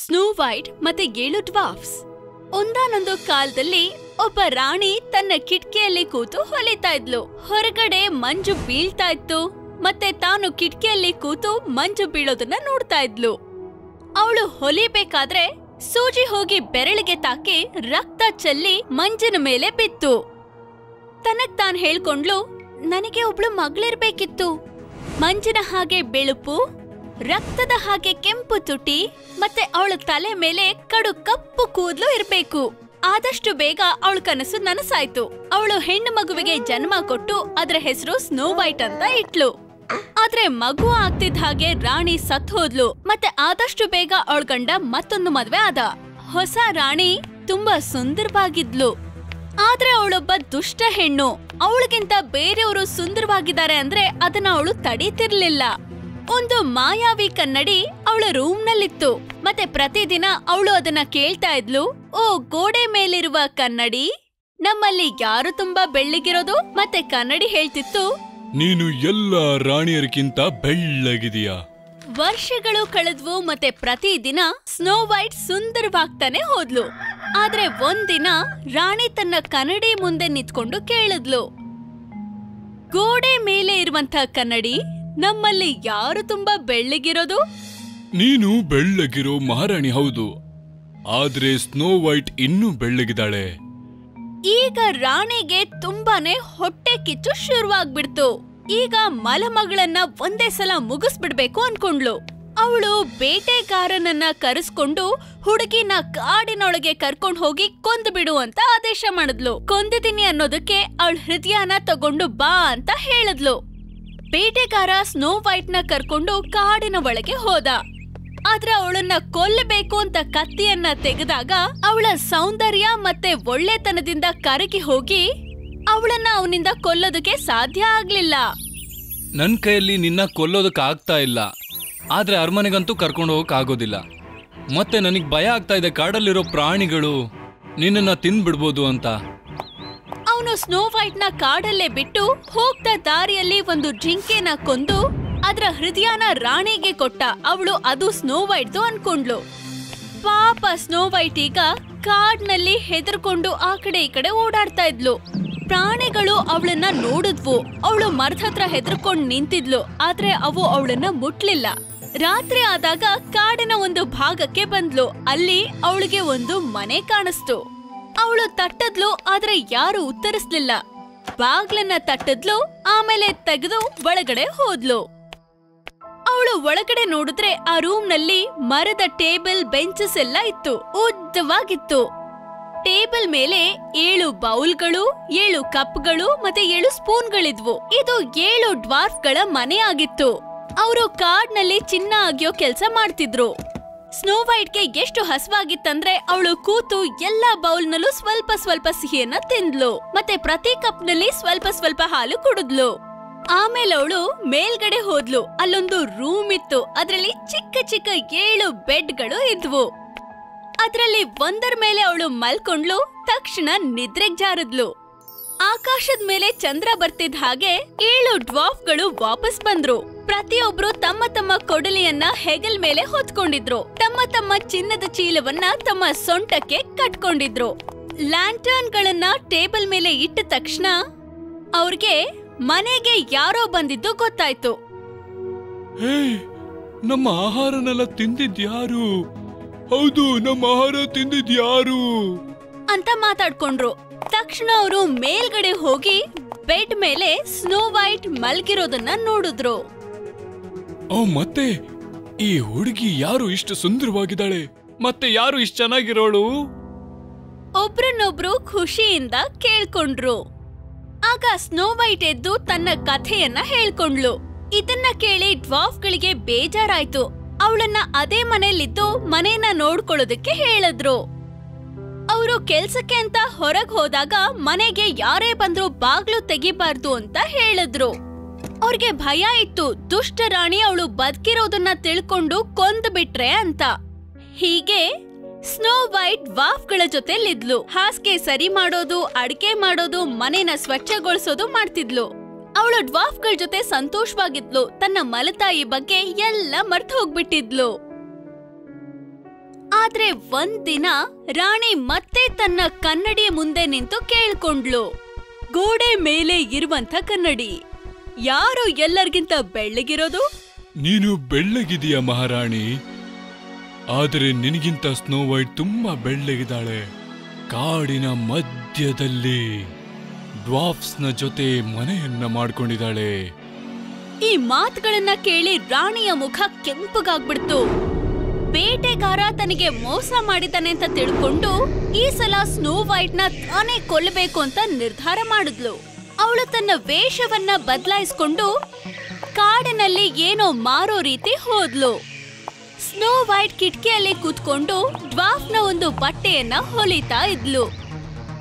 Snow white ಮತ್ತೆ ಏಳು ಡ್ವಾಫ್ಸ್ ಒಂದಾನೊಂದು ಕಾಲದಲ್ಲಿ ಒಬ್ಬ ರಾಣಿ ತನ್ನ ಕಿಟಕಿಯಲ್ಲಿ ಕೂತು ಹೊಲಿತಾ ಇದ್ಲು. ಹೊರಗಡೆ ಮಂಜು ಬೀಳ್ತಾ ಇತ್ತು. ಮತ್ತೆ ತಾನು ಕಿಟಕಿಯಲ್ಲಿ ಕೂತು ಮಂಜು ಬೀಳೋದನ್ನ ನೋಡ್ತಾ ಇದ್ಲು. ಅವಳು ಹೊಲಿಬೇಕಾದ್ರೆ ಸೂಜಿ ಹೋಗಿ ಬೆರಳಿಗೆ ತಾಕಿ ರಕ್ತ ಚೆಲ್ಲಿ ಮಂಜಿನ ಮೇಲೆ ಬಿತ್ತು. ತನಗ್ ತಾನ್ ಹೇಳ್ಕೊಂಡ್ಲು, ನನಗೆ ಒಬ್ಳು ಮಗಳಿರ್ಬೇಕಿತ್ತು. ಮಂಜಿನ ಹಾಗೆ ಬೆಳುಪು ರಕ್ತದ ಹಾಗೆ ಕೆಂಪು ತುಟಿ ಮತ್ತೆ ಅವಳ ತಲೆ ಮೇಲೆ ಕಡು ಕಪ್ಪು ಕೂದಲು ಇರಬೇಕು. ಆದಷ್ಟು ಬೇಗ ಅವಳ ಕನಸು ನನಸಾಯ್ತು. ಅವಳು ಹೆಣ್ಣು ಮಗುವಿಗೆ ಜನ್ಮ ಕೊಟ್ಟು ಅದರ ಹೆಸರು ಸ್ನೋ ವೈಟ್ ಅಂತ ಇಟ್ಲು. ಆದ್ರೆ ಮಗು ಆಗ್ತಿದ್ದ ಹಾಗೆ ರಾಣಿ ಸತ್ ಹೋದ್ಲು. ಮತ್ತೆ ಆದಷ್ಟು ಬೇಗ ಅವಳ ಗಂಡ ಮತ್ತೊಂದು ಮದ್ವೆ ಆದ. ಹೊಸ ರಾಣಿ ತುಂಬಾ ಸುಂದರವಾಗಿದ್ಲು. ಆದ್ರೆ ಅವಳೊಬ್ಬ ದುಷ್ಟ ಹೆಣ್ಣು. ಅವಳಿಗಿಂತ ಬೇರೆಯವರು ಸುಂದರವಾಗಿದ್ದಾರೆ ಅಂದ್ರೆ ಅದನ್ನ ಅವಳು ತಡೀತಿರ್ಲಿಲ್ಲ. ಒಂದು ಮಾಯಾವಿ ಕನ್ನಡಿ ಅವಳ ರೂಮ್ ನಲ್ಲಿತ್ತು ಮತ್ತೆ ಪ್ರತಿದಿನ ಅವಳು ಅದನ್ನ ಕೇಳ್ತಾ ಇದ್ಲು ಓ ಗೋಡೆ ಮೇಲಿರುವ ಕನ್ನಡಿ? ನಮ್ಮಲ್ಲಿ ಯಾರು ತುಂಬಾ ಬೆಳ್ಳಿಗಿರೋದು? ಮತ್ತೆ ಕನ್ನಡಿ ಹೇಳ್ತಿತ್ತು? ನೀನು ಎಲ್ಲ ರಾಣಿಯರಿಗಿಂತ ಬೆಳ್ಳಗಿದೀಯ? ವರ್ಷಗಳು ಕಳೆದ್ವು ಮತ್ತೆ ಪ್ರತಿದಿನ ಸ್ನೋ ವೈಟ್ ಸುಂದರವಾಗ್ತಾನೆ ಹೋದ್ಲು. ಆದ್ರೆ ಒಂದಿನ ರಾಣಿ ತನ್ನ ಕನ್ನಡಿ ಮುಂದೆ ನಿಂತ್ಕೊಂಡು ಕೇಳಿದ್ಲು ಗೋಡೆ ಮೇಲೆ ಇರುವಂತಹ ಕನ್ನಡಿ ನಮ್ಮಲ್ಲಿ ಯಾರು ತುಂಬಾ ಬೆಳ್ಳಗಿರೋದು? ನೀನು ಬೆಳ್ಳಗಿರೋ ಮಹಾರಾಣಿ ಹೌದು. ಆದ್ರೆ ಸ್ನೋ ವೈಟ್ ಇನ್ನೂ ಬೆಳ್ಳಗಿದ್ದಾಳೆ. ಈಗ ರಾಣಿಗೆ ತುಂಬಾನೇ ಹೊಟ್ಟೆ ಕಿಚ್ಚು ಶುರುವಾಗ್ಬಿಡ್ತು. ಈಗ ಮಲಮಗಳನ್ನ ಒಂದೇ ಸಲ ಮುಗಿಸ್ಬಿಡ್ಬೇಕು ಅನ್ಕೊಂಡ್ಲು ಅವಳು ಬೇಟೆಗಾರನನ್ನ ಕರೆಸ್ಕೊಂಡು ಹುಡುಗಿನ ಕಾಡಿನೊಳಗೆ ಕರ್ಕೊಂಡು ಹೋಗಿ ಕೊಂದು ಬಿಡು ಅಂತ ಆದೇಶ ಮಾಡಿದ್ಲು. ಕೊಂದಿದ್ದೀನಿ ಅನ್ನೋದಕ್ಕೆ ಅವಳ ಹೃದಯನ ತಗೊಂಡು ಬಾ ಅಂತ ಹೇಳಿದ್ಲು. ಬೇಟೆಗಾರ ಸ್ನೋ ವೈಟ್ನ ಕರ್ಕೊಂಡು ಕಾಡಿನ ಒಳಗೆ ಹೋದ. ಆದ್ರೆ ಅವಳನ್ನ ಕೊಲ್ಲಬೇಕು ಅಂತ ಕತ್ತಿಯನ್ನ ತೆಗೆದಾಗ ಅವಳ ಸೌಂದರ್ಯ ಮತ್ತೆ ಒಳ್ಳೆತನದಿಂದ ಕರಗಿ ಹೋಗಿ ಅವಳನ್ನ ಅವನಿಂದ ಕೊಲ್ಲೋದಕ್ಕೆ ಸಾಧ್ಯ ಆಗ್ಲಿಲ್ಲ. ನನ್ ಕೈಯಲ್ಲಿ ನಿನ್ನ ಕೊಲ್ಲೋದಕ್ಕೆ ಆಗ್ತಾ ಇಲ್ಲ. ಆದ್ರೆ ಅರಮನೆಗಂತೂ ಕರ್ಕೊಂಡು ಹೋಗಕ್ ಆಗೋದಿಲ್ಲ. ಮತ್ತೆ ನನಗ್ ಭಯ ಆಗ್ತಾ ಇದೆ. ಕಾಡಲ್ಲಿರೋ ಪ್ರಾಣಿಗಳು ನಿನ್ನನ್ನ ತಿಂದ್ಬಿಡ್ಬೋದು ಅಂತ. ಅವನು ಸ್ನೋ ವೈಟ್ನ ಕಾಡಲ್ಲೇ ಬಿಟ್ಟು ಹೋಗ್ತಾ ದಾರಿಯಲ್ಲಿ ಒಂದು ಜಿಂಕೆನ ಕೊಂದು ಅದರ ಹೃದಯನ ರಾಣಿಗೆ ಕೊಟ್ಟ. ಅವಳು ಅದು ಸ್ನೋ ವೈಟ್ದು ಅನ್ಕೊಂಡ್ಲು ಪಾಪ ಸ್ನೋ ವೈಟ್ ಈಗ ಕಾಡ್ನಲ್ಲಿ ಹೆದರ್ಕೊಂಡು ಆ ಕಡೆ ಈ ಕಡೆ ಓಡಾಡ್ತಾ ಇದ್ಲು. ಪ್ರಾಣಿಗಳು ಅವಳನ್ನ ನೋಡಿದ್ವು. ಅವಳು ಮರದ ಹತ್ರ ಹೆದರ್ಕೊಂಡು ನಿಂತಿದ್ಲು. ಆದ್ರೆ ಅವು ಅವಳನ್ನ ಮುಟ್ಲಿಲ್ಲ. ರಾತ್ರಿ ಆದಾಗ ಕಾಡಿನ ಒಂದು ಭಾಗಕ್ಕೆ ಬಂದ್ಲು. ಅಲ್ಲಿ ಅವಳಿಗೆ ಒಂದು ಮನೆ ಕಾಣಿಸ್ತು. ಅವಳು ತಟ್ಟದ್ಲು, ಆದ್ರೆ ಯಾರು ಉತ್ತರಿಸ್ಲಿಲ್ಲ. ಬಾಗ್ಲನ್ನ ತಟ್ಟದ್ಲು, ಆಮೇಲೆ ತೆಗೆದು ಒಳಗಡೆ ಹೋದ್ಲು. ಅವಳು ಒಳಗಡೆ ನೋಡಿದ್ರೆ ಆ ರೂಮ್ನಲ್ಲಿ ಮರದ ಟೇಬಲ್, ಬೆಂಚಸ್ ಎಲ್ಲ ಇತ್ತು, ಉದ್ದವಾಗಿತ್ತು. ಟೇಬಲ್ ಮೇಲೆ ಏಳು ಬೌಲ್ಗಳು, ಏಳು ಕಪ್ಗಳು, ಮತ್ತೆ ಏಳು ಸ್ಪೂನ್ಗಳಿದ್ವು. ಇದು ಏಳು ಡ್ವಾರ್ಫ್ಗಳ ಮನೆ ಆಗಿತ್ತು. ಅವರು ಕಾರ್ಡ್ನಲ್ಲಿ ಚಿನ್ನ ಆಗ್ಯೋ ಕೆಲಸ ಮಾಡ್ತಿದ್ರು. ಸ್ನೋ ವೈಟ್ಗೆ ಎಷ್ಟು ಹಸುವಾಗಿತ್ತಂದ್ರೆ ಅವಳು ಕೂತು ಎಲ್ಲಾ ಬೌಲ್ನಲ್ಲೂ ಸ್ವಲ್ಪ ಸ್ವಲ್ಪ ಸಿಹಿಯನ್ನ ತಿಂದ್ಲು. ಮತ್ತೆ ಪ್ರತಿ ಕಪ್ನಲ್ಲಿ ಸ್ವಲ್ಪ ಸ್ವಲ್ಪ ಹಾಲು ಕುಡಿದ್ಲು. ಆಮೇಲೆ ಅವಳು ಮೇಲ್ಗಡೆ ಹೋದ್ಲು. ಅಲ್ಲೊಂದು ರೂಮ್ ಇತ್ತು. ಅದ್ರಲ್ಲಿ ಚಿಕ್ಕ ಚಿಕ್ಕ ಏಳು ಬೆಡ್ಗಳು ಇದ್ವು. ಅದ್ರಲ್ಲಿ ಒಂದರ ಮೇಲೆ ಅವಳು ಮಲ್ಕೊಂಡ್ಲು. ತಕ್ಷಣ ನಿದ್ರೆಗ್ ಜಾರದ್ಲು. ಆಕಾಶದ ಮೇಲೆ ಚಂದ್ರ ಬರ್ತಿದ್ದ ಹಾಗೆ ಏಳು ಡ್ವಾಫ್ಗಳು ವಾಪಸ್ ಬಂದ್ರು. ಪ್ರತಿಯೊಬ್ರು ತಮ್ಮ ತಮ್ಮ ಕೊಡಲಿಯನ್ನ ಹೆಗಲ್ ಮೇಲೆ ಹೊತ್ಕೊಂಡಿದ್ರು. ತಮ್ಮ ತಮ್ಮ ಚಿನ್ನದ ಚೀಲವನ್ನ ತಮ್ಮ ಸೊಂಟಕ್ಕೆ ಕಟ್ಕೊಂಡಿದ್ರು. ಲ್ಯಾಂಟರ್ನ್ ಗಳನ್ನ ಟೇಬಲ್ ಮೇಲೆ ಇಟ್ಟ ತಕ್ಷಣ ಅವ್ರಿಗೆ ಮನೆಗೆ ಯಾರೋ ಬಂದಿದ್ದು ಗೊತ್ತಾಯ್ತು. ನಮ್ಮ ಆಹಾರನೆಲ್ಲ ತಿಂದಿದ್ಯಾರು? ಹೌದು ನಮ್ಮ ಆಹಾರ ತಿಂದಿದ್ಯಾರು? ಅಂತ ಮಾತಾಡ್ಕೊಂಡ್ರು. ತಕ್ಷಣ ಅವರು ಮೇಲ್ಗಡೆ ಹೋಗಿ ಬೆಡ್ ಮೇಲೆ ಸ್ನೋ ವೈಟ್ ಮಲ್ಗಿರೋದನ್ನ ನೋಡಿದ್ರು. ಓ, ಮತ್ತೆ? ಈ ಹುಡುಗಿ ಯಾರು ಇಷ್ಟು ಸುಂದರವಾಗಿದ್ದಾಳೆ? ಮತ್ತೆ ಯಾರು ಇಷ್ಟು ಚೆನ್ನಾಗಿರೋಳು? ಒಬ್ರನ್ನೊಬ್ರು ಖುಷಿಯಿಂದ ಕೇಳ್ಕೊಂಡ್ರು. ಆಗ ಸ್ನೋ ವೈಟ್ ಎದ್ದು ತನ್ನ ಕಥೆಯನ್ನ ಹೇಳ್ಕೊಂಡ್ಲು ಇದನ್ನ ಕೇಳಿ ಡ್ವಾಫ್ಗಳಿಗೆ ಬೇಜಾರಾಯ್ತು. ಅವಳನ್ನ ಅದೇ ಮನೆಯಲ್ಲಿದ್ದು ಮನೆಯನ್ನ ನೋಡ್ಕೊಳ್ಳೋದಕ್ಕೆ ಹೇಳಿದ್ರು. ಅವರು ಕೆಲ್ಸಕ್ಕೆ ಅಂತ ಹೊರಗ್ ಹೋದಾಗ ಮನೆಗೆ ಯಾರೇ ಬಂದ್ರು ಬಾಗ್ಲು ತೆಗಿಬಾರ್ದು ಅಂತ ಹೇಳಿದ್ರು. ಅವ್ರಿಗೆ ಭಯ ಇತ್ತು. ದುಷ್ಟ ರಾಣಿ ಅವಳು ಬದುಕಿರೋದನ್ನ ತಿಳ್ಕೊಂಡು ಕೊಂದ್ ಬಿಟ್ರೆ ಅಂತ. ಹೀಗೆ ಸ್ನೋ ವೈಟ್ ವಾಫ್ಗಳ ಜೊತೆಲಿದ್ಲು. ಹಾಸಿಗೆ ಸರಿ ಮಾಡೋದು ಅಡಿಕೆ ಮಾಡೋದು, ಮನೆನ ಸ್ವಚ್ಛಗೊಳಿಸೋದು ಮಾಡ್ತಿದ್ಲು. ಅವಳು ಡ್ವಾಫ್ಗಳ ಜೊತೆ ಸಂತೋಷವಾಗಿದ್ಲು. ತನ್ನ ಮಲತಾಯಿ ಬಗ್ಗೆ ಎಲ್ಲ ಮರ್ತು ಹೋಗ್ಬಿಟ್ಟಿದ್ಲು. ಆದ್ರೆ ಒಂದಿನ ರಾಣಿ ಮತ್ತೆ ತನ್ನ ಕನ್ನಡಿ ಮುಂದೆ ನಿಂತು ಕೇಳ್ಕೊಂಡ್ಲು ಗೋಡೆ ಮೇಲೆ ಇರುವಂತ ಕನ್ನಡಿ. ಯಾರು ಎಲ್ಲರಿಗಿಂತ ಬೆಳ್ಳಗಿರೋದು? ನೀನು ಬೆಳ್ಳಗಿದೀಯ ಮಹಾರಾಣಿ. ಆದರೆ ನಿನಗಿಂತ ಸ್ನೋ ವೈಟ್ ತುಂಬಾ ಬೆಳ್ಳಗಿದ್ದಾಳೆ. ಕಾಡಿನ ಮಧ್ಯದಲ್ಲಿ ಡ್ವಾಫ್ಸ್ನ ಜೊತೆ ಮನೆಯನ್ನ ಮಾಡ್ಕೊಂಡಿದ್ದಾಳೆ. ಈ ಮಾತುಗಳನ್ನ ಕೇಳಿ ರಾಣಿಯ ಮುಖ ಕೆಂಪಗಾಗ್ಬಿಡ್ತು. ಬೇಟೆಗಾರ ತನಗೆ ಮೋಸ ಮಾಡಿದ್ದಾನೆ ಅಂತ ತಿಳ್ಕೊಂಡು ಈ ಸಲ ಸ್ನೋ ವೈಟ್ನ ತಾನೇ ಕೊಲ್ಲಬೇಕು ಅಂತ ನಿರ್ಧಾರ ಮಾಡಿದ್ಲು. ಅವಳು ತನ್ನ ವೇಷವನ್ನ ಬದಲಾಯಿಸ್ಕೊಂಡು ಕಾಡಿನಲ್ಲಿ ಏನೋ ಮಾರೋ ರೀತಿ ಹೋದ್ಲು. ಸ್ನೋ ವೈಟ್ ಕಿಟಕಿಯಲ್ಲಿ ಕೂತ್ಕೊಂಡು ಡ್ವಾಫ್ನ ಒಂದು ಬಟ್ಟೆಯನ್ನ ಹೊಲಿತಾ ಇದ್ಲು.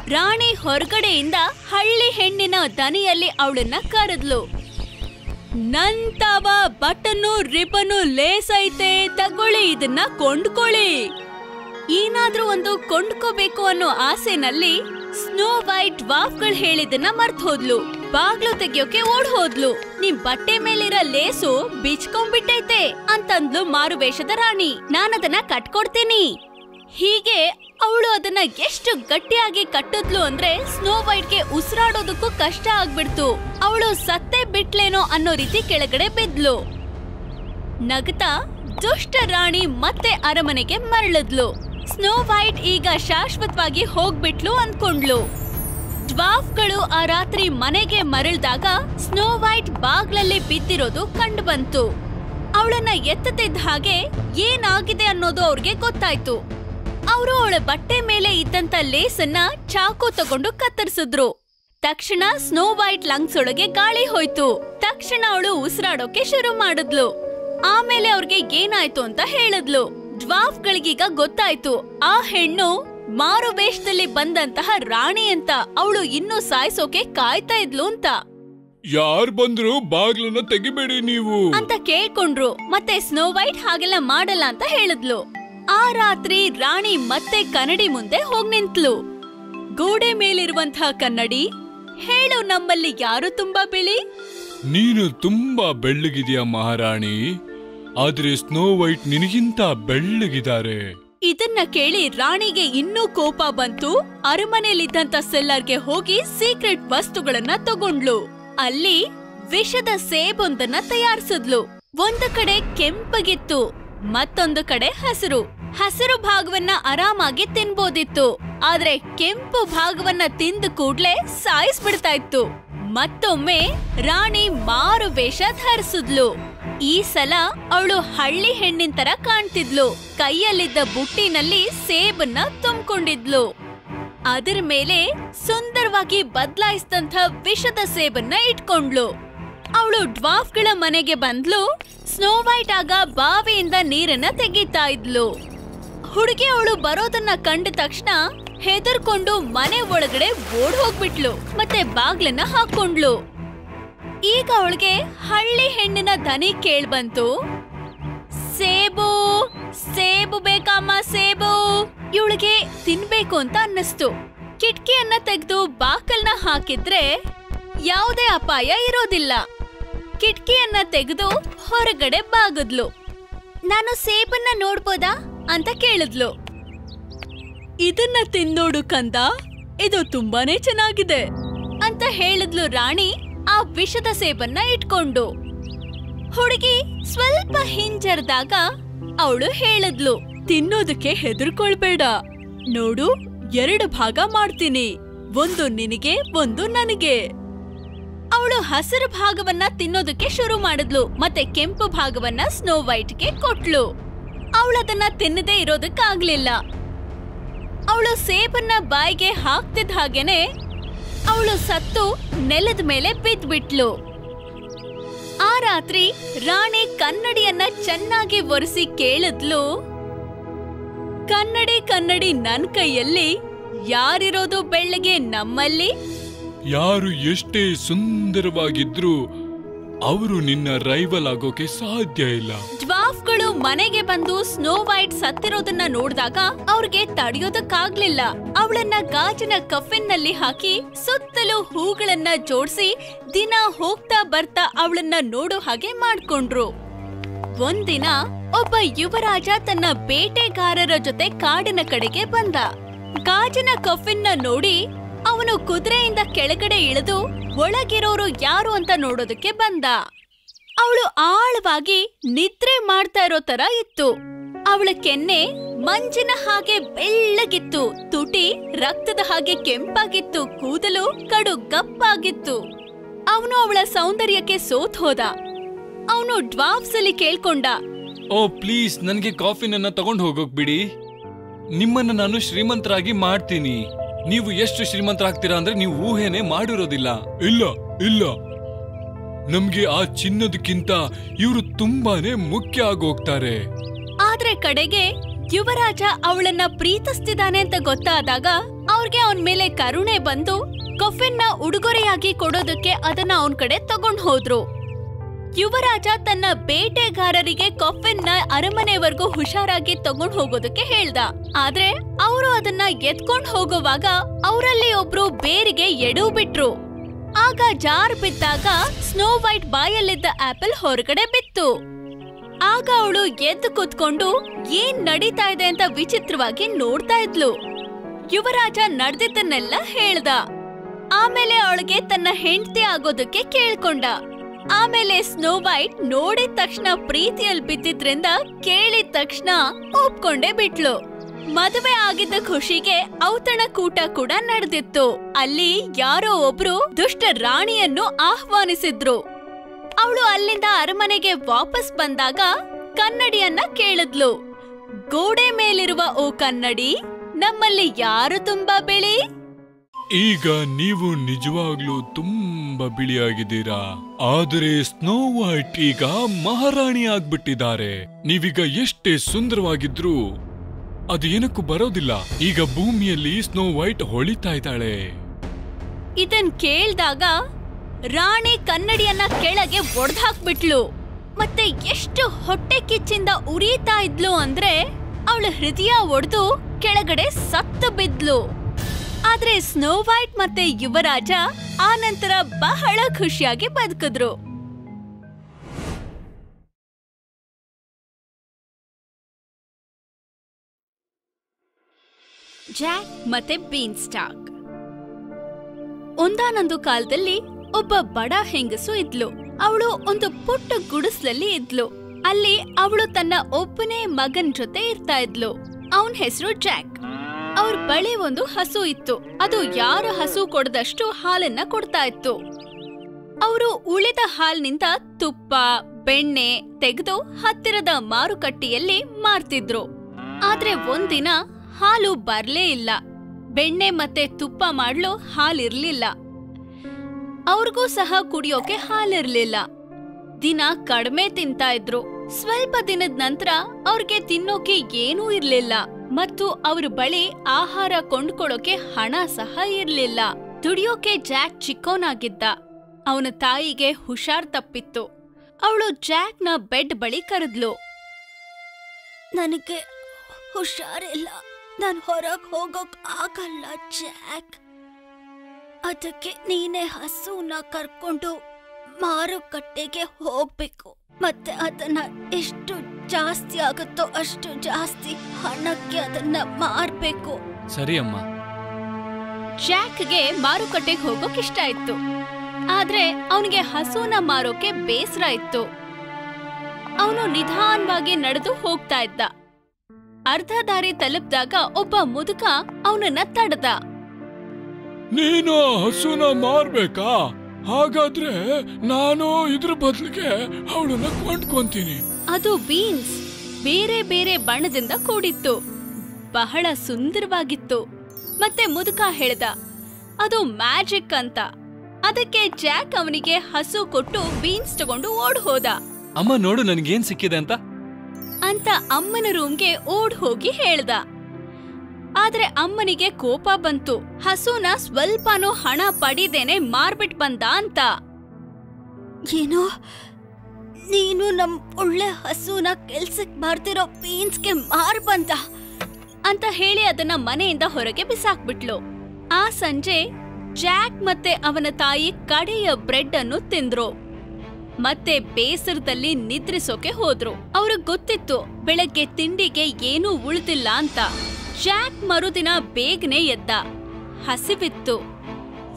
ರಾಣಿ ಹೊರಗಡೆಯಿಂದ ಹಳ್ಳಿ ಹೆಣ್ಣಿನ ದನಿಯಲ್ಲಿ ಅವಳನ್ನ ಕರೆದ್ಲು. ನಂತವ ತವ ಬಟನ್ನು ರಿಬನ್ನು ಲೇಸ್ ಐತೆ ತಗೊಳ್ಳಿ, ಇದನ್ನ ಕೊಂಡ್ಕೊಳ್ಳಿ. ಏನಾದ್ರೂ ಒಂದು ಕೊಂಡ್ಕೋಬೇಕು ಅನ್ನೋ ಆಸೆನಲ್ಲಿ ಸ್ನೋ ವೈಟ್ ವಾಫ್ಗಳು ಹೇಳಿದನ್ನ ಮರ್ತ್ ಹೋದ್ಲು. ಬಾಗ್ಲು ತೆಗಿಯೋಕೆ ಓಡ್ ಹೋದ್ಲು. ನಿಮ್ ಬಟ್ಟೆ ಮೇಲಿರೋ ಲೇಸು ಬಿಚ್ಕೊಂಡ್ಬಿಟ್ಟೈತೆ ಅಂತಂದ್ಲು ಮಾರುವೇಷದ ರಾಣಿ. ನಾನದನ್ನ ಕಟ್ಕೊಡ್ತೀನಿ. ಹೀಗೆ ಅವಳು ಅದನ್ನ ಎಷ್ಟು ಗಟ್ಟಿಯಾಗಿ ಕಟ್ಟಿದ್ಲು ಅಂದ್ರೆ ಸ್ನೋ ವೈಟ್ಗೆ ಉಸಿರಾಡೋದಕ್ಕೂ ಕಷ್ಟ ಆಗ್ಬಿಡ್ತು. ಅವಳು ಸತ್ತೆ ಬಿಟ್ಲೇನೋ ಅನ್ನೋ ರೀತಿ ಕೆಳಗಡೆ ಬಿದ್ಲು. ನಗತಾ ದುಷ್ಟ ರಾಣಿ ಮತ್ತೆ ಅರಮನೆಗೆ ಮರಳಿದ್ಲು. ಸ್ನೋ ವೈಟ್ ಈಗ ಶಾಶ್ವತವಾಗಿ ಹೋಗ್ಬಿಟ್ಲು ಅನ್ಕೊಂಡ್ಲು ಡ್ವಾಫ್ಗಳು ಆ ರಾತ್ರಿ ಮನೆಗೆ ಮರಳಿದಾಗ ಸ್ನೋ ವೈಟ್ ಬಾಗ್ಲಲ್ಲಿ ಬಿದ್ದಿರೋದು ಕಂಡು ಬಂತು ಅವಳನ್ನ ಎತ್ತುತ್ತಿದ್ದ ಹಾಗೆ ಏನಾಗಿದೆ ಅನ್ನೋದು ಅವ್ರಿಗೆ ಗೊತ್ತಾಯ್ತು. ಅವರು ಅವಳ ಬಟ್ಟೆ ಮೇಲೆ ಇದ್ದಂತ ಲೇಸನ್ನ ಚಾಕು ತಗೊಂಡು ಕತ್ತರಿಸಿದ್ರು. ತಕ್ಷಣ ಸ್ನೋ ವೈಟ್ ಲಂಗ್ಸ್ ಒಳಗೆ ಗಾಳಿ ಹೋಯ್ತು. ತಕ್ಷಣ ಅವಳು ಉಸಿರಾಡೋಕೆ ಶುರು ಮಾಡಿದ್ಲು. ಆಮೇಲೆ ಅವ್ರಿಗೆ ಏನಾಯ್ತು ಅಂತ ಹೇಳಿದ್ಲು. ಡ್ವಾಫ್ ಗಳಿಗೀಗ ಗೊತ್ತಾಯ್ತು ಆ ಹೆಣ್ಣು ಮಾರು ವೇಷದಲ್ಲಿ ಬಂದಂತಹ ರಾಣಿ ಅಂತ ಅವಳು ಇನ್ನೂ ಸಾಯಿಸೋಕೆ ಕಾಯ್ತಾ ಇದ್ಲು ಅಂತ. ಯಾರ್ ಬಂದ್ರು ಬಾಗ್ಲನ್ನ ತೆಗಿಬೇಡಿ ನೀವು. ಅಂತ ಕೇಳ್ಕೊಂಡ್ರು ಮತ್ತೆ ಸ್ನೋ ವೈಟ್ ಹಾಗೆಲ್ಲ ಮಾಡಲ್ಲ ಅಂತ ಹೇಳಿದ್ಲು. ಆ ರಾತ್ರಿ ರಾಣಿ ಮತ್ತೆ ಕನ್ನಡಿ ಮುಂದೆ ಹೋಗ್ ನಿಂತ್ಲು. ಗೋಡೆ ಮೇಲಿರುವಂತಹ ಕನ್ನಡಿ ಹೇಳು ನಮ್ಮಲ್ಲಿ ಯಾರು ತುಂಬಾ ಬಿಳಿ? ನೀನು ತುಂಬಾ ಬೆಳ್ಳಗಿದೀಯ ಮಹಾರಾಣಿ. ಆದ್ರೆ ಸ್ನೋ ವೈಟ್ ನಿನಗಿಂತ ಬೆಳ್ಳಗಿದ್ದಾರೆ ಇದನ್ನ ಕೇಳಿ ರಾಣಿಗೆ ಇನ್ನೂ ಕೋಪ ಬಂತು. ಅರಮನೆಯಲ್ಲಿದ್ದಂತ ಸೆಲ್ಲರ್ಗೆ ಹೋಗಿ ಸೀಕ್ರೆಟ್ ವಸ್ತುಗಳನ್ನ ತಗೊಂಡ್ಲು. ಅಲ್ಲಿ ವಿಷದ ಸೇಬೊಂದನ್ನ ತಯಾರಿಸಿದ್ಲು. ಒಂದು ಕಡೆ ಕೆಂಪಗಿತ್ತು, ಮತ್ತೊಂದು ಕಡೆ ಹಸಿರು. ಹಸಿರು ಭಾಗವನ್ನ ಆರಾಮಾಗಿ ತಿನ್ಬೋದಿತ್ತು. ಆದ್ರೆ ಕೆಂಪು ಭಾಗವನ್ನ ತಿಂದ ಕೂಡ್ಲೆ ಸಾಯಿಸ್ಬಿಡ್ತಾ ಇತ್ತು. ಮತ್ತೊಮ್ಮೆ ರಾಣಿ ಮಾರು ವೇಷ ಧರಿಸಿದ್ಲು. ಈ ಸಲ ಅವಳು ಹಳ್ಳಿ ಹೆಣ್ಣಿನ ತರ ಕಾಣ್ತಿದ್ಲು. ಕೈಯಲ್ಲಿದ್ದ ಬುಟ್ಟಿನಲ್ಲಿ ಸೇಬನ್ನ ತುಂಬಿಕೊಂಡಿದ್ಲು. ಅದರ ಮೇಲೆ ಸುಂದರವಾಗಿ ಬದಲಾಯಿಸಿದಂಥ ವಿಷದ ಸೇಬನ್ನ ಇಟ್ಕೊಂಡ್ಲು ಅವಳು ಡ್ವಾಫ್ಗಳ ಮನೆಗೆ ಬಂದ್ಲು. ಸ್ನೋ ವೈಟ್ ಆಗ ಬಾವಿಯಿಂದ ನೀರನ್ನ ತೆಗಿತಾ ಇದ್ಲು. ಹುಡುಗಿ ಅವಳು ಬರೋದನ್ನ ಕಂಡ ತಕ್ಷಣ ಹೆದರ್ಕೊಂಡು ಮನೆ ಒಳಗಡೆ ಓಡ್ ಹೋಗ್ಬಿಟ್ಲು ಮತ್ತೆ ಬಾಗ್ಲನ್ನ ಹಾಕೊಂಡ್ಲು ಈಗ ಅವಳಿಗೆ ಹಳ್ಳಿ ಹೆಣ್ಣಿನ ದನಿ ಕೇಳ್ಬಂತು ಸೇಬು ಸೇಬು ಬೇಕಮ್ಮ, ಸೇಬು. ಇವಳಿಗೆ ತಿನ್ಬೇಕು ಅಂತ ಅನ್ನಿಸ್ತು. ಕಿಟಕಿಯನ್ನ ತೆಗೆದು ಬಾಕಲ್ನ ಹಾಕಿದ್ರೆ ಯಾವುದೇ ಅಪಾಯ ಇರೋದಿಲ್ಲ. ಕಿಟಕಿಯನ್ನ ತೆಗೆದು ಹೊರಗಡೆ ಬಾಗದ್ಲು. ನಾನು ಸೇಬನ್ನ ನೋಡ್ಬೋದಾ ಅಂತ ಕೇಳಿದ್ಲು. ಇದನ್ನ ತಿನ್ನೋಡು ಕಂದ, ಇದು ತುಂಬಾನೇ ಚೆನ್ನಾಗಿದೆ ಅಂತ ಹೇಳಿದ್ಲು ರಾಣಿ. ಆ ವಿಷದ ಸೇಬನ್ನ ಇಟ್ಕೊಂಡು. ಹುಡುಗಿ ಸ್ವಲ್ಪ ಹಿಂಜರಿದಾಗ ಅವಳು ಹೇಳಿದ್ಲು, ತಿನ್ನೋದಕ್ಕೆ ಹೆದರ್ಕೊಳ್ಬೇಡ. ನೋಡು, ಎರಡು ಭಾಗ ಮಾಡ್ತೀನಿ. ಒಂದು ನಿನಗೆ, ಒಂದು ನನಗೆ. ಅವಳು ಹಸಿರು ಭಾಗವನ್ನ ತಿನ್ನೋದಕ್ಕೆ ಶುರು ಮಾಡಿದ್ಲು, ಮತ್ತೆ ಕೆಂಪು ಭಾಗವನ್ನ ಸ್ನೋ ವೈಟ್ಗೆ ಕೊಟ್ಲು. ಅವಳದನ್ನ ತಿನ್ನದೇ ಇರೋದಕ್ಕಾಗ್ಲಿಲ್ಲ. ಅವಳು ಸೇಬನ್ನ ಬಾಯಿಗೆ ಹಾಕ್ತಿದ್ದ ಹಾಗೇನೆ ಅವಳು ಸತ್ತು ನೆಲದ ಮೇಲೆ ಬಿದ್ದ್ಬಿಟ್ಲು ಆ ರಾತ್ರಿ ರಾಣಿ ಕನ್ನಡಿಯನ್ನ ಚೆನ್ನಾಗಿ ಒರೆಸಿ ಕೇಳಿದ್ಲು. ಕನ್ನಡಿ ಕನ್ನಡಿ ನನ್ ಕೈಯಲ್ಲಿ ಯಾರಿರೋದು ಬೆಳ್ಳಿಗೆ ನಮ್ಮಲ್ಲಿ? ಯಾರು ಎಷ್ಟೇ ಸುಂದರವಾಗಿದ್ರು ಅವರು ನಿನ್ನ ರೈವಲ್ ಆಗೋಕೆ ಸಾಧ್ಯ ಇಲ್ಲ. ಡ್ವಾಫ್ಗಳು ಮನೆಗೆ ಬಂದು ಸ್ನೋ ವೈಟ್ ಸತ್ತಿರೋದನ್ನ ನೋಡಿದಾಗ ಅವ್ರಿಗೆ ತಡೆಯೋದಕ್ಕಾಗ್ಲಿಲ್ಲ. ಅವಳನ್ನ ಗಾಜಿನ ಕಫಿನ್ನಲ್ಲಿ ಹಾಕಿ ಸುತ್ತಲೂ ಹೂಗಳನ್ನ ಜೋಡಿಸಿ ದಿನ ಹೋಗ್ತಾ ಬರ್ತಾ ಅವಳನ್ನ ನೋಡೋ ಹಾಗೆ ಮಾಡ್ಕೊಂಡ್ರು. ಒಂದಿನ ಒಬ್ಬ ಯುವರಾಜ ತನ್ನ ಬೇಟೆಗಾರರ ಜೊತೆ ಕಾಡಿನ ಕಡೆಗೆ ಬಂದ. ಗಾಜಿನ ಕಫಿನ್ನ ನೋಡಿ ಅವನು ಕುದುರೆಯಿಂದ ಕೆಳಗಡೆ ಇಳಿದು ಒಳಗಿರೋರು ಯಾರು ಅಂತ ನೋಡೋದಕ್ಕೆ ಬಂದ. ಅವಳು ಆಳವಾಗಿ ನಿದ್ರೆ ಮಾಡ್ತಾ ಇರೋ ತರ ಇತ್ತು. ಅವಳ ಕೆನ್ನೆ ಮಂಜಿನ ಹಾಗೆ ಬೆಳ್ಳಗಿತ್ತು, ತುಟಿ ರಕ್ತದ ಹಾಗೆ ಕೆಂಪಾಗಿತ್ತು, ಕೂದಲು ಕಡು ಗಪ್ಪಾಗಿತ್ತು ಅವನು ಅವಳ ಸೌಂದರ್ಯಕ್ಕೆ ಸೋತ್ ಹೋದ. ಅವನು ಡ್ವಾಫ್ಸ್ ಅಲ್ಲಿ ಕೇಳ್ಕೊಂಡ, ಓ, ಪ್ಲೀಸ್, ನನಗೆ ಕಾಫಿನನ್ನ ತಗೊಂಡು ಹೋಗೋಕ್ ಬಿಡಿ. ನಿಮ್ಮನ್ನ ನಾನು ಶ್ರೀಮಂತರಾಗಿ ಮಾಡ್ತೀನಿ. ನೀವು ಎಷ್ಟು ಶ್ರೀಮಂತರಾಗ್ತೀರಾ ಅಂದ್ರೆ ನೀವು ಊಹೆನೆ ಮಾಡಿರೋದಿಲ್ಲ. ಇಲ್ಲ ಇಲ್ಲ. ನಮ್ಗೆ ಆ ಚಿನ್ನದಕ್ಕಿಂತ ಇವರು ತುಂಬಾನೇ ಮುಖ್ಯ ಆಗೋಗ್ತಾರೆ ಆದ್ರೆ ಕಡೆಗೆ ಯುವರಾಜ ಅವಳನ್ನ ಪ್ರೀತಿಸ್ತಿದ್ದಾನೆ ಅಂತ ಗೊತ್ತಾದಾಗ ಅವ್ರಿಗೆ ಅವನ್ ಮೇಲೆ ಕರುಣೆ ಬಂದು ಕೊಫಿನ್ನ ಉಡುಗೊರೆಯಾಗಿ ಕೊಡೋದಕ್ಕೆ ಅದನ್ನ ಅವನ್ ಕಡೆ ತಗೊಂಡ್ ಹೋದ್ರು. ಯುವರಾಜ ತನ್ನ ಬೇಟೆಗಾರರಿಗೆ ಕಫೆನ್ನ ಅರಮನೆವರೆಗೂ ಹುಷಾರಾಗಿ ತಗೊಂಡ್ ಹೋಗೋದಕ್ಕೆ ಹೇಳ್ದ. ಆದ್ರೆ ಅವರು ಅದನ್ನ ಎತ್ಕೊಂಡ್ ಹೋಗುವಾಗ ಅವರಲ್ಲಿ ಒಬ್ರು ಬೇರಿಗೆ ಎಡು ಬಿಟ್ರು. ಆಗ ಜಾರ್ ಬಿದ್ದಾಗ ಸ್ನೋ ವೈಟ್ ಬಾಯಲ್ಲಿದ್ದ ಆಪಲ್ ಹೊರಗಡೆ ಬಿತ್ತು. ಆಗ ಅವಳು ಎದ್ದು ಕೂತ್ಕೊಂಡು ಏನ್ ನಡೀತಾ ಇದೆ ಅಂತ ವಿಚಿತ್ರವಾಗಿ ನೋಡ್ತಾ ಇದ್ಲು. ಯುವರಾಜ ನಡೆದಿದ್ದನ್ನೆಲ್ಲ ಹೇಳ್ದ. ಆಮೇಲೆ ಅವಳಿಗೆ ತನ್ನ ಹೆಂಡತಿ ಆಗೋದಕ್ಕೆ ಕೇಳ್ಕೊಂಡ. ಆಮೇಲೆ ಸ್ನೋ ವೈಟ್ ನೋಡಿದ ತಕ್ಷಣ ಪ್ರೀತಿಯಲ್ಲಿ ಬಿದ್ದಿದ್ರಿಂದ ಕೇಳಿದ ತಕ್ಷಣ ಒಪ್ಕೊಂಡೇ ಬಿಟ್ಲು. ಮದುವೆ ಆಗಿದ್ದ ಖುಷಿಗೆ ಔತಣ ಕೂಟ ಕೂಡ ನಡೆದಿತ್ತು. ಅಲ್ಲಿ ಯಾರೋ ಒಬ್ರು ದುಷ್ಟ ರಾಣಿಯನ್ನು ಆಹ್ವಾನಿಸಿದ್ರು. ಅವಳು ಅಲ್ಲಿಂದ ಅರಮನೆಗೆ ವಾಪಸ್ ಬಂದಾಗ ಕನ್ನಡಿಯನ್ನ ಕೇಳಿದ್ಲು. ಗೋಡೆ ಮೇಲಿರುವ ಓ ಕನ್ನಡಿ, ನಮ್ಮಲ್ಲಿ ಯಾರು ತುಂಬಾ ಬೆಳಿ? ಈಗ ನೀವು ನಿಜವಾಗ್ಲೂ ತುಂಬಾ ಬಿಳಿಯಾಗಿದ್ದೀರಾ? ಆದರೆ ಸ್ನೋ ವೈಟ್ ಈಗ ಮಹಾರಾಣಿ ಆಗ್ಬಿಟ್ಟಿದ್ದಾರೆ. ನೀವೀಗ ಎಷ್ಟೇ ಸುಂದರವಾಗಿದ್ರು ಅದು ಏನಕ್ಕೂ ಬರೋದಿಲ್ಲ. ಈಗ ಭೂಮಿಯಲ್ಲಿ ಸ್ನೋ ವೈಟ್ ಹೊಳಿತಾ ಇದ್ದಾಳೆ. ಇದನ್ ಕೇಳ್ದಾಗ ರಾಣಿ ಕನ್ನಡಿಯನ್ನ ಕೆಳಗೆ ಒಡ್ದಾಕ್ಬಿಟ್ಲು. ಮತ್ತೆ ಎಷ್ಟು ಹೊಟ್ಟೆ ಕಿಚ್ಚಿಂದ ಉರಿತಾ ಇದ್ಲು ಅಂದ್ರೆ ಅವಳ ಹೃದಯ ಒಡೆದು ಕೆಳಗಡೆ ಸತ್ತು ಬಿದ್ಲು. ಆದ್ರೆ ಸ್ನೋ ವೈಟ್ ಮತ್ತೆ ಯುವರಾಜ ಆ ನಂತರ ಬಹಳ ಖುಷಿಯಾಗಿ ಬದುಕಿದ್ರು. ಜಾಕ್ ಮತ್ತೆ ಬೀನ್ ಸ್ಟಾಕ್ ಒಂದಾನೊಂದು ಕಾಲದಲ್ಲಿ ಒಬ್ಬ ಬಡ ಹೆಂಗಸು ಇದ್ಲು. ಅವಳು ಒಂದು ಪುಟ್ಟ ಗುಡಿಸ್ಲಲ್ಲಿ ಇದ್ಲು. ಅಲ್ಲಿ ಅವಳು ತನ್ನ ಒಬ್ಬನೇ ಮಗನ್ ಜೊತೆ ಇರ್ತಾ ಇದ್ಲು. ಅವನ್ ಹೆಸರು ಜಾಕ್. ಅವ್ರ ಬಳಿ ಒಂದು ಹಸು ಇತ್ತು. ಅದು ಯಾರ ಹಸು ಕೊಡದಷ್ಟು ಹಾಲನ್ನ ಕೊಡ್ತಾ ಇತ್ತು. ಅವರು ಉಳಿದ ಹಾಲ್ನಿಂದ ತುಪ್ಪ, ಬೆಣ್ಣೆ ತೆಗೆದು ಹತ್ತಿರದ ಮಾರುಕಟ್ಟೆಯಲ್ಲಿ ಮಾರ್ತಿದ್ರು. ಆದ್ರೆ ಒಂದಿನ ಹಾಲು ಬರ್ಲೇ ಇಲ್ಲ. ಬೆಣ್ಣೆ ಮತ್ತೆ ತುಪ್ಪ ಮಾಡ್ಲು ಹಾಲಿರ್ಲಿಲ್ಲ. ಅವ್ರಿಗೂ ಸಹ ಕುಡಿಯೋಕೆ ಹಾಲಿರ್ಲಿಲ್ಲ. ದಿನ ಕಡಿಮೆ ತಿಂತಾ ಇದ್ರು. ಸ್ವಲ್ಪ ದಿನದ ನಂತರ ಅವ್ರಿಗೆ ತಿನ್ನೋಕೆ ಏನೂ ಇರ್ಲಿಲ್ಲ. ಮತ್ತು ಅವ್ರ ಬಳಿ ಆಹಾರ ಕೊಂಡ್ಕೊಳ್ಳೋಕೆ ಹಣ ಸಹ ಇರ್ಲಿಲ್ಲ. ದುಡಿಯೋಕೆ ಜಾಕ್ ಚಿಕ್ಕೋನಾಗಿದ್ದ. ಅವನ ತಾಯಿಗೆ ಹುಷಾರ್ ತಪ್ಪಿತ್ತು. ಅವಳು ಜಾಕ್ನ ಬೆಡ್ ಬಳಿ ಕರೆದ್ಲು. ನನಗೆ ಹುಷಾರಿಲ್ಲ. ನಾನು ಹೊರಗ್ ಹೋಗೋಕ್ ಆಗಲ್ಲ, ಜಾಕ್. ಅದಕ್ಕೆ ನೀನೇ ಹಸುನ ಕರ್ಕೊಂಡು ಮಾರುಕಟ್ಟೆಗೆ ಹೋಗ್ಬೇಕು. ಮತ್ತೆ ಅದನ್ನ ಎಷ್ಟು ಜಾಸ್ತಿ ಆಗುತ್ತೋ ಅಷ್ಟು ಜಾಸ್ತಿ ಹಣಕ್ಕೆ ಅದನ್ನ ಮಾರ್ಬೇಕು. ಸರಿ ಅಮ್ಮ. ಜಾಕ್ಗೆ ಮಾರುಕಟ್ಟೆಗೆ ಹೋಗೋಕ್ ಇಷ್ಟ ಇತ್ತು ಆದ್ರೆ ಅವನಿಗೆ ಹಸುನ ಮಾರೋಕೆ ಬೇಸರ ಇತ್ತು. ಅವನು ನಿಧಾನವಾಗಿ ನಡೆದು ಹೋಗ್ತಾ ಇದ್ದ. ಅರ್ಧ ದಾರಿ ತಲುಪಿದಾಗ ಒಬ್ಬ ಮುದುಕ ಅವನನ್ನ ತಡೆದ. ನೀನು ಹಸುನ ಮಾರ್ಬೇಕಾ? ಹಾಗಾದ್ರೆ ನಾನು ಇದ್ರ ಬದಲಿಗೆ ಅವಳನ್ನ ಕೊಂಡ್ಕೊಂತೀನಿ. ಅದು ಬೀನ್ಸ್. ಬೇರೆ ಬೇರೆ ಬಣ್ಣದಿಂದ ಕೂಡಿತ್ತು. ಬಹಳ ಸುಂದರವಾಗಿತ್ತು. ಮತ್ತೆ ಮುದುಕ ಹೇಳ್ದ ಅದು ಮ್ಯಾಜಿಕ್ ಅಂತ. ಅದಕ್ಕೆ ಜಾಕ್ ಅವನಿಗೆ ಹಸು ಕೊಟ್ಟು ಬೀನ್ಸ್ ತಗೊಂಡು ಓಡ್ ಹೋದ. ಅಮ್ಮ ನೋಡು ನನ್ಗೇನ್ ಸಿಕ್ಕಿದೆ ಅಂತ. ಅಂತ ಅಮ್ಮನ ರೂಮ್ಗೆ ಓಡ್ ಹೋಗಿ ಹೇಳ್ದ. ಆದ್ರೆ ಅಮ್ಮನಿಗೆ ಕೋಪ ಬಂತು. ಹಸುನ ಸ್ವಲ್ಪನೂ ಹಣ ಪಡಿದೇನೆ ಮಾರ್ಬಿಟ್ ಬಂದ ಅಂತ. ಏನೋ ನೀನು ನಮ್ ಒಳ್ಳೆ ಹಸುನ ಕೆಲ್ಸಕ್ ಬರ್ತಿರೋ ಬೀನ್ಸ್ಗೆ ಮಾರ್ ಬಂದ. ಅಂತ ಹೇಳಿ ಅದನ್ನ ಮನೆಯಿಂದ ಹೊರಗೆ ಬಿಸಾಕ್ಬಿಟ್ಲು. ಆ ಸಂಜೆ ಜಾಕ್ ಮತ್ತೆ ಅವನ ತಾಯಿ ಕಡೆಯ ಬ್ರೆಡ್ ಅನ್ನು ತಿಂದ್ರು. ಮತ್ತೆ ಬೇಸರದಲ್ಲಿ ನಿದ್ರಿಸೋಕೆ ಹೋದ್ರು. ಅವ್ರಿಗೆ ಗೊತ್ತಿತ್ತು, ಬೆಳಗ್ಗೆ ತಿಂಡಿಗೆ ಏನೂ ಉಳಿದಿಲ್ಲ ಅಂತ. ಜಾಕ್ ಮರುದಿನ ಬೇಗನೆ ಎದ್ದ. ಹಸಿವಿತ್ತು.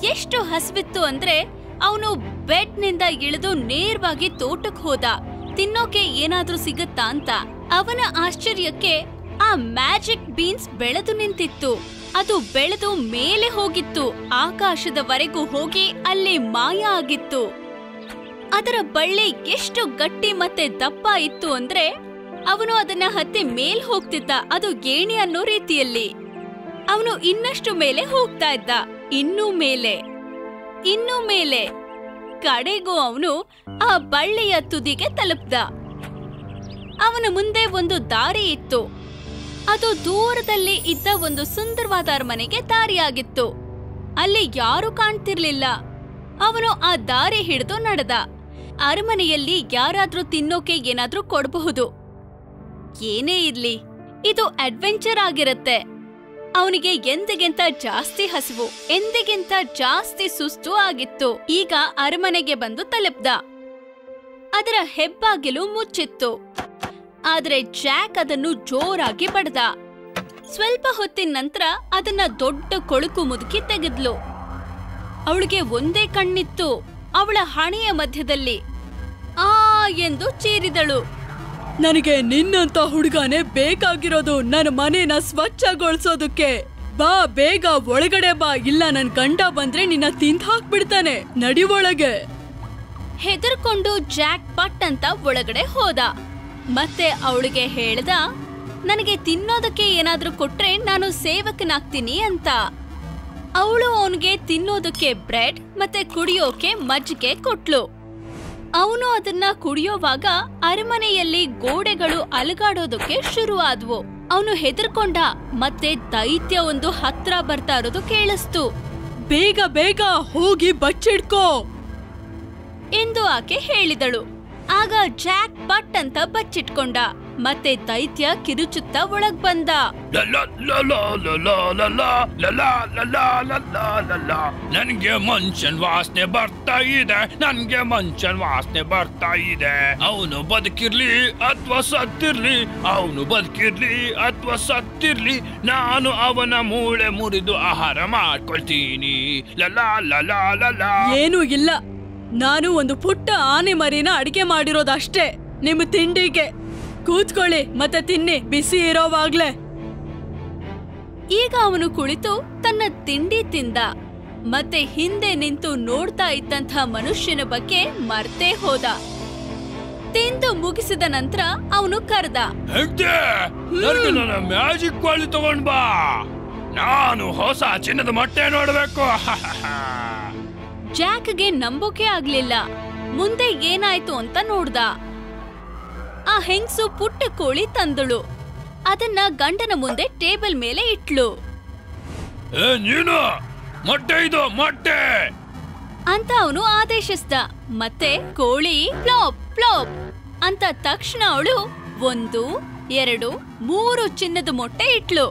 ಎಷ್ಟು ಹಸಿವಿತ್ತು ಅಂದ್ರೆ ಅವನು ಬೆಡ್ನಿಂದ ಇಳಿದು ನೇರವಾಗಿ ತೋಟಕ್ ಹೋದ. ತಿನ್ನೋಕೆ ಏನಾದ್ರೂ ಸಿಗತ್ತಾ ಅಂತ ಅವನ ಆಶ್ಚರ್ಯಕ್ಕೆ ಆ ಮ್ಯಾಜಿಕ್ ಬೀನ್ಸ್ ಬೆಳೆದು ನಿಂತಿತ್ತು. ಅದು ಬೆಳೆದು ಮೇಲೆ ಹೋಗಿತ್ತು. ಆಕಾಶದವರೆಗೂ ಹೋಗಿ ಅಲ್ಲಿ ಮಾಯ ಆಗಿತ್ತು. ಅದರ ಬಳ್ಳಿ ಎಷ್ಟು ಗಟ್ಟಿ ಮತ್ತೆ ದಪ್ಪ ಇತ್ತು ಅಂದ್ರೆ ಅವನು ಅದನ್ನ ಹತ್ತಿ ಮೇಲ್ ಹೋಗ್ತಿದ್ದ. ಅದು ಗೇಣಿ ಅನ್ನೋ ರೀತಿಯಲ್ಲಿ. ಅವನು ಇನ್ನಷ್ಟು ಮೇಲೆ ಹೋಗ್ತಾ ಇದ್ದ. ಇನ್ನೂ ಮೇಲೆ. ಇನ್ನೂ ಮೇಲೆ ಕಡೆಗೂ ಅವನು ಆ ಬಳ್ಳಿಯ ತುದಿಗೆ ತಲುಪ್ದ. ಅವನ ಮುಂದೆ ಒಂದು ದಾರಿ ಇತ್ತು. ಅದು ದೂರದಲ್ಲಿ ಇದ್ದ ಒಂದು ಸುಂದರವಾದ ಅರಮನೆಗೆ ದಾರಿಯಾಗಿತ್ತು. ಅಲ್ಲಿ ಯಾರು ಕಾಣ್ತಿರ್ಲಿಲ್ಲ. ಅವನು ಆ ದಾರಿ ಹಿಡಿದು ನಡೆದ. ಅರಮನೆಯಲ್ಲಿ ಯಾರಾದ್ರೂ ತಿನ್ನೋಕೆ ಏನಾದ್ರೂ ಕೊಡಬಹುದು. ಏನೇ ಇರ್ಲಿ, ಇದು ಅಡ್ವೆಂಚರ್ ಆಗಿರತ್ತೆ. ಅವನಿಗೆ ಎಂದಿಗಿಂತ ಜಾಸ್ತಿ ಹಸಿವು, ಎಂದಿಗಿಂತ ಜಾಸ್ತಿ ಸುಸ್ತು ಆಗಿತ್ತು. ಈಗ ಅರಮನೆಗೆ ಬಂದು ತಲುಪ್ದ. ಅದರ ಹೆಬ್ಬಾಗಿಲು ಮುಚ್ಚಿತ್ತು. ಆದ್ರೆ ಜಾಕ್ ಅದನ್ನು ಜೋರಾಗಿ ಪಡೆದ ಸ್ವಲ್ಪ ಹೊತ್ತಿನ ನಂತರ ಅದನ್ನ ದೊಡ್ಡ ಕೊಳುಕು ಮುದುಕಿ ತೆಗೆದ್ಲು. ಅವಳಿಗೆ ಒಂದೇ ಕಣ್ಣಿತ್ತು, ಅವಳ ಹಣೆಯ ಮಧ್ಯದಲ್ಲಿ. ಆ ಎಂದು ಚೀರಿದಳು. ನನಗೆ ನಿನ್ನಂತ ಹುಡುಗನೇ ಬೇಕಾಗಿರೋದು ನನ್ನ ಮನೇನ ಸ್ವಚ್ಛಗೊಳಿಸೋದಕ್ಕೆ. ಬಾ, ಬೇಗ ಒಳಗಡೆ ಬಾ. ಇಲ್ಲ, ನನ್ ಗಂಡ ಬಂದ್ರೆ ನಿನ್ನ ತಿಂದ್ ಹಾಕ್ಬಿಡ್ತಾನೆ ನಡಿ ಒಳಗೆ. ಹೆದರ್ಕೊಂಡು ಜಾಕ್ ಪಟ್ ಅಂತ ಒಳಗಡೆ ಹೋದ. ಮತ್ತೆ ಅವಳಿಗೆ ಹೇಳ್ದ, ನನಗೆ ತಿನ್ನೋದಕ್ಕೆ ಏನಾದ್ರೂ ಕೊಟ್ರೆ ನಾನು ಸೇವಕನಾಗ್ತೀನಿ ಅಂತ. ಅವಳು ಅವನಿಗೆ ತಿನ್ನೋದಕ್ಕೆ ಬ್ರೆಡ್ ಮತ್ತೆ ಕುಡಿಯೋಕೆ ಮಜ್ಜಿಗೆ ಕೊಟ್ಲು. ಅವನು ಅದನ್ನ ಕುಡಿಯೋವಾಗ ಅರಮನೆಯಲ್ಲಿ ಗೋಡೆಗಳು ಅಲುಗಾಡೋದಕ್ಕೆ ಶುರು ಆದ್ವು ಅವನು ಹೆದರ್ಕೊಂಡ, ಮತ್ತೆ ದೈತ್ಯ ಒಂದು ಹತ್ರ ಬರ್ತಾ ಇರೋದು ಕೇಳಿಸ್ತು. ಬೇಗ ಬೇಗ ಹೋಗಿ ಬಚ್ಚಿಡ್ಕೋ! ಎಂದು ಆಕೆ ಹೇಳಿದಳು. ಆಗ ಜಾಕ್ ಬಟ್ ಅಂತ ಬಚ್ಚಿಟ್ಕೊಂಡ ಮತ್ತೆ ದೈತ್ಯ ಕಿರುಚುತ್ತ ಒಳಗ್ ಬಂದ ನನ್ಗೆ ಮಂಚನ್ ವಾಸನೆ ಬರ್ತಾ ಇದೆ ನನ್ಗೆ ಮಂಚನ್ ವಾಸನೆ ಬರ್ತಾ ಇದೆ ಅವನು ಬದುಕಿರ್ಲಿ ಅಥವಾ ಸತ್ತಿರ್ಲಿ ಅವನು ಬದುಕಿರ್ಲಿ ಅಥವಾ ಸತ್ತಿರ್ಲಿ ನಾನು ಅವನ ಮೂಳೆ ಮುರಿದು ಆಹಾರ ಮಾಡ್ಕೊಳ್ತೀನಿ ಲಲಾ ಲಲಾ ಲಲಾ ಏನೂ ಇಲ್ಲ ನಾನು ಒಂದು ಪುಟ್ಟ ಆನೆ ಮರಿನ ಅಡಿಗೆ ಮಾಡಿರೋದಷ್ಟೇ. ನಿಮ್ಮ ತಿಂಡಿಗೆ. ಕೂತ್ಕೊಳ್ಳಿ ಮತ್ತೆ ತಿನ್ನಿ ಬಿಸಿ ಇರೋವಾಗ್ಲೇ. ಈಗ ಅವನು ಕುಳಿತು ತನ್ನ ತಿಂಡಿ ತಿಂದ. ಮತ್ತೆ ಹಿಂದೆ ನಿಂತು ನೋಡ್ತಾ ಇದ್ದಂಥ ಮನುಷ್ಯನ ಬಗ್ಗೆ ಮರ್ತೇ ಹೋದ. ತಿಂದು ಮುಗಿಸಿದ ನಂತರ ಅವನು ಕರೆದ. ಹೆಂಡ್ತಿ ನನಗೆ ನನ್ನ ಮ್ಯಾಜಿಕ್ ತಗೊಂಡ್ ಬಾ. ನಾನು ಹೊಸ ಚಿನ್ನದ ಮೊಟ್ಟೆ ನೋಡ್ಬೇಕು. ಜಾಕ್ಗೆ ನಂಬೋಕೆ ಆಗ್ಲಿಲ್ಲ. ಮುಂದೆ ಏನಾಯ್ತು ಅಂತ ನೋಡ್ದ. ಆ ಹೆಂಗ್ಸು ಪುಟ್ಟ ಕೋಳಿ ತಂದಳು. ಅದನ್ನ ಗಂಡನ ಮುಂದೆ ಟೇಬಲ್ ಮೇಲೆ ಇಟ್ಲು. ಇದು ಮೊಟ್ಟೆ! ಅಂತ ಅವನು ಆದೇಶಿಸ್ದ. ಮತ್ತೆ ಕೋಳಿ ಪ್ಲಾಪ್ ಪ್ಲಾಪ್ ಅಂತ ತಕ್ಷಣ ಅವಳು ಒಂದು ಎರಡು ಮೂರು ಚಿನ್ನದ ಮೊಟ್ಟೆ ಇಟ್ಲು.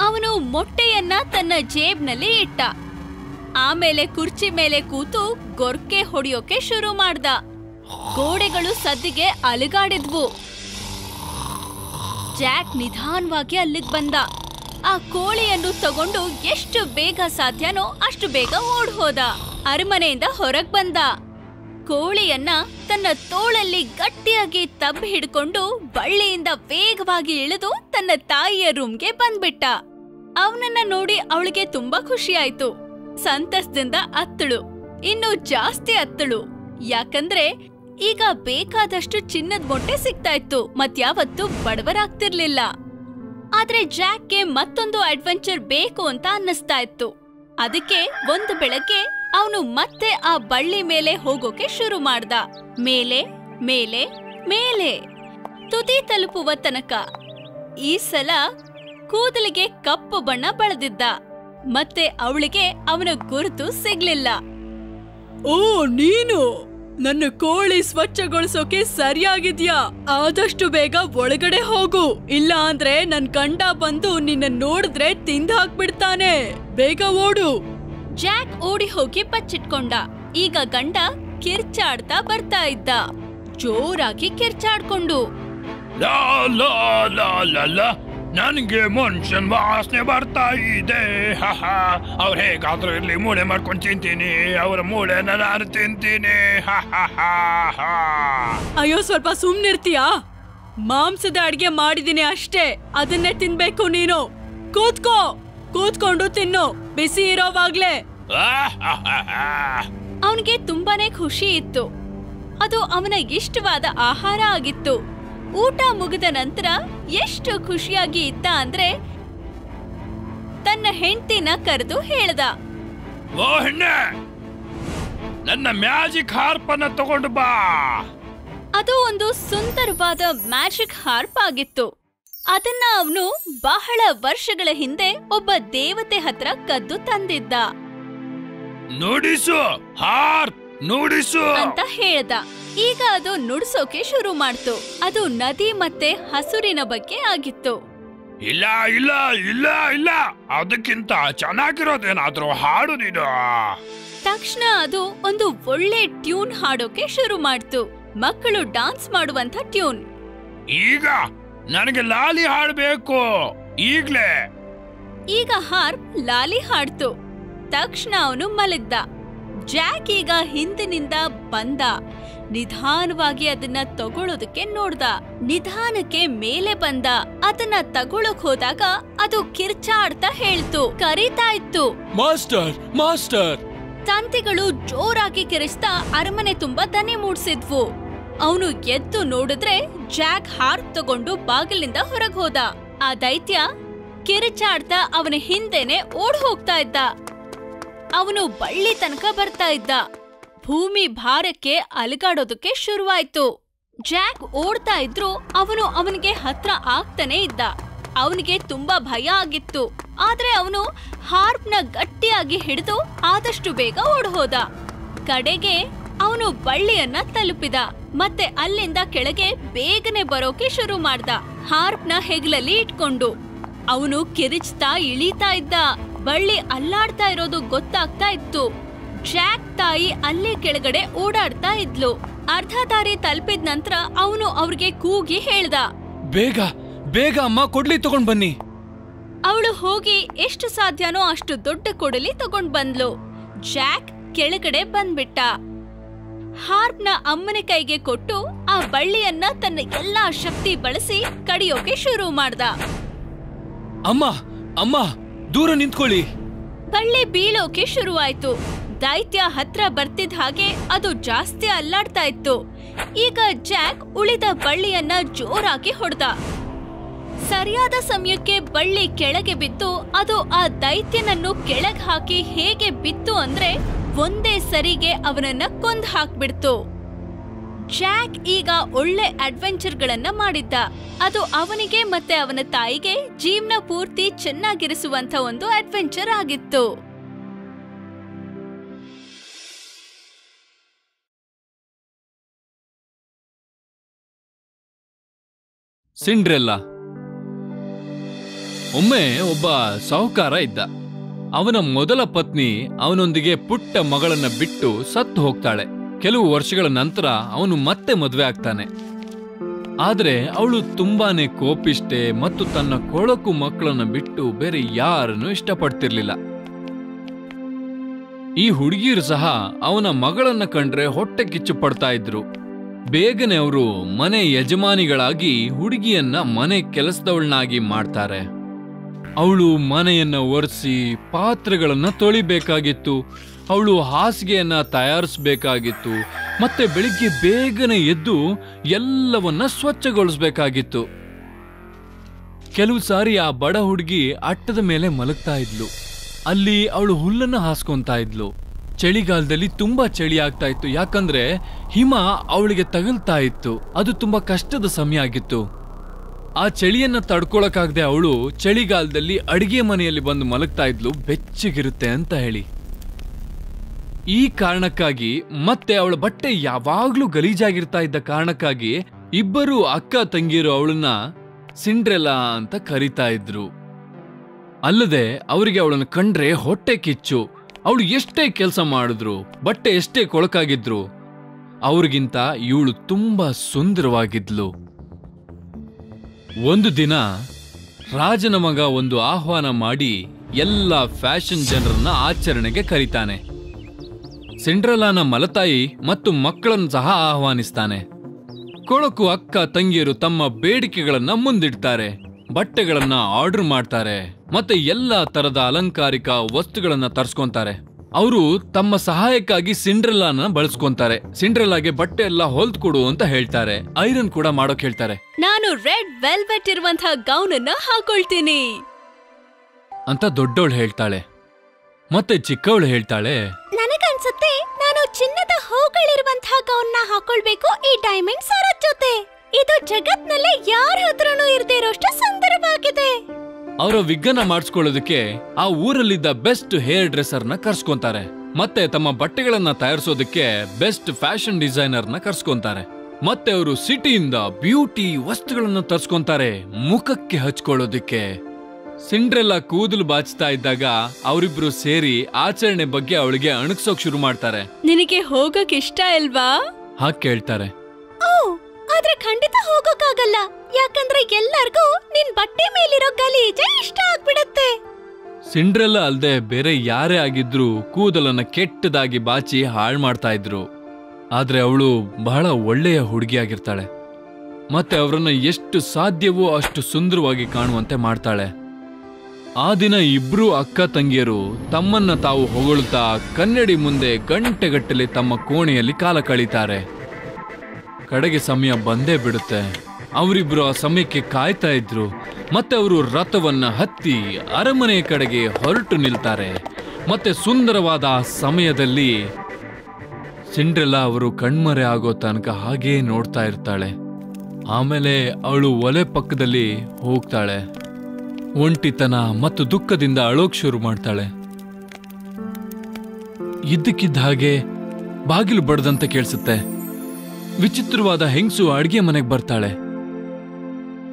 ಅವನು ಮೊಟ್ಟೆಯನ್ನ ತನ್ನ ಜೇಬ್ನಲ್ಲಿ ಇಟ್ಟ. ಆಮೇಲೆ ಕುರ್ಚಿ ಮೇಲೆ ಕೂತು ಗೊರ್ಕೆ ಹೊಡಿಯೋಕೆ ಶುರು ಮಾಡ್ದ. ಗೋಡೆಗಳು ಸದ್ದಿಗೆ ಅಲುಗಾಡಿದ್ವು. ಜಾಕ್ ನಿಧಾನವಾಗಿ ಅಲ್ಲಿಗ್ ಬಂದ. ಆ ಕೋಳಿಯನ್ನು ತಗೊಂಡು ಎಷ್ಟು ಬೇಗ ಸಾಧ್ಯನೋ ಅಷ್ಟು ಬೇಗ ಓಡ್ ಹೋದ. ಅರಮನೆಯಿಂದ ಹೊರಗ್ ಬಂದ. ಕೋಳಿಯನ್ನ ತನ್ನ ತೋಳಲ್ಲಿ ಗಟ್ಟಿಯಾಗಿ ತಬ್ ಹಿಡ್ಕೊಂಡು ಬಳ್ಳಿಯಿಂದ ವೇಗವಾಗಿ ಇಳಿದು ತನ್ನ ತಾಯಿಯ ರೂಮ್ಗೆ ಬಂದ್ಬಿಟ್ಟ. ಅವನನ್ನ ನೋಡಿ ಅವಳಿಗೆ ತುಂಬಾ ಖುಷಿಯಾಯ್ತು. ಸಂತಸದಿಂದ ಅತ್ತಳು. ಇನ್ನು ಜಾಸ್ತಿ ಅತ್ತಳು. ಯಾಕಂದ್ರೆ ಈಗ ಬೇಕಾದಷ್ಟು ಚಿನ್ನದ ಮೊಟ್ಟೆ ಸಿಗ್ತಾ ಇತ್ತು. ಮತ್ಯಾವತ್ತೂ ಬಡವರಾಗ್ತಿರ್ಲಿಲ್ಲ. ಆದ್ರೆ ಜಾಕ್ಗೆ ಮತ್ತೊಂದು ಅಡ್ವೆಂಚರ್ ಬೇಕು ಅಂತ ಅನ್ನಿಸ್ತಾ ಇತ್ತು. ಅದಕ್ಕೆ ಒಂದು ಬೆಳಗ್ಗೆ ಅವನು ಮತ್ತೆ ಆ ಬಳ್ಳಿ ಮೇಲೆ ಹೋಗೋಕೆ ಶುರು ಮಾಡ್ದ. ಮೇಲೆ ಮೇಲೆ ಮೇಲೆ. ತುದಿ ತಲುಪುವ ತನಕ ಈ ಸಲ ಕೂದಲಿಗೆ ಕಪ್ಪು ಬಣ್ಣ ಬಳದಿದ್ದ. ಮತ್ತೆ ಅವಳಿಗೆ ಅವನ ಗುರುತು ಸಿಗ್ಲಿಲ್ಲ. ಓ ನೀನು? ನನ್ನ ಕೋಳಿ ಸ್ವಚ್ಛಗೊಳಿಸೋಕೆ ಸರಿಯಾಗಿದ್ಯಾ? ಆದಷ್ಟು ಬೇಗ ಒಳಗಡೆ ಹೋಗು. ಇಲ್ಲ ಅಂದ್ರೆ ನನ್ ಗಂಡ ಬಂದು ನಿನ್ನ ನೋಡಿದ್ರೆ ತಿಂದ ಹಾಕ್ಬಿಡ್ತಾನೆ. ಬೇಗ ಓಡು. ಜಾಕ್ ಓಡಿ ಹೋಗಿ ಬಚ್ಚಿಟ್ಕೊಂಡ ಈಗ ಗಂಡ ಕಿರ್ಚಾಡ್ತಾ ಬರ್ತಾ ಇದ್ದ. ಜೋರಾಗಿ ಕಿರ್ಚಾಡ್ಕೊಂಡು. ಲಾ ಲಾ ಲಾ ಲಾ ಲಾ. ನನಗೆ ಮನುಷ್ಯನ್ ವಾಸನೆ ಬರ್ತಾ ಇದೆ. ಅವ್ರು ಅವ್ರ ಹೇಗಾದ್ರೂ ಇರ್ಲಿ ಮೂಳೆ ಮಾಡ್ಕೊಂಡು ತಿಂತೀನಿ. ಅವರ ಮೂಳೆನ ನಾನು ತಿಂತೀನಿ. ಹಹ ಅಯ್ಯೋ ಸ್ವಲ್ಪ ಸುಮ್ನಿರ್ತೀಯಾ ಮಾಂಸದ ಅಡಿಗೆ ಮಾಡಿದೀನಿ ಅಷ್ಟೇ. ಅದನ್ನೇ ತಿನ್ಬೇಕು ನೀನು. ಕೂತ್ಕೋ. ಕೂತ್ಕೊಂಡು ತಿನ್ನು. ಬಿಸಿ ಇರೋವಾಗ್ಲೇ. ಅವನಿಗೆ ತುಂಬಾನೇ ಖುಷಿ ಇತ್ತು. ಅದು ಅವನ ಇಷ್ಟವಾದ ಆಹಾರ ಆಗಿತ್ತು. ಊಟ ಮುಗಿದ ನಂತರ ಎಷ್ಟು ಖುಷಿಯಾಗಿ ಇದ್ದ ಅಂದ್ರೆ ತನ್ನ ಹೆಂಡತಿನ ಕರೆದು ಹೇಳ್ದ. ಓ ಹೆಣ್ಣೆ ನನ್ನ ಮ್ಯಾಜಿಕ್ ಹಾರ್ಪನ್ನ ತಗೊಂಡು ಬಾ. ಅದು ಒಂದು ಸುಂದರವಾದ ಮ್ಯಾಜಿಕ್ ಹಾರ್ಪ್ ಆಗಿತ್ತು. ಅದನ್ನ ಅವನು ಬಹಳ ವರ್ಷಗಳ ಹಿಂದೆ ಒಬ್ಬ ದೇವತೆ ಹತ್ರ ಕದ್ದು ತಂದಿದ್ದ. ನೋಡಿಸು ಹಾರ್ಪ್ ನೋಡಿಸು. ಅಂತ ಹೇಳ್ದ. ಈಗ ಅದು ನುಡ್ಸೋಕೆ ಶುರು ಮಾಡ್ತು. ಅದು ನದಿ ಮತ್ತೆ ಹಸುರಿನ ಬಗ್ಗೆ ಆಗಿತ್ತು. ಇಲ್ಲ ಇಲ್ಲ ಇಲ್ಲ ಇಲ್ಲ. ಅದಕ್ಕಿಂತ ಚೆನ್ನಾಗಿರೋದೇನಾದ್ರೂ ಹಾಡು ನೀನು. ತಕ್ಷಣ ಅದು ಒಂದು ಒಳ್ಳೆ ಟ್ಯೂನ್ ಹಾಡೋಕೆ ಶುರು ಮಾಡ್ತು. ಮಕ್ಕಳು ಡಾನ್ಸ್ ಮಾಡುವಂತ ಟ್ಯೂನ್. ಈಗ ನನಗೆ ಲಾಲಿ ಹಾಡ್ಬೇಕು. ಈಗ್ಲೇ. ಈಗ ಹಾರ್ಪ್ ಲಾಲಿ ಹಾಡ್ತು. ತಕ್ಷಣ ಅವನು ಮಲಗ್ದ. ಜಾಕ್ ಈಗ ಹಿಂದಿನಿಂದ ಬಂದ. ನಿಧಾನವಾಗಿ ಅದನ್ನ ತಗೊಳ್ಳೋದಕ್ಕೆ ನೋಡ್ದ. ನಿಧಾನಕ್ಕೆ ಮೇಲೆ ಬಂದ. ಅದನ್ನ ತಗೊಳಕ್ ಹೋದಾಗ ಅದು ಕಿರ್ಚಾಡ್ತಾ ಹೇಳ್ತು. ಕರೀತಾ ಇತ್ತು. Master master. ತಂತಿಗಳು ಜೋರಾಗಿ ಕಿರಿಸ್ತಾ ಅರಮನೆ ತುಂಬಾ ದನಿ ಮೂಡಿಸಿದ್ವು. ಅವನು ಎದ್ದು ನೋಡಿದ್ರೆ ಜಾಕ್ ಹಾರ್ ತಗೊಂಡು ಬಾಗಿಲಿಂದ ಹೊರಗ್ ಹೋದ. ಆ ದೈತ್ಯ ಕಿರಿಚಾಡ್ತಾ ಅವನ ಹಿಂದೆನೆ ಓಡ್ ಹೋಗ್ತಾ ಇದ್ದ. ಅವನು ಬಳ್ಳಿ ತನಕ ಬರ್ತಾ ಇದ್ದ. ಭೂಮಿ ಭಾರಕ್ಕೆ ಅಲುಗಾಡೋದಕ್ಕೆ ಶುರುವಾಯ್ತು. ಜಾಕ್ ಓಡ್ತಾ ಇದ್ರು ಅವನು ಅವನಿಗೆ ಹತ್ರ ಆಗ್ತಾನೆ ಇದ್ದ. ಅವನಿಗೆ ತುಂಬಾ ಭಯ ಆಗಿತ್ತು. ಆದ್ರೆ ಅವನು ಹಾರ್ಪ್ನ ಗಟ್ಟಿಯಾಗಿ ಹಿಡಿದು ಆದಷ್ಟು ಬೇಗ ಓಡ್ಹೋದ. ಕಡೆಗೆ ಅವನು ಬಳ್ಳಿಯನ್ನ ತಲುಪಿದ. ಮತ್ತೆ ಅಲ್ಲಿಂದ ಕೆಳಗೆ ಬೇಗನೆ ಬರೋಕೆ ಶುರು ಮಾಡ್ದ. ಹಾರ್ಪ್ನ ಹೆಗಲಲ್ಲಿ ಇಟ್ಕೊಂಡು. ಅವನು ಕಿರಿಚ್ತಾ ಇಳೀತಾ ಇದ್ದ. ಬಳ್ಳಿ ಅಲ್ಲಾಡ್ತಾ ಇರೋದು ಗೊತ್ತಾಗ್ತಾ ಇತ್ತು. ಜಾಕ್ ತಾಯಿ ಅಲ್ಲೇ ಕೆಳಗಡೆ ಓಡಾಡ್ತಾ ಇದ್ಲು. ಅರ್ಧ ದಾರಿ ತಲುಪಿದ ನಂತರ ಅವನು ಅವ್ರಿಗೆ ಕೂಗಿ ಹೇಳ್ದ. ಬೇಗ ಬೇಗ ಅಮ್ಮ ಕೊಡ್ಲಿ ತಗೊಂಡ್ ಬನ್ನಿ. ಅವಳು ಹೋಗಿ ಎಷ್ಟು ಸಾಧ್ಯನೋ ಅಷ್ಟು ದೊಡ್ಡ ಕೊಡಲಿ ತಗೊಂಡ್ ಬಂದ್ಲು. ಜಾಕ್ ಕೆಳಗಡೆ ಬಂದ್ಬಿಟ್ಟ. ಹಾರ್ಪ್ನ ಅಮ್ಮನ ಕೈಗೆ ಕೊಟ್ಟು ಆ ಬಳ್ಳಿಯನ್ನ ತನ್ನ ಎಲ್ಲಾ ಶಕ್ತಿ ಬಳಸಿ ಕಡಿಯೋಕೆ ಶುರು ಮಾಡ್ದ. ಅಮ್ಮ ಅಮ್ಮ ದೂರ ನಿಂತ್ಕೊಳ್ಳಿ. ಬಳ್ಳಿ ಬೀಳೋಕೆ ಶುರುವಾಯ್ತು. ದೈತ್ಯ ಹತ್ರ ಬರ್ತಿದ್ ಹಾಗೆ ಅದು ಜಾಸ್ತಿ ಅಲ್ಲಾಡ್ತಾ ಇತ್ತು. ಈಗ ಜಾಕ್ ಉಳಿದ ಬಳ್ಳಿಯನ್ನ ಜೋರಾಗಿ ಹೊಡೆದ. ಸರಿಯಾದ ಸಮಯಕ್ಕೆ ಬಳ್ಳಿ ಕೆಳಗೆ ಬಿದ್ದು ಅದು ಆ ದೈತ್ಯನನ್ನು ಕೆಳಗೆ ಹಾಕಿ ಹೇಗೆ ಬಿತ್ತು ಅಂದ್ರೆ ಒಂದೇ ಸರಿಗೆ ಅವನನ್ನ ಕೊಂದ್ ಹಾಕ್ಬಿಡ್ತು. ಜಾಕ್ ಈಗ ಒಳ್ಳೆ ಅಡ್ವೆಂಚರ್ಗಳನ್ನ ಮಾಡಿದ್ದ. ಅದು ಅವನಿಗೆ ಮತ್ತೆ ಅವನ ತಾಯಿಗೆ ಜೀವನ ಪೂರ್ತಿ ಚೆನ್ನಾಗಿರಿಸುವಂತ ಒಂದು ಅಡ್ವೆಂಚರ್ ಆಗಿತ್ತು. ಸಿಂಡ್ರೆಲ್ಲ. ಒಮ್ಮೆ ಒಬ್ಬ ಸಾಹುಕಾರ ಇದ್ದ. ಅವನ ಮೊದಲ ಪತ್ನಿ ಅವನೊಂದಿಗೆ ಪುಟ್ಟ ಮಗಳನ್ನ ಬಿಟ್ಟು ಸತ್ತು ಹೋಗ್ತಾಳೆ. ಕೆಲವು ವರ್ಷಗಳ ನಂತರ ಅವನು ಮತ್ತೆ ಮದುವೆ ಆಗ್ತಾನೆ. ಆದ್ರೆ ಅವಳು ತುಂಬಾನೇ ಕೋಪಿಷ್ಟೆ ಮತ್ತು ತನ್ನ ಕೊಳಕು ಮಕ್ಕಳನ್ನ ಬಿಟ್ಟು ಬೇರೆ ಯಾರನ್ನು ಇಷ್ಟಪಡ್ತಿರ್ಲಿಲ್ಲ. ಈ ಹುಡುಗಿಯರು ಸಹ ಅವನ ಮಗಳನ್ನ ಕಂಡ್ರೆ ಹೊಟ್ಟೆ ಕಿಚ್ಚು ಪಡ್ತಾ ಇದ್ರು. ಬೇಗನೆ ಅವರು ಮನೆ ಯಜಮಾನಿಗಳಾಗಿ ಹುಡುಗಿಯನ್ನ ಮನೆ ಕೆಲಸದವಳನ್ನಾಗಿ ಮಾಡ್ತಾರೆ. ಅವಳು ಮನೆಯನ್ನ ಒರೆಸಿ ಪಾತ್ರೆಗಳನ್ನ ತೊಳಿಬೇಕಾಗಿತ್ತು. ಅವಳು ಹಾಸಿಗೆಯನ್ನ ತಯಾರಿಸಬೇಕಾಗಿತ್ತು. ಮತ್ತೆ ಬೆಳಿಗ್ಗೆ ಬೇಗನೆ ಎದ್ದು ಎಲ್ಲವನ್ನ ಸ್ವಚ್ಛಗೊಳಿಸ್ಬೇಕಾಗಿತ್ತು. ಕೆಲವು ಸಾರಿ ಆ ಬಡ ಹುಡುಗಿ ಅಟ್ಟದ ಮೇಲೆ ಮಲಗ್ತಾ ಇದ್ಲು. ಅಲ್ಲಿ ಅವಳು ಹುಲ್ಲನ್ನು ಹಾಸ್ಕೊಂತ ಇದ್ಲು. ಚಳಿಗಾಲದಲ್ಲಿ ತುಂಬಾ ಚಳಿ ಆಗ್ತಾ ಇತ್ತು. ಯಾಕಂದ್ರೆ ಹಿಮ ಅವಳಿಗೆ ತಗಲ್ತಾ ಇತ್ತು. ಅದು ತುಂಬಾ ಕಷ್ಟದ ಸಮಯ ಆಗಿತ್ತು. ಆ ಚಳಿಯನ್ನ ತಡ್ಕೊಳಕಾಗದೆ ಅವಳು ಚಳಿಗಾಲದಲ್ಲಿ ಅಡಿಗೆ ಮನೆಯಲ್ಲಿ ಬಂದು ಮಲಗ್ತಾ ಇದ್ಲು. ಬೆಚ್ಚಗಿರುತ್ತೆ ಅಂತ ಹೇಳಿ. ಈ ಕಾರಣಕ್ಕಾಗಿ ಮತ್ತೆ ಅವಳ ಬಟ್ಟೆ ಯಾವಾಗ್ಲೂ ಗಲೀಜಾಗಿರ್ತಾ ಇದ್ದ ಕಾರಣಕ್ಕಾಗಿ ಇಬ್ಬರು ಅಕ್ಕ ತಂಗಿಯರು ಅವಳನ್ನ ಸಿಂಡ್ರೆಲಾ ಅಂತ ಕರೀತಾ ಇದ್ರು. ಅಲ್ಲದೆ ಅವರಿಗೆ ಅವಳನ್ನು ಕಂಡ್ರೆ ಹೊಟ್ಟೆ ಕಿಚ್ಚು. ಅವಳು ಎಷ್ಟೇ ಕೆಲಸ ಮಾಡಿದ್ರು, ಬಟ್ಟೆ ಎಷ್ಟೇ ಕೊಳಕಾಗಿದ್ರು, ಅವ್ರಿಗಿಂತ ಇವಳು ತುಂಬಾ ಸುಂದರವಾಗಿದ್ಲು. ಒಂದು ದಿನ ರಾಜನ ಮಗ ಒಂದು ಆಹ್ವಾನ ಮಾಡಿ ಎಲ್ಲ ಫ್ಯಾಷನ್ ಜನರನ್ನ ಆಚರಣೆಗೆ ಕರೀತಾನೆ. ಸಿಂಡ್ರಲಾನ ಮಲತಾಯಿ ಮತ್ತು ಮಕ್ಕಳನ್ನು ಸಹ ಆಹ್ವಾನಿಸ್ತಾನೆ. ಕೊಳಕು ಅಕ್ಕ ತಂಗಿಯರು ತಮ್ಮ ಬೇಡಿಕೆಗಳನ್ನ ಮುಂದಿಡ್ತಾರೆ. ಬಟ್ಟೆಗಳನ್ನ ಆರ್ಡರ್ ಮಾಡ್ತಾರೆ ಮತ್ತೆ ಎಲ್ಲಾ ತರದ ಅಲಂಕಾರಿಕ ವಸ್ತುಗಳನ್ನ ತರ್ಸ್ಕೊಂತಾರೆ. ಅವರು ತಮ್ಮ ಸಹಾಯಕ್ಕಾಗಿ ಸಿಂಡ್ರೆಲ್ಲಾನ ಬಳಸ್ಕೊಂತಾರೆ. ಸಿಂಡ್ರೆಲ್ಲಾಗೆ ಬಟ್ಟೆ ಎಲ್ಲ ಹೊಲ್ದ್ ಕೊಡು ಅಂತ ಹೇಳ್ತಾರೆ. ಐರನ್ ಕೂಡ ಮಾಡೋಕ್ ಹೇಳ್ತಾರೆ. ನಾನು ರೆಡ್ ವೆಲ್ವೆಟ್ ಇರುವಂತಹ ಗೌನ್ ಅನ್ನ ಹಾಕೊಳ್ತೀನಿ. ಅಂತ ದೊಡ್ಡವಳು ಹೇಳ್ತಾಳೆ. ಮತ್ತೆ ಚಿಕ್ಕವಳು ಹೇಳ್ತಾಳೆ ನನಗನ್ಸುತ್ತೆ ನಾನು ಚಿನ್ನದ ಹೂಗಳಿರುವಂತಹ ಗೌನ್ನ ಹಾಕೊಳ್ಬೇಕು ಈ ಡೈಮಂಡ್ ಸರದ ಜೊತೆ. ಇದು ಜಗತ್ನಲ್ಲೇ ಯಾರ ಹತ್ರನೂ ಇರದೇ ಇರೋಷ್ಟು ಸುಂದರವಾಗಿದೆ. ಅವರ ವಿಗ್ಗನ ಮಾಡಿಸ್ಕೊಳ್ಳೋದಕ್ಕೆ ಆ ಊರಲ್ಲಿದ್ದ ಬೆಸ್ಟ್ ಹೇರ್ ಡ್ರೆಸ್ಸರ್ನ ಕರ್ಸ್ಕೊಂತಾರೆ. ಮತ್ತೆ ತಮ್ಮ ಬಟ್ಟೆಗಳನ್ನ ತಯಾರಿಸೋದಕ್ಕೆ ಬೆಸ್ಟ್ ಫ್ಯಾಷನ್ ಡಿಸೈನರ್ನ ಕರ್ಸ್ಕೊಂತಾರೆ. ಮತ್ತೆ ಅವರು ಸಿಟಿಯಿಂದ ಬ್ಯೂಟಿ ವಸ್ತುಗಳನ್ನ ತರ್ಸ್ಕೊಂತಾರೆ ಮುಖಕ್ಕೆ ಹಚ್ಕೊಳ್ಳೋದಕ್ಕೆ. ಸಿಂಡ್ರೆಲ್ಲ ಕೂದಲು ಬಾಚ್ತಾ ಇದ್ದಾಗ ಅವರಿಬ್ರು ಸೇರಿ ಆಚರಣೆ ಬಗ್ಗೆ ಅವಳಿಗೆ ಅಣಗ್ಸೋಕ್ ಶುರು ಮಾಡ್ತಾರೆ. ನಿನಗೆ ಹೋಗಕ್ ಇಷ್ಟ ಇಲ್ವಾ? ಹಾ ಕೇಳ್ತಾರೆ. ಓ ಆದ್ರೆ ಖಂಡಿತ ಹೋಗೋಕ್ಕಾಗಲ್ಲ. ಯಾಕಂದ್ರೆ ಎಲ್ಲರಿಗೂ ನಿನ್ ಬಟ್ಟೆ ಮೇಲಿರೋ ಗಲೀಜೆ ಇಷ್ಟ ಆಗ್ಬಿಡತ್ತೆ. ಸಿಂಡ್ರೆಲ್ಲ ಅಲ್ದೆ ಬೇರೆ ಯಾರೇ ಆಗಿದ್ರು ಕೂದಲನ್ನ ಕೆಟ್ಟದಾಗಿ ಬಾಚಿ ಹಾಳು ಮಾಡ್ತಾ ಇದ್ರು. ಆದ್ರೆ ಅವಳು ಬಹಳ ಒಳ್ಳೆಯ ಹುಡುಗಿಯಾಗಿರ್ತಾಳೆ. ಮತ್ತೆ ಅವರನ್ನ ಎಷ್ಟು ಸಾಧ್ಯವೋ ಅಷ್ಟು ಸುಂದರವಾಗಿ ಕಾಣುವಂತೆ ಮಾಡ್ತಾಳೆ. ಆ ದಿನ ಇಬ್ರು ಅಕ್ಕ ತಂಗಿಯರು ತಮ್ಮನ್ನ ತಾವು ಹೊಗಳುತ್ತಾ ಕನ್ನಡಿ ಮುಂದೆ ಗಂಟೆಗಟ್ಟಲೆ ತಮ್ಮ ಕೋಣೆಯಲ್ಲಿ ಕಾಲ ಕಳೀತಾರೆ. ಕಡೆಗೆ ಸಮಯ ಬಂದೇ ಬಿಡುತ್ತೆ. ಅವರಿಬ್ರು ಆ ಸಮಯಕ್ಕೆ ಕಾಯ್ತಾ ಇದ್ರು. ಮತ್ತೆ ಅವರು ರಥವನ್ನ ಹತ್ತಿ ಅರಮನೆ ಕಡೆಗೆ ಹೊರಟು ನಿಲ್ತಾರೆ. ಮತ್ತೆ ಸುಂದರವಾದ ಆ ಸಮಯದಲ್ಲಿ ಸಿಂಡ್ರೆಲ್ಲಾ ಅವರು ಕಣ್ಮರೆ ಆಗೋ ತನಕ ಹಾಗೇ ನೋಡ್ತಾ ಇರ್ತಾಳೆ. ಆಮೇಲೆ ಅವಳು ಒಲೆ ಪಕ್ಕದಲ್ಲಿ ಹೋಗ್ತಾಳೆ. ಒಂಟಿತನ ಮತ್ತು ದುಃಖದಿಂದ ಅಳೋಕ್ ಶುರು ಮಾಡ್ತಾಳೆ. ಇದ್ದಕ್ಕಿದ್ದ ಹಾಗೆ ಬಾಗಿಲು ಬಡ್ದಂತೆ ಕೇಳಿಸುತ್ತೆ. ವಿಚಿತ್ರವಾದ ಹೆಂಗಸು ಅಡಿಗೆ ಮನೆಗೆ ಬರ್ತಾಳೆ.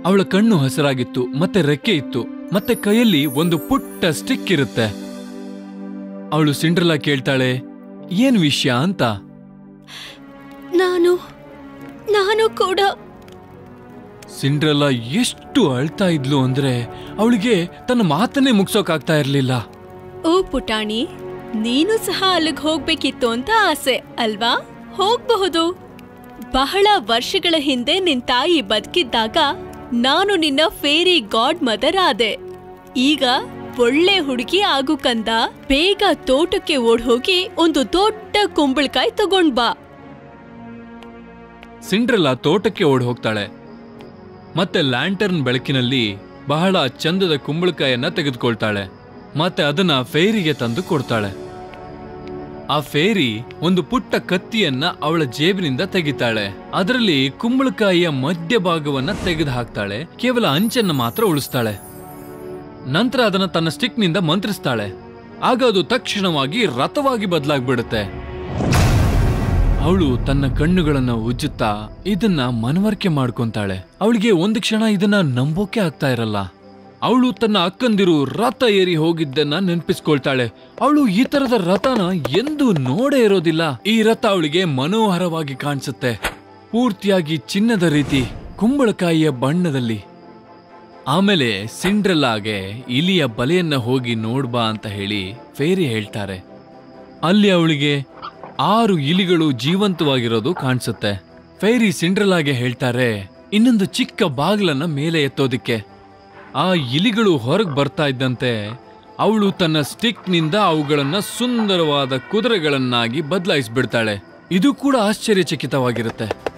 ಅವಳ ಕಣ್ಣು ಹಸರಾಗಿತ್ತು ಮತ್ತೆ ರೆಕ್ಕೆ ಇತ್ತು ಮತ್ತೆ ಕೈಯಲ್ಲಿ ಒಂದು ಪುಟ್ಟ ಸ್ಟಿಕ್ ಇರುತ್ತೆ. ಅವಳು ಸಿಂಡ್ರಲಾ ಕೇಳ್ತಾಳೆ ಏನ್ ವಿಷಯ ಅಂತ? ನಾನು ನಾನು ಕೂಡ. ಸಿಂಡ್ರಲಾ ಎಷ್ಟು ಅಳ್ತಾ ಇದ್ಲು ಅಂದ್ರೆ ಅವಳಿಗೆ ತನ್ನ ಮಾತನ್ನೇ ಮುಗ್ಸೋಕಾಗ್ತಾ ಇರ್ಲಿಲ್ಲ. ಓ ಪುಟಾಣಿ ನೀನು ಸಹ ಅಲ್ಲಿಗೆ ಹೋಗ್ಬೇಕಿತ್ತು ಅಂತ ಆಸೆ ಅಲ್ವಾ? ಹೋಗ್ಬಹುದು. ಬಹಳ ವರ್ಷಗಳ ಹಿಂದೆ ನಿನ್ ತಾಯಿ ಬದುಕಿದ್ದಾಗ ನಾನು ನಿನ್ನ ಫೇರಿ ಗಾಡ್ ಮದರ್ ಆದೆ. ಈಗ ಒಳ್ಳೆ ಹುಡುಗಿ ಆಗು ಕಂದ, ಬೇಗ ತೋಟಕ್ಕೆ ಓಡ್ ಹೋಗಿ ಒಂದು ದೊಡ್ಡ ಕುಂಬಳಕಾಯಿ ತಗೊಂಡ್ ಬಾ. ಸಿಂಡ್ರೆಲ್ಲಾ ತೋಟಕ್ಕೆ ಓಡ್ ಹೋಗ್ತಾಳೆ ಮತ್ತೆ ಲ್ಯಾಂಟರ್ನ್ ಬೆಳಕಿನಲ್ಲಿ ಬಹಳ ಚಂದದ ಕುಂಬಳಕಾಯನ್ನ ತೆಗೆದುಕೊಳ್ತಾಳೆ. ಮತ್ತೆ ಅದನ್ನ ಫೇರಿಗೆ ತಂದು ಕೊಡ್ತಾಳೆ. ಆ ಫೇರಿ ಒಂದು ಪುಟ್ಟ ಕತ್ತಿಯನ್ನ ಅವಳ ಜೇಬಿನಿಂದ ತೆಗಿತಾಳೆ. ಅದರಲ್ಲಿ ಕುಂಬಳಕಾಯಿಯ ಮಧ್ಯಭಾಗವನ್ನ ತೆಗೆದು ಹಾಕ್ತಾಳೆ. ಕೇವಲ ಅಂಚನ್ನ ಮಾತ್ರ ಉಳಿಸ್ತಾಳೆ. ನಂತರ ಅದನ್ನ ತನ್ನ ಸ್ಟಿಕ್ನಿಂದ ಮಂತ್ರಿಸ್ತಾಳೆ. ಆಗ ಅದು ತಕ್ಷಣವಾಗಿ ರಥವಾಗಿ ಬದಲಾಗ್ಬಿಡುತ್ತೆ. ಅವಳು ತನ್ನ ಕಣ್ಣುಗಳನ್ನ ಉಜ್ಜುತ್ತಾ ಇದನ್ನ ಮನವರಿಕೆ ಮಾಡ್ಕೊಂತಾಳೆ. ಅವಳಿಗೆ ಒಂದು ಕ್ಷಣ ಇದನ್ನ ನಂಬೋಕೆ ಆಗ್ತಾ ಇರಲ್ಲ. ಅವಳು ತನ್ನ ಅಕ್ಕಂದಿರು ರಥ ಏರಿ ಹೋಗಿದ್ದನ್ನ ನೆನಪಿಸ್ಕೊಳ್ತಾಳೆ. ಅವಳು ಈ ತರದ ರಥನ ಎಂದೂ ನೋಡೇ ಇರೋದಿಲ್ಲ. ಈ ರಥ ಅವಳಿಗೆ ಮನೋಹರವಾಗಿ ಕಾಣಿಸುತ್ತೆ. ಪೂರ್ತಿಯಾಗಿ ಚಿನ್ನದ ರೀತಿ, ಕುಂಬಳಕಾಯಿಯ ಬಣ್ಣದಲ್ಲಿ. ಆಮೇಲೆ ಸಿಂಡ್ರೆಲ್ಲಾಗೆ ಇಲಿಯ ಬಲೆಯನ್ನ ಹೋಗಿ ನೋಡ್ಬಾ ಅಂತ ಹೇಳಿ ಫೇರಿ ಹೇಳ್ತಾರೆ. ಅಲ್ಲಿ ಅವಳಿಗೆ ಆರು ಇಲಿಗಳು ಜೀವಂತವಾಗಿರೋದು ಕಾಣಿಸುತ್ತೆ. ಫೇರಿ ಸಿಂಡ್ರೆಲ್ಲಾಗೆ ಹೇಳ್ತಾರೆ, ಇನ್ನೊಂದು ಚಿಕ್ಕ ಬಾಗಿಲನ್ನ ಮೇಲೆ ಎತ್ತೋದಿಕ್ಕೆ. ಆ ಇಲಿಗಳು ಹೊರಗೆ ಬರ್ತಾ ಇದ್ದಂತೆ ಅವಳು ತನ್ನ ಸ್ಟಿಕ್ನಿಂದ ಅವುಗಳನ್ನು ಸುಂದರವಾದ ಕುದುರೆಗಳನ್ನಾಗಿ ಬದಲಾಯಿಸ್ಬಿಡ್ತಾಳೆ. ಇದು ಕೂಡ ಆಶ್ಚರ್ಯಚಕಿತವಾಗಿರುತ್ತೆ.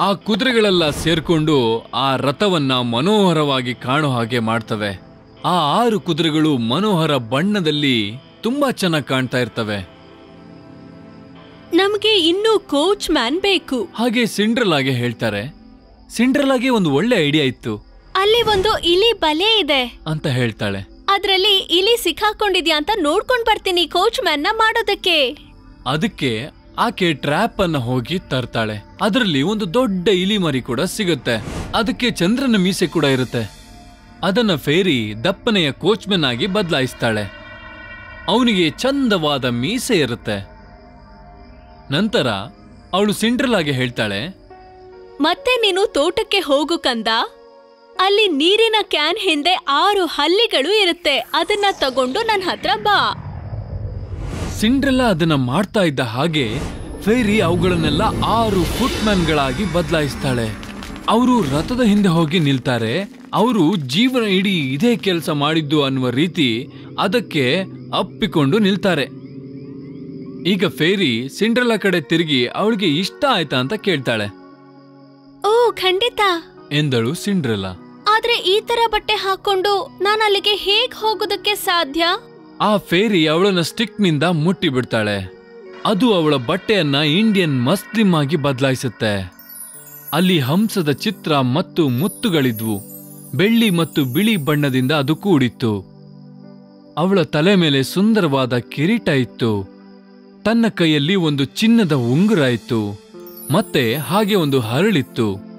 ಆ ಕುದುರೆಗಳೆಲ್ಲ ಸೇರ್ಕೊಂಡು ಆ ರಥವನ್ನ ಮನೋಹರವಾಗಿ ಕಾಣೋ ಹಾಗೆ ಮಾಡ್ತವೆ. ಆ ಆರು ಕುದುರೆಗಳು ಮನೋಹರ ಬಣ್ಣದಲ್ಲಿ ತುಂಬಾ ಚೆನ್ನಾಗಿ ಕಾಣ್ತಾ ಇರ್ತವೆ. ನಮಗೆ ಇನ್ನೂ ಕೋಚ್ ಮ್ಯಾನ್ ಬೇಕು. ಹಾಗೆ ಸಿಂಡ್ರಲಾಗೆ ಹೇಳ್ತಾರೆ. ಸಿಂಡ್ರಲಾಗೆ ಒಂದು ಒಳ್ಳೆ ಐಡಿಯಾ ಇತ್ತು. ಅಲ್ಲಿ ಒಂದು ಇಲಿ ಬಲೆ ಇದೆ. ಅಂತ ಹೇಳ್ತಾಳೆ. ಅದ್ರಲ್ಲಿ ಇಲಿ ಸಿಕ್ಕಾಕೊಂಡಿದ್ಯಾ ಅಂತ ನೋಡ್ಕೊಂಡ್ ಬರ್ತೀನಿ ಕೋಚ್ ಮ್ಯಾನ್ನ ಮಾಡೋದಕ್ಕೆ. ಅದಕ್ಕೆ ಆಕೆ ಟ್ರ್ಯಾಪ್ ಅನ್ನ ಹೋಗಿ ತರ್ತಾಳೆ. ಅದರಲ್ಲಿ ಒಂದು ದೊಡ್ಡ ಇಲಿ ಮರಿ ಕೂಡ ಸಿಗುತ್ತೆ. ಅದಕ್ಕೆ ಚಂದ್ರನ ಮೀಸೆ ಕೂಡ ಇರುತ್ತೆ. ಅದನ್ನ ಫೇರಿ ದಪ್ಪನೆಯ ಕೋಚ್ಮನ್ ಆಗಿ ಬದಲಾಯಿಸ್ತಾಳೆ. ಅವನಿಗೆ ಚಂದವಾದ ಮೀಸೆ ಇರುತ್ತೆ. ನಂತರ ಅವಳು ಸಿಂಡ್ರಲಾಗೆ ಹೇಳ್ತಾಳೆ ಮತ್ತೆ ನೀನು ತೋಟಕ್ಕೆ ಹೋಗು ಕಂದ. ಅಲ್ಲಿ ನೀರಿನ ಕ್ಯಾನ್ ಹಿಂದೆ ಆರು ಹಲ್ಲಿಗಳು ಇರುತ್ತೆ. ಅದನ್ನ ತಗೊಂಡು ನನ್ನ ಹತ್ರ ಬಾ. ಸಿಂಡ್ರೆಲ್ಲ ಅದನ್ನ ಮಾಡ್ತಾ ಇದ್ದ ಹಾಗೆ ಫೇರಿ ಅವುಗಳನ್ನೆಲ್ಲ ಆರು ಫುಟ್ಮ್ಯಾನ್ಗಳಾಗಿ ಬದಲಾಯಿಸ್ತಾಳೆ. ಅವರು ರಥದ ಹಿಂದೆ ಹೋಗಿ ನಿಲ್ತಾರೆ. ಅವರು ಜೀವನ ಇಡೀ ಇದೇ ಕೆಲಸ ಮಾಡಿದ್ದು ಅನ್ನುವ ರೀತಿ ಅದಕ್ಕೆ ಅಪ್ಪಿಕೊಂಡು ನಿಲ್ತಾರೆ. ಈಗ ಫೇರಿ ಸಿಂಡ್ರೆಲ್ಲಾ ಕಡೆ ತಿರುಗಿ ಅವಳಿಗೆ ಇಷ್ಟ ಆಯ್ತಾ ಅಂತ ಕೇಳ್ತಾಳೆ. ಓ ಖಂಡಿತ. ಎಂದಳು ಸಿಂಡ್ರೆಲ್ಲಾ. ಆದ್ರೆ ಈ ತರ ಬಟ್ಟೆ ಹಾಕೊಂಡು ನಾನು ಅಲ್ಲಿಗೆ ಹೇಗ್ ಹೋಗೋದಕ್ಕೆ ಸಾಧ್ಯ? ಆ ಫೇರಿ ಅವಳನ್ನ ಸ್ಟಿಕ್ನಿಂದ ಮುಟ್ಟಿ ಬಿಡ್ತಾಳೆ ಅದು ಅವಳ ಬಟ್ಟೆಯನ್ನ ಇಂಡಿಯನ್ ಮಸ್ಲಿಂ ಆಗಿ ಬದಲಾಯಿಸುತ್ತೆ. ಅಲ್ಲಿ ಹಂಸದ ಚಿತ್ರ ಮತ್ತು ಮುತ್ತುಗಳಿದ್ವು. ಬೆಳ್ಳಿ ಮತ್ತು ಬಿಳಿ ಬಣ್ಣದಿಂದ ಅದು ಕೂಡಿತ್ತು. ಅವಳ ತಲೆ ಮೇಲೆ ಸುಂದರವಾದ ಕಿರೀಟ ಇತ್ತು. ತನ್ನ ಕೈಯಲ್ಲಿ ಒಂದು ಚಿನ್ನದ ಉಂಗುರ ಇತ್ತು. ಮತ್ತೆ ಹಾಗೆ ಒಂದು ಹರಳಿತ್ತು.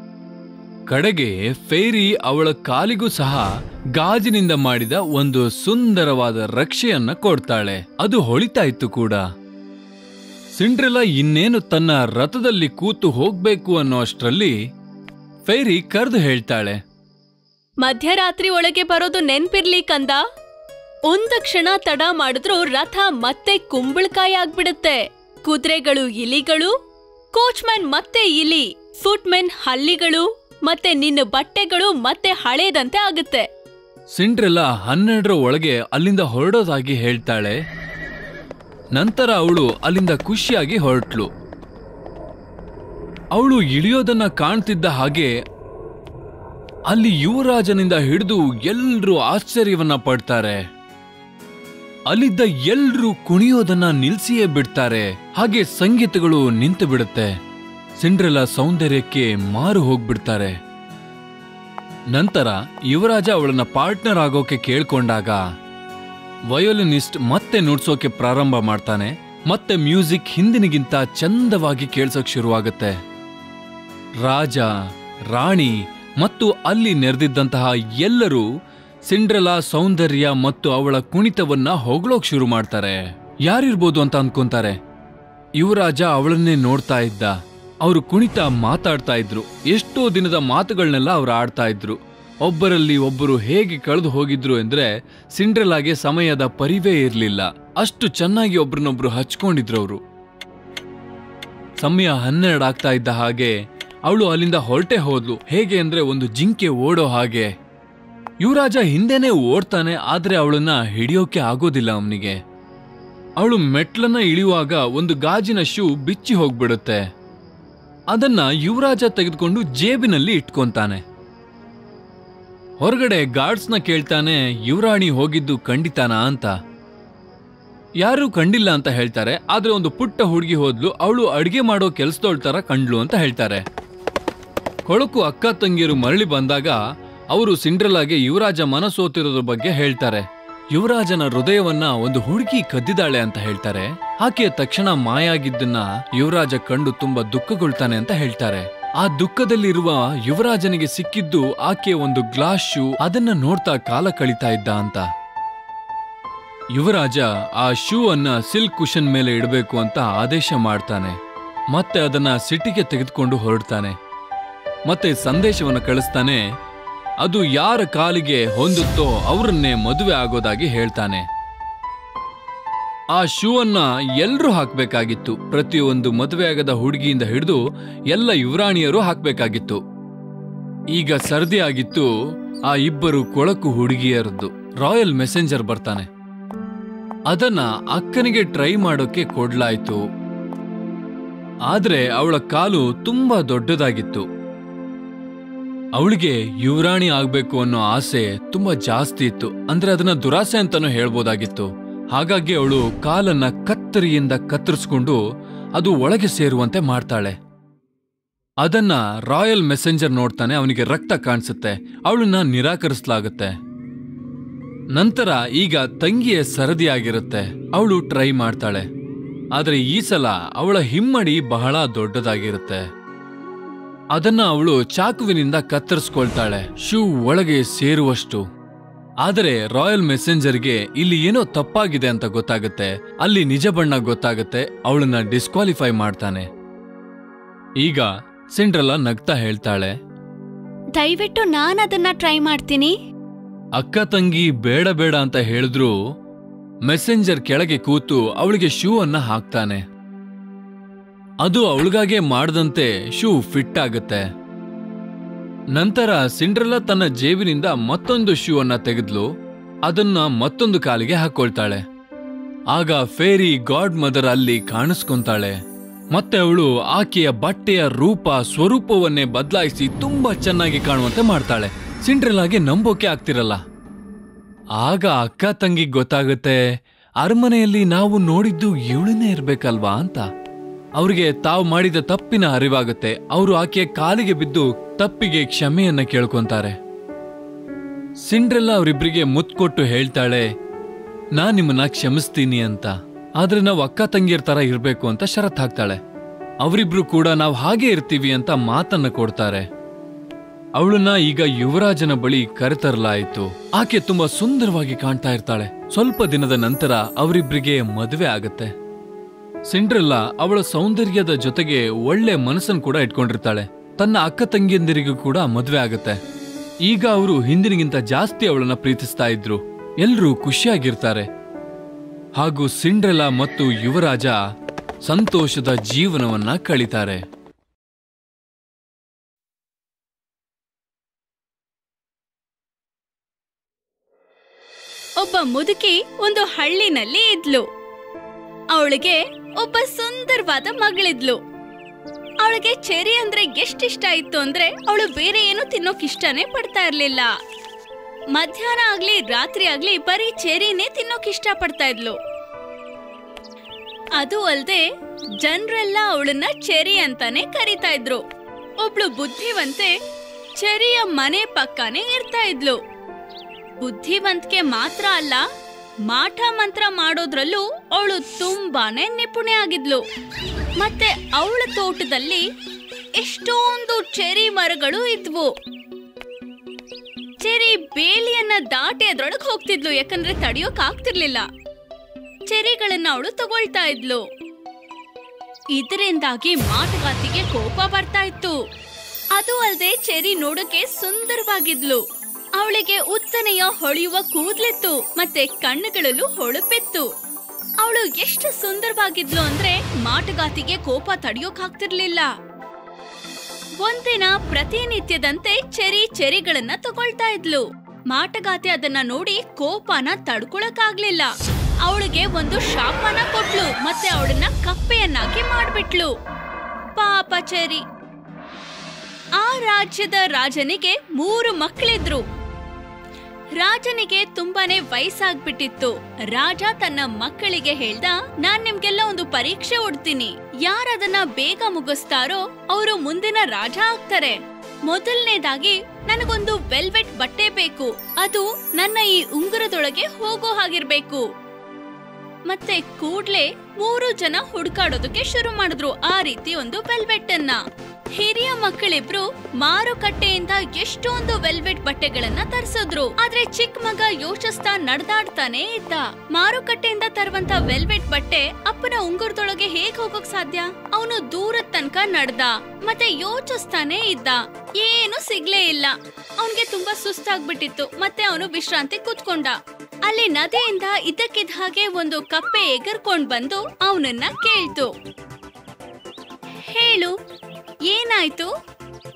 ಕಡೆಗೆ ಫೇರಿ ಅವಳ ಕಾಲಿಗೂ ಸಹ ಗಾಜಿನಿಂದ ಮಾಡಿದ ಒಂದು ಸುಂದರವಾದ ರಕ್ಷೆಯನ್ನ ಕೊಡ್ತಾಳೆ. ಅದು ಹೊಳಿತಾ ಇತ್ತು ಕೂಡ. ಸಿಂಡ್ರೆಲಾ ಇನ್ನೇನು ತನ್ನ ರಥದಲ್ಲಿ ಕೂತು ಹೋಗ್ಬೇಕು ಅನ್ನೋ ಅಷ್ಟರಲ್ಲಿ ಫೇರಿ ಕರೆದು ಹೇಳ್ತಾಳೆ. ಮಧ್ಯರಾತ್ರಿ ಒಳಗೆ ಬರೋದು ನೆನ್ಪಿರ್ಲಿ ಕಂದ. ಒಂದ ಕ್ಷಣ ತಡ ಮಾಡಿದ್ರು ರಥ ಮತ್ತೆ ಕುಂಬಳಕಾಯಿ ಆಗ್ಬಿಡುತ್ತೆ. ಕುದುರೆಗಳು ಇಲಿಗಳು ಕೋಚ್ಮನ್ ಮತ್ತೆ ಇಲಿ ಫುಟ್ಮೆನ್ ಹಲ್ಲಿಗಳು. ಮತ್ತೆ ನಿನ್ನ ಬಟ್ಟೆಗಳು ಮತ್ತೆ ಹಳೇದಂತೆ ಆಗುತ್ತೆ. ಸಿಂಡ್ರೆಲ್ಲ ಹನ್ನೆರಡರ ಒಳಗೆ ಅಲ್ಲಿಂದ ಹೊರಡೋದಾಗಿ ಹೇಳ್ತಾಳೆ. ನಂತರ ಅವಳು ಅಲ್ಲಿಂದ ಖುಷಿಯಾಗಿ ಹೊರಟ್ಲು. ಅವಳು ಇಳಿಯೋದನ್ನ ಕಾಣ್ತಿದ್ದ ಹಾಗೆ ಅಲ್ಲಿ ಯುವರಾಜನಿಂದ ಹಿಡಿದು ಎಲ್ಲರೂ ಆಶ್ಚರ್ಯವನ್ನ ಪಡ್ತಾರೆ. ಅಲ್ಲಿದ್ದ ಎಲ್ರೂ ಕುಣಿಯೋದನ್ನ ನಿಲ್ಸಿಯೇ ಬಿಡ್ತಾರೆ. ಹಾಗೆ ಸಂಗೀತಗಳು ನಿಂತು ಬಿಡುತ್ತೆ ಸಿಂಡ್ರೆಲಾ ಸೌಂದರ್ಯಕ್ಕೆ ಮಾರು ಹೋಗ್ಬಿಡ್ತಾರೆ. ನಂತರ ಯುವರಾಜ ಅವಳನ್ನ ಪಾರ್ಟ್ನರ್ ಆಗೋಕೆ ಕೇಳ್ಕೊಂಡಾಗ ವಯೋಲಿನಿಸ್ಟ್ ಮತ್ತೆ ನುಡ್ಸೋಕೆ ಪ್ರಾರಂಭ ಮಾಡ್ತಾನೆ, ಮತ್ತೆ ಮ್ಯೂಸಿಕ್ ಹಿಂದಿನಿಗಿಂತ ಚಂದವಾಗಿ ಕೇಳ್ಸೋಕ್ ಶುರುವಾಗುತ್ತೆ. ರಾಜ, ರಾಣಿ ಮತ್ತು ಅಲ್ಲಿ ನೆರೆದಿದ್ದಂತಹ ಎಲ್ಲರೂ ಸಿಂಡ್ರೆಲಾ ಸೌಂದರ್ಯ ಮತ್ತು ಅವಳ ಕುಣಿತವನ್ನ ಹೊಗಳೋಕ್ ಶುರು ಮಾಡ್ತಾರೆ. ಯಾರಿರ್ಬೋದು ಅಂತ ಅನ್ಕೊಂತಾರೆ. ಯುವರಾಜ ಅವಳನ್ನೇ ನೋಡ್ತಾ ಇದ್ದ. ಅವರು ಕುಣಿತ ಮಾತಾಡ್ತಾ ಇದ್ರು. ಎಷ್ಟೋ ದಿನದ ಮಾತುಗಳನ್ನೆಲ್ಲ ಅವರು ಆಡ್ತಾ ಇದ್ರು. ಒಬ್ಬರಲ್ಲಿ ಒಬ್ಬರು ಹೇಗೆ ಕಳೆದು ಹೋಗಿದ್ರು ಎಂದ್ರೆ ಸಿಂಡ್ರೆಲಾಗೆ ಸಮಯದ ಪರಿವೇ ಇರಲಿಲ್ಲ. ಅಷ್ಟು ಚೆನ್ನಾಗಿ ಒಬ್ರನ್ನೊಬ್ರು ಹಚ್ಕೊಂಡಿದ್ರು ಅವರು. ಸಮಯ ಹನ್ನೆರಡು ಆಗ್ತಾ ಇದ್ದ ಹಾಗೆ ಅವಳು ಅಲ್ಲಿಂದ ಹೊರಟೆ ಹೋದ್ಲು. ಹೇಗೆ ಅಂದ್ರೆ ಒಂದು ಜಿಂಕೆ ಓಡೋ ಹಾಗೆ. ಯುವರಾಜ ಹಿಂದೆನೆ ಓಡ್ತಾನೆ, ಆದ್ರೆ ಅವಳನ್ನ ಹಿಡಿಯೋಕೆ ಆಗೋದಿಲ್ಲ ಅವನಿಗೆ. ಅವಳು ಮೆಟ್ಲನ್ನ ಇಳಿಯುವಾಗ ಒಂದು ಗಾಜಿನ ಶೂ ಬಿಚ್ಚಿ ಹೋಗ್ಬಿಡುತ್ತೆ. ಅದನ್ನ ಯುವರಾಜ ತೆಗೆದುಕೊಂಡು ಜೇಬಿನಲ್ಲಿ ಇಟ್ಕೊಂತಾನೆ. ಹೊರಗಡೆ ಗಾರ್ಡ್ಸ್ನ ಕೇಳ್ತಾನೆ, ಯುವರಾಣಿ ಹೋಗಿದ್ದು ಖಂಡಿತಾನಾ? ಅಂತ. ಯಾರೂ ಕಂಡಿಲ್ಲ ಅಂತ ಹೇಳ್ತಾರೆ, ಆದ್ರೆ ಒಂದು ಪುಟ್ಟ ಹುಡುಗಿ ಹೋದ್ಲು, ಅವಳು ಅಡಿಗೆ ಮಾಡೋ ಕೆಲಸದವಳ ತರ ಕಂಡ್ಲು ಅಂತ ಹೇಳ್ತಾರೆ. ಕೊಳಕು ಅಕ್ಕ ತಂಗಿಯರು ಮರಳಿ ಬಂದಾಗ, ಅವರು ಸಿಂಡ್ರಲಾಗೆ ಯುವರಾಜ ಮನಸೋತಿರೋದ್ರ ಬಗ್ಗೆ ಹೇಳ್ತಾರೆ. ಯುವರಾಜನ ಹೃದಯವನ್ನ ಒಂದು ಹುಡುಗಿ ಕದ್ದಿದ್ದಾಳೆ ಅಂತ ಹೇಳ್ತಾರೆ. ಆಕೆ ತಕ್ಷಣ ಮಾಯಾಗಿದ್ದನ್ನ ಯುವರಾಜ ಕಂಡು ತುಂಬಾ ದುಃಖಗೊಳ್ತಾನೆ ಅಂತ ಹೇಳ್ತಾರೆ. ಆ ದುಃಖದಲ್ಲಿರುವ ಯುವರಾಜನಿಗೆ ಸಿಕ್ಕಿದ್ದು ಆಕೆ ಒಂದು ಗ್ಲಾಸ್ ಶೂ ಅದನ್ನ ನೋಡ್ತಾ ಕಾಲ ಕಳೀತಾ ಇದ್ದ ಅಂತ. ಯುವರಾಜ ಆ ಶೂ ಅನ್ನ ಸಿಲ್ಕ್ ಕುಶನ್ ಮೇಲೆ ಇಡಬೇಕು ಅಂತ ಆದೇಶ ಮಾಡ್ತಾನೆ. ಮತ್ತೆ ಅದನ್ನ ಸಿಟಿಗೆ ತೆಗೆದುಕೊಂಡು ಹೊರಡ್ತಾನೆ. ಮತ್ತೆ ಸಂದೇಶವನ್ನು ಕಳಿಸ್ತಾನೆ ಅದು ಯಾರ ಕಾಲಿಗೆ ಹೊಂದುತ್ತೋ ಅವರನ್ನೇ ಮದುವೆ ಆಗೋದಾಗಿ ಹೇಳ್ತಾನೆ. ಆ ಶೂ ಎಲ್ಲರೂ ಹಾಕಬೇಕಾಗಿತ್ತು. ಪ್ರತಿಯೊಂದು ಆಗದ ಹುಡುಗಿಯಿಂದ ಹಿಡಿದು ಎಲ್ಲ ಯುವರಾಣಿಯರು ಹಾಕ್ಬೇಕಾಗಿತ್ತು. ಈಗ ಸರ್ದಿ ಆಗಿತ್ತು, ಆ ಇಬ್ಬರು ಕೊಳಕು ಹುಡುಗಿಯರದ್ದು. ರಾಯಲ್ ಮೆಸೆಂಜರ್ ಬರ್ತಾನೆ. ಅದನ್ನ ಅಕ್ಕನಿಗೆ ಟ್ರೈ ಮಾಡೋಕೆ ಕೊಡ್ಲಾಯ್ತು. ಆದ್ರೆ ಅವಳ ಕಾಲು ತುಂಬಾ ದೊಡ್ಡದಾಗಿತ್ತು. ಅವಳಿಗೆ ಯುವರಾಣಿ ಆಗ್ಬೇಕು ಅನ್ನೋ ಆಸೆ ತುಂಬಾ ಜಾಸ್ತಿ ಇತ್ತು. ಅಂದ್ರೆ ಅದನ್ನ ದುರಾಸೆ ಅಂತಾನು ಹೇಳ್ಬೋದಾಗಿತ್ತು. ಹಾಗಾಗಿ ಅವಳು ಕಾಲನ್ನ ಕತ್ತರಿಯಿಂದ ಕತ್ತರಿಸ್ಕೊಂಡು ಅದು ಒಳಗೆ ಸೇರುವಂತೆ ಮಾಡ್ತಾಳೆ. ಅದನ್ನ ರಾಯಲ್ ಮೆಸೆಂಜರ್ ನೋಡ್ತಾನೆ, ಅವನಿಗೆ ರಕ್ತ ಕಾಣಿಸುತ್ತೆ, ಅವಳನ್ನ ನಿರಾಕರಿಸಲಾಗುತ್ತೆ. ನಂತರ ಈಗ ತಂಗಿಯ ಸರದಿಯಾಗಿರುತ್ತೆ ಅವಳು ಟ್ರೈ ಮಾಡ್ತಾಳೆ. ಆದರೆ ಈ ಸಲ ಅವಳ ಹಿಮ್ಮಡಿ ಬಹಳ ದೊಡ್ಡದಾಗಿರುತ್ತೆ. ಅದನ್ನ ಅವಳು ಚಾಕುವಿನಿಂದ ಕತ್ತರಿಸ್ಕೊಳ್ತಾಳೆ. ಶೂ ಒಳಗೆ ಸೇರುವಷ್ಟು. ಆದರೆ ರಾಯಲ್ ಮೆಸೆಂಜರ್ಗೆ ಇಲ್ಲಿ ಏನೋ ತಪ್ಪಾಗಿದೆ ಅಂತ ಗೊತ್ತಾಗುತ್ತೆ. ಅಲ್ಲಿ ನಿಜ ಬಣ್ಣ ಗೊತ್ತಾಗುತ್ತೆ ಅವಳನ್ನ ಡಿಸ್ಕ್ವಾಲಿಫೈ ಮಾಡ್ತಾನೆ. ಈಗ ಸಿಂಡ್ರಲ್ಲ ನಗ್ತಾ ಹೇಳ್ತಾಳೆ ದಯವಿಟ್ಟು ನಾನು ಅದನ್ನ ಟ್ರೈ ಮಾಡ್ತೀನಿ. ಅಕ್ಕ ತಂಗಿ ಬೇಡ ಬೇಡ ಅಂತ ಹೇಳಿದ್ರು ಮೆಸೆಂಜರ್ ಕೆಳಗೆ ಕೂತು ಅವಳಿಗೆ ಶೂ ಅನ್ನ ಹಾಕ್ತಾನೆ. ಅದು ಅವಳಿಗಾಗೆ ಮಾಡದಂತೆ ಶೂ ಫಿಟ್ ಆಗುತ್ತೆ. ನಂತರ ಸಿಂಡ್ರೆಲ್ಲ ತನ್ನ ಜೇಬಿನಿಂದ ಮತ್ತೊಂದು ಶೂ ಅನ್ನ ತೆಗೆದ್ಲು, ಅದನ್ನ ಮತ್ತೊಂದು ಕಾಲಿಗೆ ಹಾಕೊಳ್ತಾಳೆ. ಆಗ ಫೇರಿ ಗಾಡ್ ಮದರ್ ಅಲ್ಲಿ ಕಾಣಿಸ್ಕೊಂತಾಳೆ. ಮತ್ತೆ ಅವಳು ಆಕೆಯ ಬಟ್ಟೆಯ ರೂಪ ಸ್ವರೂಪವನ್ನೇ ಬದಲಾಯಿಸಿ ತುಂಬಾ ಚೆನ್ನಾಗಿ ಕಾಣುವಂತೆ ಮಾಡ್ತಾಳೆ. ಸಿಂಡ್ರೆಲಾಗೆ ನಂಬೋಕೆ ಆಗ್ತಿರಲ್ಲ. ಆಗ ಅಕ್ಕ ತಂಗಿಗೆ ಗೊತ್ತಾಗುತ್ತೆ, ಅರಮನೆಯಲ್ಲಿ ನಾವು ನೋಡಿದ್ದು ಇವಳನ್ನೇ ಇರ್ಬೇಕಲ್ವಾ ಅಂತ. ಅವ್ರಿಗೆ ತಾವು ಮಾಡಿದ ತಪ್ಪಿನ ಅರಿವಾಗುತ್ತೆ. ಅವರು ಆಕೆಯ ಕಾಲಿಗೆ ಬಿದ್ದು ತಪ್ಪಿಗೆ ಕ್ಷಮೆಯನ್ನ ಕೇಳ್ಕೊಂತಾರೆ. ಸಿಂಡ್ರೆಲ್ಲ ಅವರಿಬ್ಬರಿಗೆ ಮುತ್ಕೊಟ್ಟು ಹೇಳ್ತಾಳೆ, ನಾ ನಿಮ್ಮನ್ನ ಕ್ಷಮಿಸ್ತೀನಿ ಅಂತ. ಆದ್ರೆ ನಾವು ಅಕ್ಕ ತಂಗಿಯರ್ ತರ ಇರಬೇಕು ಅಂತ ಷರತ್ ಹಾಕ್ತಾಳೆ. ಅವರಿಬ್ರು ಕೂಡ ನಾವು ಹಾಗೆ ಇರ್ತೀವಿ ಅಂತ ಮಾತನ್ನ ಕೊಡ್ತಾರೆ. ಅವಳನ್ನ ಈಗ ಯುವರಾಜನ ಬಳಿ ಕರೆತರಲಾಯಿತು. ಆಕೆ ತುಂಬಾ ಸುಂದರವಾಗಿ ಕಾಣ್ತಾ ಇರ್ತಾಳೆ. ಸ್ವಲ್ಪ ದಿನದ ನಂತರ ಅವರಿಬ್ರಿಗೆ ಮದುವೆ ಆಗತ್ತೆ. ಸಿಂಡ್ರೆಲ್ಲಾ ಅವಳ ಸೌಂದರ್ಯದ ಜೊತೆಗೆ ಒಳ್ಳೆ ಮನಸ್ಸನ್ನು ಕೂಡ ಇಟ್ಕೊಂಡಿರ್ತಾಳೆ. ತನ್ನ ಅಕ್ಕ ತಂಗಿಯಂದಿರಿಗೂ ಕೂಡ ಮದುವೆ ಆಗುತ್ತೆ. ಈಗ ಅವರು ಹಿಂದಿನಿಗಿಂತ ಜಾಸ್ತಿ ಅವಳನ್ನ ಪ್ರೀತಿಸ್ತಾ ಇದ್ರು. ಎಲ್ಲರೂ ಖುಷಿಯಾಗಿರ್ತಾರೆ. ಹಾಗೂ ಸಿಂಡ್ರೆಲಾ ಮತ್ತು ಯುವರಾಜ ಸಂತೋಷದ ಜೀವನವನ್ನ ಕಳಿತಾರೆ. ಒಬ್ಬ ಮುದುಕಿ ಒಂದು ಹಳ್ಳಿನಲ್ಲಿ ಇದ್ಲು. ಅವಳಿಗೆ ಒಬ್ಬ ಸುಂದರವಾದ ಮಗಳಿದ್ಲು. ಅವಳಿಗೆ ಚೆರಿ ಅಂದ್ರೆ ಇಷ್ಟ ಇತ್ತು ಅಂದ್ರೆ ಅವಳು ಬೇರೆ ಏನು ತಿನ್ನೋಕ್ ಇಷ್ಟನೇ ಪಡ್ತಾ ಇರ್ಲಿಲ್ಲ. ಮಧ್ಯಾಹ್ನ ಆಗ್ಲಿ, ರಾತ್ರಿ ಆಗ್ಲಿ ಬರೀ ಚೆರಿನೇ ತಿನ್ನೋಕ್ ಇಷ್ಟ ಪಡ್ತಾ ಇದ್ಲು. ಅದು ಅಲ್ಲದೆ ಜನರೆಲ್ಲ ಅವಳನ್ನ ಚೆರಿ ಅಂತಾನೆ ಕರಿತಾ ಇದ್ರು. ಒಬ್ಳು ಬುದ್ಧಿವಂತೆ ಚೆರಿಯ ಮನೆ ಪಕ್ಕನೇ ಇರ್ತಾ ಇದ್ಲು. ಬುದ್ಧಿವಂತಿಕೆ ಮಾತ್ರ ಅಲ್ಲ ಮಾಟ ಮಂತ್ರ ಮಾಡೋದ್ರಲ್ಲೂ ಅವಳು ತುಂಬಾನೇ ನಿಪುಣೆ ಆಗಿದ್ಲು. ಮತ್ತೆ ಅವಳ ತೋಟದಲ್ಲಿ ಎಷ್ಟೊಂದು ಚೆರಿ ಮರಗಳು ಇದ್ವು. ಚೆರಿ ಬೇಲಿಯನ್ನ ದಾಟಿ ಅದ್ರೊಳಗೆ ಹೋಗ್ತಿದ್ಲು, ಯಾಕಂದ್ರೆ ತಡಿಯೋಕ್ ಆಗ್ತಿರ್ಲಿಲ್ಲ. ಚೆರಿಗಳನ್ನ ಅವಳು ತಗೊಳ್ತಾ ಇದ್ಲು. ಇದರಿಂದಾಗಿ ಮಾಟಗಾತಿಗೆ ಕೋಪ ಬರ್ತಾ ಇತ್ತು. ಅದು ಅಲ್ಲದೆ ಚೆರಿ ನೋಡಕ್ಕೆ ಸುಂದರವಾಗಿದ್ಲು. ಅವಳಿಗೆ ಉತ್ತನೆಯ ಹೊಳೆಯುವ ಕೂದ್ಲಿತ್ತು ಮತ್ತೆ ಕಣ್ಣುಗಳಲ್ಲೂ ಹೊಳಪಿತ್ತು. ಅವಳು ಎಷ್ಟು ಸುಂದರವಾಗಿದ್ಲು ಅಂದ್ರೆ ಮಾಟಗಾತಿಗೆ ಕೋಪ ತಡೆಯೋಕಾಗ್ತಿರ್ಲಿಲ್ಲ. ಒಂದಿನ ಪ್ರತಿನಿತ್ಯದಂತೆ ಚೆರಿ ಚೆರಿಗಳನ್ನ ತಗೊಳ್ತಾ ಇದ್ಲು. ಮಾಟಗಾತಿ ಅದನ್ನ ನೋಡಿ ಕೋಪನ ತಡ್ಕೊಳಕ್ಕಾಗ್ಲಿಲ್ಲ. ಅವಳಿಗೆ ಒಂದು ಶಾಪನ ಕೊಟ್ಲು ಮತ್ತೆ ಅವಳನ್ನ ಕಪ್ಪೆಯನ್ನಾಗಿ ಮಾಡ್ಬಿಟ್ಲು. ಪಾಪ ಚೆರಿ. ಆ ರಾಜ್ಯದ ರಾಜನಿಗೆ ಮೂರು ಮಕ್ಕಳಿದ್ರು ರಾಜನಿಗೆ ತುಂಬಾನೇ ವಯಸ್ಸಾಗ್ಬಿಟ್ಟಿತ್ತು. ರಾಜ ತನ್ನ ಮಕ್ಕಳಿಗೆ ಹೇಳ್ದ, ನಾನ್ ನಿಮ್ಗೆಲ್ಲ ಒಂದು ಪರೀಕ್ಷೆ ಹೊಡ್ತೀನಿ ಯಾರದನ್ನ ಬೇಗ ಮುಗಿಸ್ತಾರೋ ಅವರು ಮುಂದಿನ ರಾಜ ಆಗ್ತಾರೆ. ಮೊದಲನೇದಾಗಿ ನನಗೊಂದು ವೆಲ್ವೆಟ್ ಬಟ್ಟೆ ಬೇಕು. ಅದು ನನ್ನ ಈ ಉಂಗುರದೊಳಗೆ ಹೋಗೋ ಹಾಗಿರ್ಬೇಕು. ಮತ್ತೆ ಕೂಡ್ಲೆ ಮೂರು ಜನ ಹುಡ್ಕಾಡೋದಕ್ಕೆ ಶುರು ಮಾಡಿದ್ರು ಆ ರೀತಿ ಒಂದು ವೆಲ್ವೆಟ್ ಅನ್ನ ಹಿರಿಯ ಮಕ್ಕಳಿಬ್ರು ಮಾರುಕಟ್ಟೆಯಿಂದ ಎಷ್ಟೊಂದು ವೆಲ್ವೆಟ್ ಬಟ್ಟೆಗಳನ್ನ ತರಿಸಿದ್ರು. ಆದ್ರೆ ಚಿಕ್ಕ ಮಗ ಯೋಚಿಸ್ತಾ ನಡೆದಾಡ್ತಾನೆ ಇದ್ದ. ಮಾರುಕಟ್ಟೆಯಿಂದ ತರುವಂತ ವೆಲ್ವೆಟ್ ಬಟ್ಟೆ ಅಪ್ಪನ ಉಂಗುರದೊಳಗೆ ಹೇಗ್ ಹೋಗೋಕ್ ಸಾಧ್ಯ? ಅವನು ದೂರದ ತನಕ ನಡ್ದ. ಮತ್ತೆ ಯೋಚಿಸ್ತಾನೆ ಇದ್ದ. ಏನು ಸಿಗ್ಲೇ ಇಲ್ಲ. ಅವನ್ಗೆ ತುಂಬಾ ಸುಸ್ತಾಗ್ಬಿಟ್ಟಿತ್ತು. ಮತ್ತೆ ಅವನು ವಿಶ್ರಾಂತಿ ಕೂತ್ಕೊಂಡ. ಅಲ್ಲಿ ನದಿಯಿಂದ ಇದ್ದಕ್ಕಿದ್ದ ಹಾಗೆ ಒಂದು ಕಪ್ಪೆ ಎಗರ್ಕೊಂಡ್ ಬಂದು ಅವನನ್ನ ಕೇಳ್ತು. ಹೇಳು ಏನಾಯ್ತು?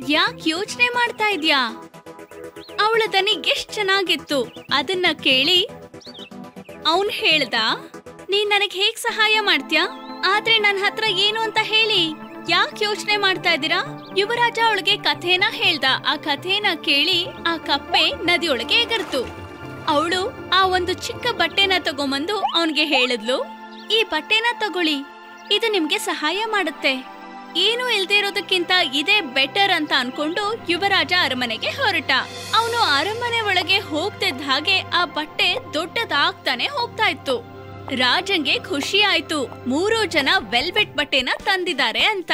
ಯಾಕೆ ಯೋಚನೆ ಮಾಡ್ತಾ ಇದ್ಯಾ? ಅವಳ ದನಿ ಎಷ್ಟ್ ಚೆನ್ನಾಗಿತ್ತು. ಅದನ್ನ ಕೇಳಿ. ಅವನ್ ಹೇಳ್ದ, ನೀನ್ ನನಗ್ ಹೇಗ್ ಸಹಾಯ ಮಾಡ್ತ್ಯಾ? ಆದ್ರೆ ನನ್ನ ಹತ್ರ ಏನು ಅಂತ ಹೇಳಿ. ಯಾಕೆ ಯೋಚನೆ ಮಾಡ್ತಾ ಇದ್ದೀರಾ? ಯುವರಾಜ ಅವಳಿಗೆ ಕಥೆನ ಹೇಳ್ದ. ಆ ಕಥೆನ ಕೇಳಿ ಆ ಕಪ್ಪೆ ನದಿಯೊಳಗೆ ಎಗರ್ತು. ಅವಳು ಆ ಒಂದು ಚಿಕ್ಕ ಬಟ್ಟೆನ ತಗೊಂಬಂದು ಅವನಿಗೆ ಹೇಳಿದ್ಲು. ಈ ಬಟ್ಟೆನ ತಗೊಳ್ಳಿ. ಇದು ನಿಮ್ಗೆ ಸಹಾಯ ಮಾಡುತ್ತೆ. ಏನು ಇಲ್ದೇ ಇರೋದಕ್ಕಿಂತ ಇದೇ ಬೆಟರ್ ಅಂತ ಅನ್ಕೊಂಡು ಯುವರಾಜ ಅರಮನೆಗೆ ಹೊರಟ. ಅವನು ಅರಮನೆ ಒಳಗೆ ಹೋಗ್ತಿದ್ದ ಹಾಗೆ ಆ ಬಟ್ಟೆ ದೊಡ್ಡದಾಗ್ತಾನೆ ಹೋಗ್ತಾ ಇತ್ತು. ರಾಜಂಗೆ ಖುಷಿ ಆಯ್ತು. ಮೂರು ಜನ ವೆಲ್ವೆಟ್ ಬಟ್ಟೆನ ತಂದಿದ್ದಾರೆ ಅಂತ.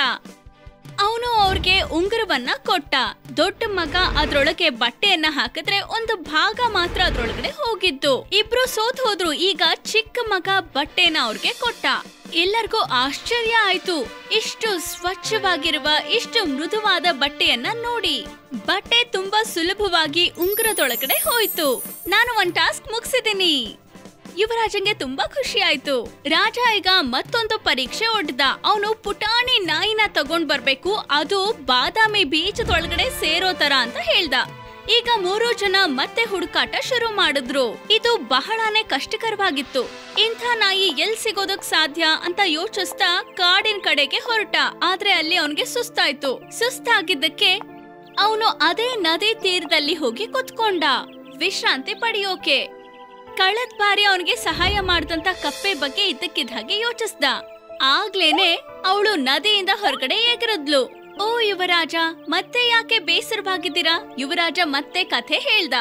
ಅವನು ಅವ್ರಿಗೆ ಉಂಗುರವನ್ನ ಕೊಟ್ಟ. ದೊಡ್ಡ ಮಗ ಅದ್ರೊಳಗೆ ಬಟ್ಟೆಯನ್ನ ಹಾಕಿದ್ರೆ ಒಂದು ಭಾಗ ಮಾತ್ರ ಅದ್ರೊಳಗಡೆ ಹೋಗಿದ್ದು. ಇಬ್ರು ಸೋತ್ ಹೋದ್ರು, ಈಗ ಚಿಕ್ಕ ಮಗ ಬಟ್ಟೆನ ಅವ್ರಿಗೆ ಕೊಟ್ಟ. ಎಲ್ಲರಿಗೂ ಆಶ್ಚರ್ಯ ಆಯ್ತು. ಇಷ್ಟು ಸ್ವಚ್ಛವಾಗಿರುವ, ಇಷ್ಟು ಮೃದುವಾದ ಬಟ್ಟೆಯನ್ನ ನೋಡಿ. ಬಟ್ಟೆ ತುಂಬಾ ಸುಲಭವಾಗಿ ಉಂಗುರದೊಳಗಡೆ ಹೋಯ್ತು. ನಾನು ಒಂದ್ ಟಾಸ್ಕ್ ಮುಗಿಸಿದ್ದೀನಿ. ಯುವರಾಜಂಗೆ ತುಂಬಾ ಖುಷಿ ಆಯ್ತು. ರಾಜ ಈಗ ಮತ್ತೊಂದು ಪರೀಕ್ಷೆ ಒಡ್ದ ಅವನು ಪುಟಾಣಿ ನಾಯಿನ ತಗೊಂಡ್ ಬರ್ಬೇಕು. ಅದು ಬಾದಾಮಿ ಬೀಜದೊಳಗಡೆ ಸೇರೋ ತರ ಅಂತ ಹೇಳ್ದ. ಈಗ ಮೂರು ಜನ ಮತ್ತೆ ಹುಡುಕಾಟ ಶುರು ಮಾಡಿದ್ರು. ಇದು ಬಹಳಾನೇ ಕಷ್ಟಕರವಾಗಿತ್ತು. ಇಂಥ ನಾಯಿ ಎಲ್ ಸಿಗೋದಕ್ ಸಾಧ್ಯ ಅಂತ ಯೋಚಿಸ್ತಾ ಕಾಡಿನ ಕಡೆಗೆ ಹೊರಟ. ಆದ್ರೆ ಅಲ್ಲಿ ಅವನಿಗೆ ಸುಸ್ತಾಯ್ತು. ಸುಸ್ತಾಗಿದ್ದಕ್ಕೆ ಅವನು ಅದೇ ನದಿ ತೀರದಲ್ಲಿ ಹೋಗಿ ಕುತ್ಕೊಂಡ. ವಿಶ್ರಾಂತಿ ಪಡೆಯೋಕೆ. ಕಳೆದ್ ಬಾರಿ ಅವನಿಗೆ ಸಹಾಯ ಮಾಡಿದಂತ ಕಪ್ಪೆ ಬಗ್ಗೆ ಇದ್ದಕ್ಕಿದ್ದ ಹಾಗೆ ಯೋಚಿಸ್ದ. ಆಗ್ಲೇನೆ ಅವಳು ನದಿಯಿಂದ ಹೊರಗಡೆ ಎಗರದ್ಲು. ಓ ಯುವರಾಜ, ಮತ್ತೆ ಯಾಕೆ ಬೇಸರವಾಗಿದ್ದೀರಾ? ಯುವರಾಜ ಮತ್ತೆ ಕಥೆ ಹೇಳ್ದ.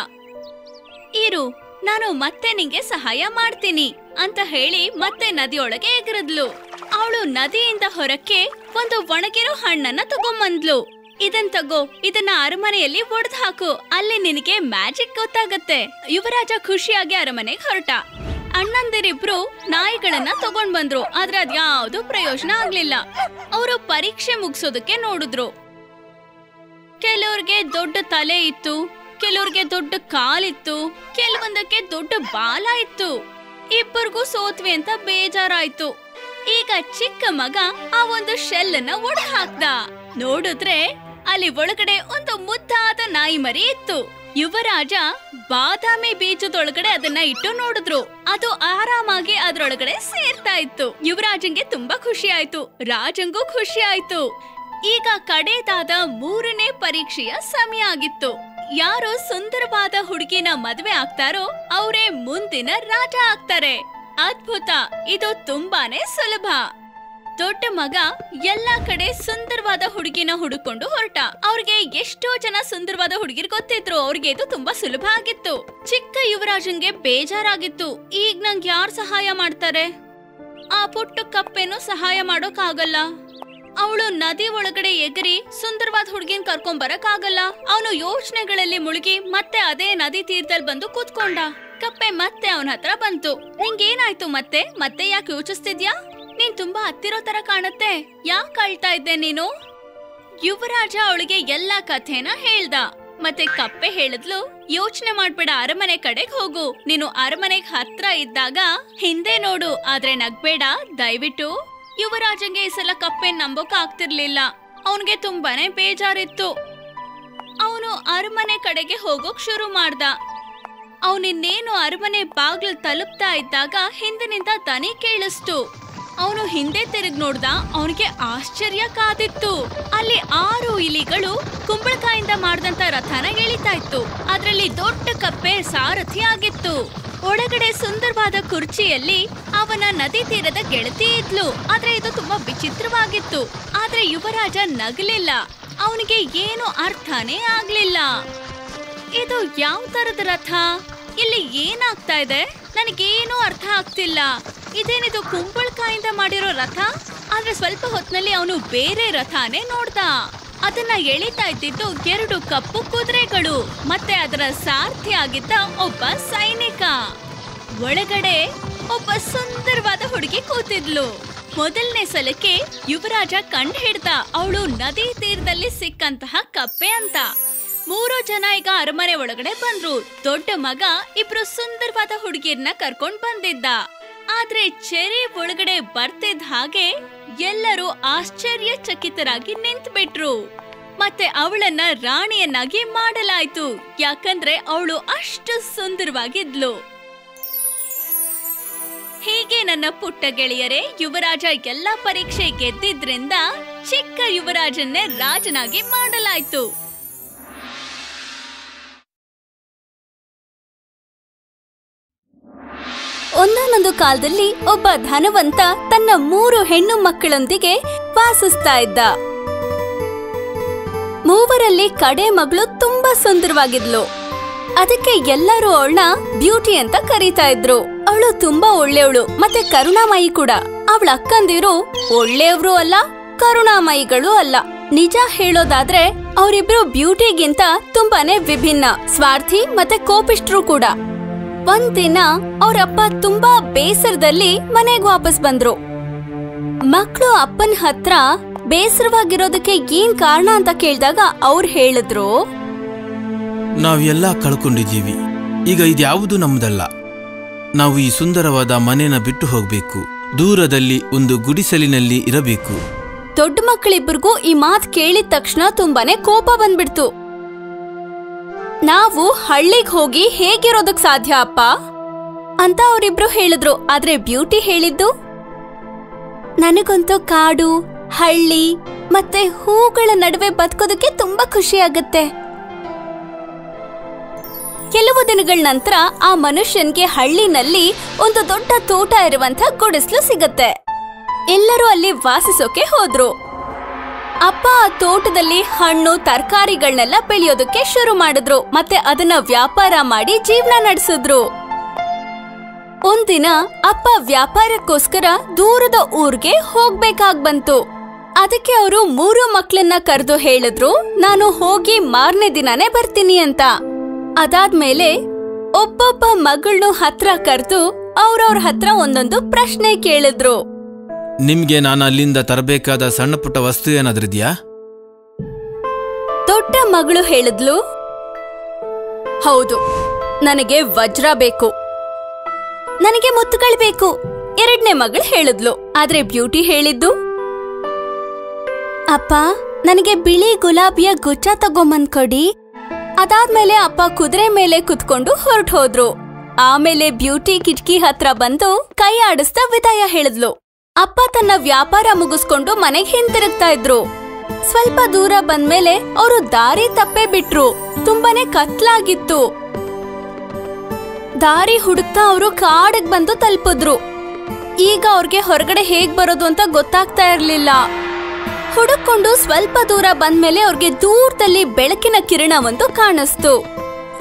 ಇರು, ನಾನು ಮತ್ತೆ ನಿಂಗೆ ಸಹಾಯ ಮಾಡ್ತೀನಿ ಅಂತ ಹೇಳಿ ಮತ್ತೆ ನದಿಯೊಳಗೆ ಎಗರದ್ಲು. ಅವಳು ನದಿಯಿಂದ ಹೊರಕ್ಕೆ ಒಂದು ಒಣಗಿರೋ ಹಣ್ಣನ್ನ ತಗೊಂಬಂದ್ಲು. ಇದನ್ ತಗೋ, ಇದನ್ನ ಅರಮನೆಯಲ್ಲಿ ಒಡೆದು ಹಾಕು. ಅಲ್ಲಿ ನಿನಗೆ ಮ್ಯಾಜಿಕ್ ಗೊತ್ತಾಗತ್ತೆ. ಯುವರಾಜ ಖುಷಿಯಾಗಿ ಅರಮನೆಗೆ ಹೊರಟ. ಅಣ್ಣಂದಿರಿಬ್ರು ನಾಯಿಗಳನ್ನ ತಗೊಂಡ್ ಬಂದ್ರು. ಆದ್ರೆ ಅದ್ಯಾವ್ದು ಪ್ರಯೋಜನ ಆಗ್ಲಿಲ್ಲ. ಅವರು ಪರೀಕ್ಷೆ ಮುಗಿಸೋದಕ್ಕೆ ನೋಡಿದ್ರು. ಕೆಲವ್ರಿಗೆ ದೊಡ್ಡ ತಲೆ ಇತ್ತು, ಕೆಲವ್ರಿಗೆ ದೊಡ್ಡ ಕಾಲಿತ್ತು, ಕೆಲವೊಂದಕ್ಕೆ ದೊಡ್ಡ ಬಾಲ ಇತ್ತು. ಇಬ್ಬರಿಗೂ ಸೋತ್ವಿ ಅಂತ ಬೇಜಾರಾಯ್ತು. ಈಗ ಚಿಕ್ಕ ಮಗ ಆ ಒಂದು ಶೆಲ್ ಅನ್ನ ಒಡೆ ಹಾಕ್ದ. ನೋಡಿದ್ರೆ ಅಲ್ಲಿ ಒಳಗಡೆ ಒಂದು ಮುದ್ದಾದ ನಾಯಿ ಮರಿ ಇತ್ತು. ಯುವರಾಜ ಬಾದಾಮಿ ಬೀಜದೊಳಗಡೆ ಅದನ್ನ ಇಟ್ಟು ನೋಡಿದ್ರು. ಅದು ಆರಾಮಾಗಿ ಅದ್ರೊಳಗಡೆ ಸೇರ್ತಾ ಇತ್ತು. ಯುವರಾಜಂಗೆ ತುಂಬಾ ಖುಷಿ ಆಯ್ತು. ರಾಜಂಗೂ ಖುಷಿ ಆಯ್ತು. ಈಗ ಕಡೆದಾದ ಮೂರನೇ ಪರೀಕ್ಷೆಯ ಸಮಯ ಆಗಿತ್ತು. ಯಾರು ಸುಂದರವಾದ ಹುಡುಗಿನ ಮದುವೆ ಆಗ್ತಾರೋ ಅವರೇ ಮುಂದಿನ ರಾಜ ಆಗ್ತಾರೆ. ಅದ್ಭುತ. ಇದು ತುಂಬಾನೇ ಸುಲಭ. ದೊಡ್ಡ ಮಗ ಎಲ್ಲಾ ಕಡೆ ಸುಂದರವಾದ ಹುಡುಗಿನ ಹುಡುಕೊಂಡು ಹೊರಟ. ಅವ್ರಿಗೆ ಎಷ್ಟೋ ಜನ ಸುಂದರವಾದ ಹುಡುಗಿರ್ ಗೊತ್ತಿದ್ರು. ಅವ್ರಿಗೆ ಇದು ತುಂಬಾ ಸುಲಭ ಆಗಿತ್ತು. ಚಿಕ್ಕ ಯುವರಾಜನ್ಗೆ ಬೇಜಾರಾಗಿತ್ತು. ಈಗ ನಂಗೆ ಯಾರ್ ಸಹಾಯ ಮಾಡ್ತಾರೆ? ಆ ಪುಟ್ಟ ಕಪ್ಪೇನು ಸಹಾಯ ಮಾಡೋಕ್ಕಾಗಲ್ಲ. ಅವಳು ನದಿ ಒಳಗಡೆ ಎಗರಿ ಸುಂದರವಾದ ಹುಡುಗಿನ ಕರ್ಕೊಂಡ್ ಆಗಲ್ಲ ಅವನು ಯೋಚನೆಗಳಲ್ಲಿ ಮುಳುಗಿ ಮತ್ತೆ ಅದೇ ನದಿ ತೀರದಲ್ಲಿ ಬಂದು ಕೂತ್ಕೊಂಡ. ಕಪ್ಪೆ ಮತ್ತೆ ಅವನ ಹತ್ರ ಬಂತು. ನಿಂಗೇನಾಯ್ತು ಮತ್ತೆ? ಮತ್ತೆ ಯಾಕೆ ಯೋಚಿಸ್ತಿದ್ಯಾ? ನೀನ್ ತುಂಬಾ ಹತ್ತಿರೋ ತರ ಕಾಣುತ್ತೆ. ಯಾಕೆ ಅಳ್ತಾ ಇದ್ದೆ ನೀನು? ಯುವರಾಜ ಅವಳಿಗೆ ಎಲ್ಲಾ ಕಥೆನ ಹೇಳ್ದ. ಮತ್ತೆ ಕಪ್ಪೆ ಹೇಳಿದ್ಲು, ಯೋಚನೆ ಮಾಡ್ಬೇಡ, ಅರಮನೆ ಕಡೆಗ್ ಹೋಗು. ನೀನು ಅರಮನೆಗ್ ಹತ್ರ ಇದ್ದಾಗ ಹಿಂದೆ ನೋಡು, ಆದ್ರೆ ನಗ್ಬೇಡ, ದಯವಿಟ್ಟು. ಯುವರಾಜಂಗೆ ಈ ಸಲ ಕಪ್ಪೆ ನಂಬೋಕ್ ಆಗ್ತಿರ್ಲಿಲ್ಲ. ಅವನ್ಗೆ ತುಂಬಾನೇ ಬೇಜಾರಿತ್ತು. ಅವನು ಅರಮನೆ ಕಡೆಗೆ ಹೋಗೋಕ್ ಶುರು ಮಾಡ್ದ. ಅವನಿನ್ನೇನು ಅರಮನೆ ಬಾಗ್ಲು ತಲುಪ್ತಾ ಇದ್ದಾಗ ಹಿಂದಿನಿಂದ ದನಿ ಕೇಳಿಸ್ತು. ಅವನು ಹಿಂದೆ ತಿರುಗಿ ನೋಡ್ದ ಅವನಿಗೆ ಆಶ್ಚರ್ಯ ಕಾದಿತ್ತು. ಅಲ್ಲಿ ಆರು ಇಲಿಗಳು ಕುಂಬಳಕಾಯಿಂದ ಮಾಡಿದಂತ ರಥನ ಎಳಿತಾ ಇತ್ತು. ಅದರಲ್ಲಿ ದೊಡ್ಡ ಕಪ್ಪೆ ಸಾರಥಿ ಆಗಿತ್ತು. ಒಳಗಡೆ ಸುಂದರವಾದ ಕುರ್ಚಿಯಲ್ಲಿ ಅವನ ನದಿ ತೀರದ ಗೆಳತಿ ಇದ್ಲು. ಆದ್ರೆ ಇದು ತುಂಬಾ ವಿಚಿತ್ರವಾಗಿತ್ತು. ಆದ್ರೆ ಯುವರಾಜ ನಗಲಿಲ್ಲ. ಅವನಿಗೆ ಏನು ಅರ್ಥನೇ ಆಗ್ಲಿಲ್ಲ. ಇದು ಯಾವ ತರದ ರಥ? ಇಲ್ಲಿ ಏನಾಗ್ತಾ ಇದೆ? ನನಗೇನೂ ಅರ್ಥ ಆಗ್ತಿಲ್ಲ. ಇದೇನಿದು ಕುಂಬಳಕಾಯಿಂದ ಮಾಡಿರೋ ರಥ? ಆದ್ರೆ ಸ್ವಲ್ಪ ಹೊತ್ತಿನಲ್ಲಿ ಅವನು ಬೇರೆ ರಥನೇ ನೋಡ್ದ. ಅದನ್ನ ಎಳಿತಾ ಇದ್ದಿದ್ದು ಎರಡು ಕಪ್ಪು ಕುದುರೆಗಳು, ಮತ್ತೆ ಅದರ ಸಾರ್ಥಿ ಆಗಿದ್ದ ಒಬ್ಬ ಸೈನಿಕ. ಒಳಗಡೆ ಒಬ್ಬ ಸುಂದರವಾದ ಹುಡುಗಿ ಕೂತಿದ್ಲು. ಮೊದಲನೇ ಸಲಕ್ಕೆ ಯುವರಾಜ ಕಂಡು ಹಿಡ್ದ, ಅವಳು ನದಿ ತೀರದಲ್ಲಿ ಸಿಕ್ಕಂತಹ ಕಪ್ಪೆ ಅಂತ. ಮೂರು ಜನ ಈಗ ಅರಮನೆ ಒಳಗಡೆ ಬಂದ್ರು. ದೊಡ್ಡ ಮಗ ಇಬ್ರು ಸುಂದರವಾದ ಹುಡುಗಿಯರ್ನ ಕರ್ಕೊಂಡ್ ಬಂದಿದ್ದ. ಆದ್ರೆ ಚೆರಿ ಒಳಗಡೆ ಬರ್ತಿದ್ದ ಹಾಗೆ ಎಲ್ಲರೂ ಆಶ್ಚರ್ಯಚಕಿತರಾಗಿ ನಿಂತ್ಬಿಟ್ರು. ಮತ್ತೆ ಅವಳನ್ನ ರಾಣಿಯನ್ನಾಗಿ ಮಾಡಲಾಯ್ತು. ಯಾಕಂದ್ರೆ ಅವಳು ಅಷ್ಟು ಸುಂದರವಾಗಿದ್ಲು. ಹೀಗೆ ನನ್ನ ಪುಟ್ಟ ಗೆಳೆಯರೇ, ಯುವರಾಜ ಎಲ್ಲ ಪರೀಕ್ಷೆ ಗೆದ್ದಿದ್ರಿಂದ ಚಿಕ್ಕ ಯುವರಾಜನ್ನೇ ರಾಜನಾಗಿ ಮಾಡಲಾಯ್ತು. ಒಂದಾನೊಂದು ಕಾಲದಲ್ಲಿ ಒಬ್ಬ ಧನವಂತ ತನ್ನ ಮೂರು ಹೆಣ್ಣು ಮಕ್ಕಳೊಂದಿಗೆ ವಾಸಿಸ್ತಾ ಇದ್ದ. ಮೂವರಲ್ಲಿ ಕಡೆ ಮಗಳು ತುಂಬಾ ಸುಂದರವಾಗಿದ್ಲು. ಅದಕ್ಕೆ ಎಲ್ಲರೂ ಅವಳನ್ನ ಬ್ಯೂಟಿ ಅಂತ ಕರೀತಾ ಇದ್ರು. ಅವಳು ತುಂಬಾ ಒಳ್ಳೆಯವಳು ಮತ್ತೆ ಕರುಣಾಮಯಿ ಕೂಡ. ಅವಳ ಅಕ್ಕಂದಿರು ಒಳ್ಳೆಯವರು ಅಲ್ಲ, ಕರುಣಾಮಯಿಗಳು ಅಲ್ಲ. ನಿಜ ಹೇಳೋದಾದ್ರೆ ಅವರಿಬ್ರು ಬ್ಯೂಟಿಗಿಂತ ತುಂಬಾನೇ ವಿಭಿನ್ನ, ಸ್ವಾರ್ಥಿ ಮತ್ತೆ ಕೋಪಿಷ್ಟ್ರು ಕೂಡ. ಒಂದಿನ ಅವರಪ್ಪ ತುಂಬಾ ಬೇಸರದಲ್ಲಿ ಮನೆಗೆ ವಾಪಸ್ ಬಂದ್ರು. ಮಕ್ಕಳು ಅಪ್ಪನ ಹತ್ರ ಬೇಸರವಾಗಿರೋದಕ್ಕೆ ಏನ್ ಕಾರಣ ಅಂತ ಕೇಳಿದಾಗ ಅವ್ರು ಹೇಳಿದ್ರು ನಾವೆಲ್ಲ ಕಳ್ಕೊಂಡಿದ್ದೀವಿ. ಈಗ ಇದ್ಯಾವುದು ನಮ್ಮದಲ್ಲ ನಾವು ಈ ಸುಂದರವಾದ ಮನೆನ ಬಿಟ್ಟು ಹೋಗ್ಬೇಕು. ದೂರದಲ್ಲಿ ಒಂದು ಗುಡಿಸಲಿನಲ್ಲಿ ಇರಬೇಕು. ದೊಡ್ಡ ಮಕ್ಕಳಿಬ್ಬರಿಗೂ ಈ ಮಾತು ಕೇಳಿದ ತಕ್ಷಣ ತುಂಬಾನೇ ಕೋಪ ಬಂದ್ಬಿಡ್ತು. ನಾವು ಹಳ್ಳಿಗ್ ಹೋಗಿ ಹೇಗಿರೋದಕ್ ಸಾಧ್ಯ ಅಪ್ಪ? ಅಂತ ಅವರಿಬ್ರು ಹೇಳಿದ್ರು, ಆದ್ರೆ ಬ್ಯೂಟಿ ಹೇಳಿದ್ದು? ನನಗಂತೂ ಕಾಡು, ಹಳ್ಳಿ ಮತ್ತೆ ಹೂಗಳ ನಡುವೆ ಬದುಕೋದಕ್ಕೆ ತುಂಬಾ ಖುಷಿ ಆಗತ್ತೆ ಕೆಲವು ದಿನಗಳ ನಂತರ ಆ ಮನುಷ್ಯನ್ಗೆ ಹಳ್ಳಿನಲ್ಲಿ ಒಂದು ದೊಡ್ಡ ತೋಟ ಇರುವಂತ ಗುಡಿಸ್ಲು ಸಿಗತ್ತೆ. ಎಲ್ಲರೂ ಅಲ್ಲಿ ವಾಸಿಸೋಕೆ ಹೋದ್ರು. ಅಪ್ಪ ಆ ತೋಟದಲ್ಲಿ ಹಣ್ಣು, ತರಕಾರಿಗಳನ್ನೆಲ್ಲ ಬೆಳೆಯೋದಕ್ಕೆ ಶುರು ಮಾಡಿದ್ರು. ಮತ್ತೆ ಅದನ್ನ ವ್ಯಾಪಾರ ಮಾಡಿ ಜೀವನ ನಡೆಸಿದ್ರು. ಒಂದಿನ ಅಪ್ಪ ವ್ಯಾಪಾರಕ್ಕೋಸ್ಕರ ದೂರದ ಊರ್ಗೆ ಹೋಗ್ಬೇಕಾಗ್ ಬಂತು. ಅದಕ್ಕೆ ಅವರು ಮೂರು ಮಕ್ಕಳನ್ನ ಕರೆದು ಹೇಳಿದ್ರು, ನಾನು ಹೋಗಿ ಮಾರನೇ ದಿನಾನೇ ಬರ್ತೀನಿ ಅಂತ. ಅದಾದ್ಮೇಲೆ ಒಬ್ಬೊಬ್ಬ ಮಗಳನ್ನು ಹತ್ರ ಕರೆದು ಅವ್ರವ್ರ ಹತ್ರ ಒಂದೊಂದು ಪ್ರಶ್ನೆ ಕೇಳಿದ್ರು. ನಿಮ್ಗೆ ನಾನು ಅಲ್ಲಿಂದ ತರಬೇಕಾದ ಸಣ್ಣ ಪುಟ್ಟ ವಸ್ತು ಇದೆಯಾ ದೊಡ್ಡ ಮಗಳು ಹೇಳಿದ್ಲು. ಹೌದು, ನನಗೆ ವಜ್ರ ಬೇಕು. ನನಗೆ ಮುತ್ತುಗಳು ಬೇಕು ಎರಡನೇ ಮಗಳು ಹೇಳಿದ್ಲು. ಆದ್ರೆ ಬ್ಯೂಟಿ ಹೇಳಿದ್ದು? ಅಪ್ಪ, ನನಗೆ ಬಿಳಿ ಗುಲಾಬಿಯ ಗುಚ್ಚ ತಗೊಂಬಂದ್ ಕೊಡಿ. ಅದಾದ್ಮೇಲೆ ಅಪ್ಪ ಕುದುರೆ ಮೇಲೆ ಕುತ್ಕೊಂಡು ಹೊರಟು ಹೋದ್ರು ಆಮೇಲೆ ಬ್ಯೂಟಿ ಕಿಟಕಿ ಹತ್ರ ಬಂದು ಕೈ ಆಡಿಸ್ತಾ ವಿದಾಯ ಹೇಳಿದ್ಲು. ಅಪ್ಪ ತನ್ನ ವ್ಯಾಪಾರ ಮುಗಿಸ್ಕೊಂಡು ಮನೆಗೆ ಹಿಂತಿರುಗ್ತಾ ಇದ್ರು. ಸ್ವಲ್ಪ ದೂರ ಬಂದ್ಮೇಲೆ ಅವರು ದಾರಿ ತಪ್ಪೇ ಬಿಟ್ರು. ತುಂಬಾನೇ ಕತ್ಲಾಗಿತ್ತು. ದಾರಿ ಹುಡುಕ್ತಾ ಅವರು ಕಾಡಿಗೆ ಬಂದು ತಲುಪಿದ್ರು. ಈಗ ಅವ್ರಿಗೆ ಹೊರಗಡೆ ಹೇಗ್ ಬರೋದು ಅಂತ ಗೊತ್ತಾಗ್ತಾ ಇರ್ಲಿಲ್ಲ. ಹುಡುಕೊಂಡು ಸ್ವಲ್ಪ ದೂರ ಬಂದ್ಮೇಲೆ ಅವ್ರಿಗೆ ದೂರದಲ್ಲಿ ಬೆಳಕಿನ ಕಿರಣ ಒಂದು ಕಾಣಿಸ್ತು.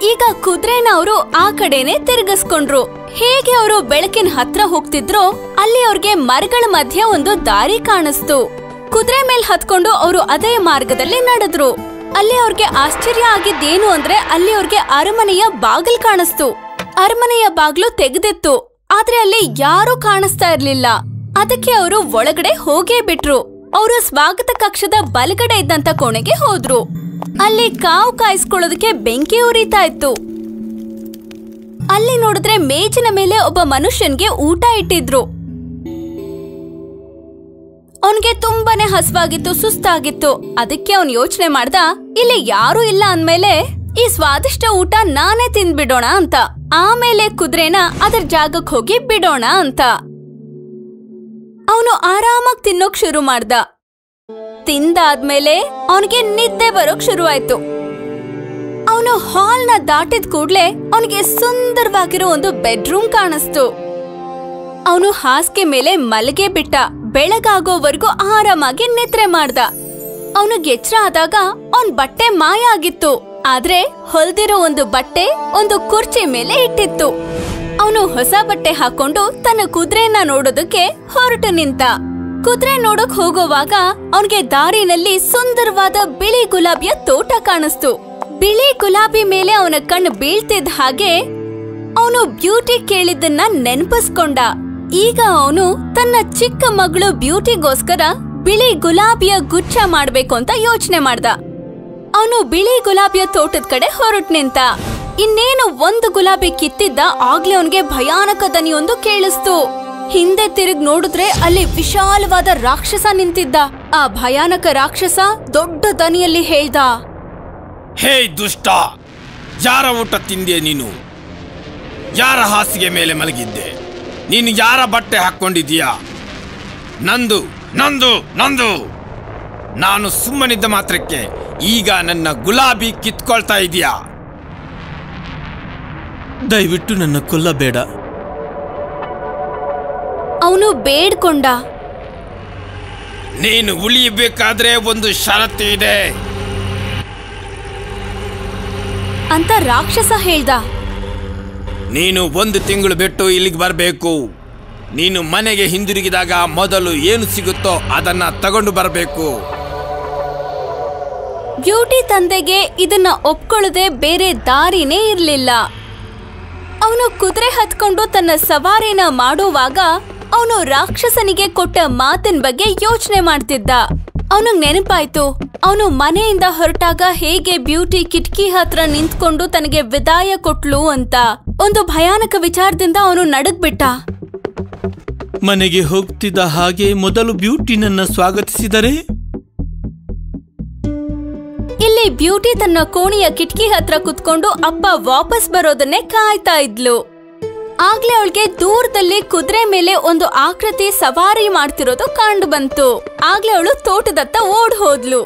ಈಗ ಕುದುರೆನ ಅವರು ಆ ಕಡೆನೆ ತಿರುಗಿಸ್ಕೊಂಡ್ರು. ಹೇಗೆ ಅವರು ಬೆಳಕಿನ ಹತ್ರ ಹೋಗ್ತಿದ್ರೋ ಅಲ್ಲಿ ಅವ್ರಿಗೆ ಮರಗಳ ಮಧ್ಯೆ ಒಂದು ದಾರಿ ಕಾಣಿಸ್ತು. ಕುದುರೆ ಮೇಲೆ ಹತ್ಕೊಂಡು ಅವರು ಅದೇ ಮಾರ್ಗದಲ್ಲಿ ನಡೆದ್ರು. ಅಲ್ಲಿ ಅವ್ರಿಗೆ ಆಶ್ಚರ್ಯ ಆಗಿದ್ದೇನು ಅಂದ್ರೆ ಅಲ್ಲಿ ಅವ್ರಿಗೆ ಅರಮನೆಯ ಬಾಗಿಲು ಕಾಣಿಸ್ತು. ಅರಮನೆಯ ಬಾಗ್ಲು ತೆಗೆದಿತ್ತು. ಆದ್ರೆ ಅಲ್ಲಿ ಯಾರೂ ಕಾಣಿಸ್ತಾ ಇರ್ಲಿಲ್ಲ. ಅದಕ್ಕೆ ಅವರು ಒಳಗಡೆ ಹೋಗೇ ಬಿಟ್ರು. ಅವರು ಸ್ವಾಗತ ಕಕ್ಷದ ಬಲಗಡೆ ಇದ್ದಂತ ಕೋಣೆಗೆ ಹೋದ್ರು. ಅಲ್ಲಿ ಕಾವು ಕಾಯಿಸ್ಕೊಳ್ಳೋದಕ್ಕೆ ಬೆಂಕಿ ಉರಿತಾ ಇತ್ತು. ಅಲ್ಲಿ ನೋಡಿದ್ರೆ ಮೇಜಿನ ಮೇಲೆ ಒಬ್ಬ ಮನುಷ್ಯನ್ಗೆ ಊಟ ಇಟ್ಟಿದ್ರು. ಅವನ್ಗೆ ತುಂಬಾನೇ ಹಸುವಾಗಿತ್ತು, ಸುಸ್ತಾಗಿತ್ತು. ಅದಕ್ಕೆ ಅವನ್ ಯೋಚನೆ ಮಾಡ್ದ, ಇಲ್ಲಿ ಯಾರು ಇಲ್ಲ ಅಂದ್ಮೇಲೆ, ಈ ಸ್ವಾದಿಷ್ಟ ಊಟ ನಾನೇ ತಿಂದ್ಬಿಡೋಣ ಅಂತ. ಆಮೇಲೆ ಕುದುರೆನ ಅದರ ಜಾಗಕ್ಕೆ ಹೋಗಿ ಬಿಡೋಣ ಅಂತ. ಅವನು ಆರಾಮಾಗಿ ತಿನ್ನೋಕ್ ಶುರು ಮಾಡ್ದ. ತಿಂದಾದ್ಮೇಲೆ ಅವನಿಗೆ ನಿದ್ದೆ ಬರೋಕ್ ಶುರುವಾಯ್ತು. ಅವನು ಹಾಲ್ನ ದಾಟಿದ ಕೂಡ್ಲೆ ಅವನಿಗೆ ಸುಂದರವಾಗಿರೋ ಒಂದು ಬೆಡ್ರೂಮ್ ಕಾಣಿಸ್ತು. ಅವನು ಹಾಸಿಗೆ ಮೇಲೆ ಮಲಗೆ ಬಿಟ್ಟ. ಬೆಳಗಾಗೋವರೆಗೂ ಆರಾಮಾಗಿ ನಿದ್ರೆ ಮಾಡ್ದ. ಅವನು ಎಚ್ಚರ ಆದಾಗ ಅವನ್ ಬಟ್ಟೆ ಮಾಯ ಆಗಿತ್ತು. ಆದ್ರೆ ಹೊಲ್ದಿರೋ ಒಂದು ಬಟ್ಟೆ ಒಂದು ಕುರ್ಚಿ ಮೇಲೆ ಇಟ್ಟಿತ್ತು. ಅವನು ಹೊಸ ಬಟ್ಟೆ ಹಾಕೊಂಡು ತನ್ನ ಕುದುರೆನ ನೋಡೋದಕ್ಕೆ ಹೊರಟು ನಿಂತ. ಕುದುರೆ ನೋಡಕ್ ಹೋಗುವಾಗ ಅವನಿಗೆ ದಾರಿನಲ್ಲಿ ಸುಂದರವಾದ ಬಿಳಿ ಗುಲಾಬಿಯ ತೋಟ ಕಾಣಿಸ್ತು. ಬಿಳಿ ಗುಲಾಬಿ ಮೇಲೆ ಅವನ ಕಣ್ಣು ಬೀಳ್ತಿದ್ದ ಹಾಗೆ ಅವನು ಬ್ಯೂಟಿ ಕೇಳಿದ್ದನ್ನ ನೆನಪಿಸ್ಕೊಂಡ. ಈಗ ಅವನು ತನ್ನ ಚಿಕ್ಕ ಮಗಳು ಬ್ಯೂಟಿಗೋಸ್ಕರ ಬಿಳಿ ಗುಲಾಬಿಯ ಗುಚ್ಛ ಮಾಡ್ಬೇಕು ಅಂತ ಯೋಚನೆ ಮಾಡ್ದ. ಅವನು ಬಿಳಿ ಗುಲಾಬಿಯ ತೋಟದ ಕಡೆ ಹೊರಟು ನಿಂತ. ಇನ್ನೇನು ಒಂದು ಗುಲಾಬಿ ಕಿತ್ತಿದ್ದ ಆಗ್ಲೇ ಅವನಿಗೆ ಭಯಾನಕ ದನಿಯೊಂದು ಕೇಳಿಸ್ತು. ಹಿಂದೆ ತಿರುಗ್ ನೋಡಿದ್ರೆ ಅಲ್ಲಿ ವಿಶಾಲವಾದ ರಾಕ್ಷಸ ನಿಂತಿದ್ದ. ಆ ಭಯಾನಕ ರಾಕ್ಷಸ ದೊಡ್ಡ ದನಿಯಲ್ಲಿ ಹೇಳ್ದ. ಹೇ ದುಷ್ಟ, ಯಾರ ಊಟ ತಿಂದೆ ನೀನು? ಯಾರ ಹಾಸಿಗೆ ಮೇಲೆ ಮಲಗಿದ್ದೆ? ನೀನು ಯಾರ ಬಟ್ಟೆ ಹಾಕ್ಕೊಂಡಿದ್ದೀಯಾ? ನಂದು ನಂದು ನಂದು. ನಾನು ಸುಮ್ಮನಿದ್ದ ಮಾತ್ರಕ್ಕೆ ಈಗ ನನ್ನ ಗುಲಾಬಿ ಕಿತ್ಕೊಳ್ತಾ ಇದೀಯಾ? ದಯವಿಟ್ಟು ನನ್ನ ಕೊಲ್ಲಬೇಡ ಅವನು ಬೇಡ್ಕೊಂಡ. ನೀನು ಉಳಿಯಬೇಕಾದ್ರೆ ಒಂದು ಷರತ್ತು ಇದೆ. ಅಂತ ರಾಕ್ಷಸ ಹೇಳ್ದ. ನೀನು ಒಂದು ತಿಂಗಳು ಬಿಟ್ಟು ಇಲ್ಲಿಗೆ ಬರಬೇಕು. ನೀನು ಮನೆಗೆ ಹಿಂದಿರುಗಿದಾಗ ಮೊದಲು ಏನು ಸಿಗುತ್ತೋ ಅದನ್ನ ತಗೊಂಡು ಬರಬೇಕು. ಬ್ಯೂಟಿ ತಂದೆಗೆ ಇದನ್ನ ಒಪ್ಕೊಳ್ಳದೆ ಬೇರೆ ದಾರಿನೇ ಇರಲಿಲ್ಲ. ಅವನು ಕುದುರೆ ಹತ್ಕೊಂಡು ತನ್ನ ಸವಾರಿನ ಮಾಡುವಾಗ ಅವನು ರಾಕ್ಷಸನಿಗೆ ಕೊಟ್ಟ ಮಾತಿನ ಬಗ್ಗೆ ಯೋಚನೆ ಮಾಡ್ತಿದ್ದ. ಅವನಿಗೆ ನೆನಪಾಯ್ತು, ಅವನು ಮನೆಯಿಂದ ಹೊರಟಾಗ ಹೇಗೆ ಬ್ಯೂಟಿ ಕಿಟಕಿ ಹತ್ರ ನಿಂತ್ಕೊಂಡು ತನಗೆ ವಿದಾಯ ಕೊಟ್ಲು ಅಂತ. ಒಂದು ಭಯಾನಕ ವಿಚಾರದಿಂದ ಅವನು ನಡೆದ್ಬಿಟ್ಟ ಮನೆಗೆ ಹೋಗ್ತಿದ್ದ ಹಾಗೆ ಮೊದಲು ಬ್ಯೂಟಿ ನನ್ನ ಸ್ವಾಗತಿಸಿದರೆ? ಇಲ್ಲಿ ಬ್ಯೂಟಿ ತನ್ನ ಕೋಣೆಯ ಕಿಟಕಿ ಹತ್ರ ಕುತ್ಕೊಂಡು ಅಪ್ಪ ವಾಪಸ್ ಬರೋದನ್ನೇ ಕಾಯ್ತಾ ಇದ್ಲು. ಆಗ್ಲೇ ಅವಳಿಗೆ ದೂರದಲ್ಲಿ ಕುದುರೆ ಮೇಲೆ ಒಂದು ಆಕೃತಿ ಸವಾರಿ ಮಾಡ್ತಿರೋದು ಕಂಡು ಬಂತು. ಆಗ್ಲೇ ಅವಳು ತೋಟದತ್ತ ಓಡ್ ಹೋದ್ಲು.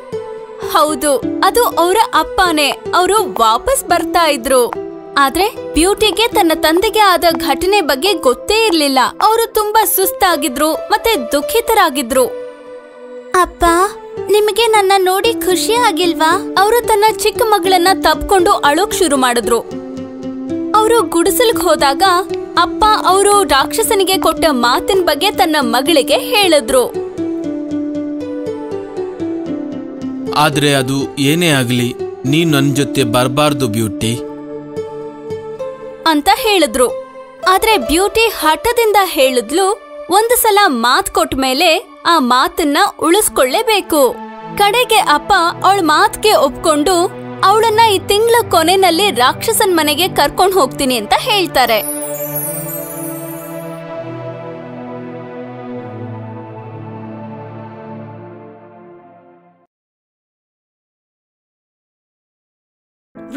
ಹೌದು ಅದು ಅವರ ಅಪ್ಪನೇ. ಅವರು ವಾಪಸ್ ಬರ್ತಾ ಇದ್ರು. ಆದ್ರೆ ಬ್ಯೂಟಿಗೆ ತನ್ನ ತಂದೆಗೆ ಆದ ಘಟನೆ ಬಗ್ಗೆ ಗೊತ್ತೇ ಇರ್ಲಿಲ್ಲ. ಅವರು ತುಂಬಾ ಸುಸ್ತಾಗಿದ್ರು ಮತ್ತೆ ದುಃಖಿತರಾಗಿದ್ರು. ಅಪ್ಪ, ನಿಮಗೆ ನನ್ನ ನೋಡಿ ಖುಷಿ ಆಗಿಲ್ವಾ? ಅವರು ತನ್ನ ಚಿಕ್ಕ ಮಗಳನ್ನ ತಪ್ಕೊಂಡು ಅಳೋಕ್ ಶುರು ಮಾಡಿದ್ರು. ಅವರು ಗುಡಿಸಲ್ಗ್ ಹೋದಾಗ ಅಪ್ಪ ಅವರು ರಾಕ್ಷಸನಿಗೆ ಕೊಟ್ಟ ಮಾತಿನ ಬಗ್ಗೆ ತನ್ನ ಮಗಳಿಗೆ ಹೇಳಿದ್ರು. ಆದ್ರೆ ಅದು ಏನೇ ಆಗ್ಲಿ, ನೀನ್ ನನ್ ಜೊತೆ ಬರಬಾರ್ದು ಬ್ಯೂಟಿ. ಅಂತ ಹೇಳಿದ್ರು. ಆದ್ರೆ ಬ್ಯೂಟಿ ಹಠದಿಂದ ಹೇಳಿದ್ಲು, ಒಂದು ಸಲ ಮಾತ್ ಕೊಟ್ಟ ಮೇಲೆ ಆ ಮಾತನ್ನ ಉಳಿಸ್ಕೊಳ್ಳೇಬೇಕು. ಕಡೆಗೆ ಅಪ್ಪ ಅವಳ ಮಾತ್ಗೆ ಒಪ್ಕೊಂಡು, ಅವಳನ್ನ ಈ ತಿಂಗಳ ಕೊನೆನಲ್ಲಿ ರಾಕ್ಷಸನ್ ಮನೆಗೆ ಕರ್ಕೊಂಡು ಹೋಗ್ತೀನಿ ಅಂತ ಹೇಳ್ತಾರೆ.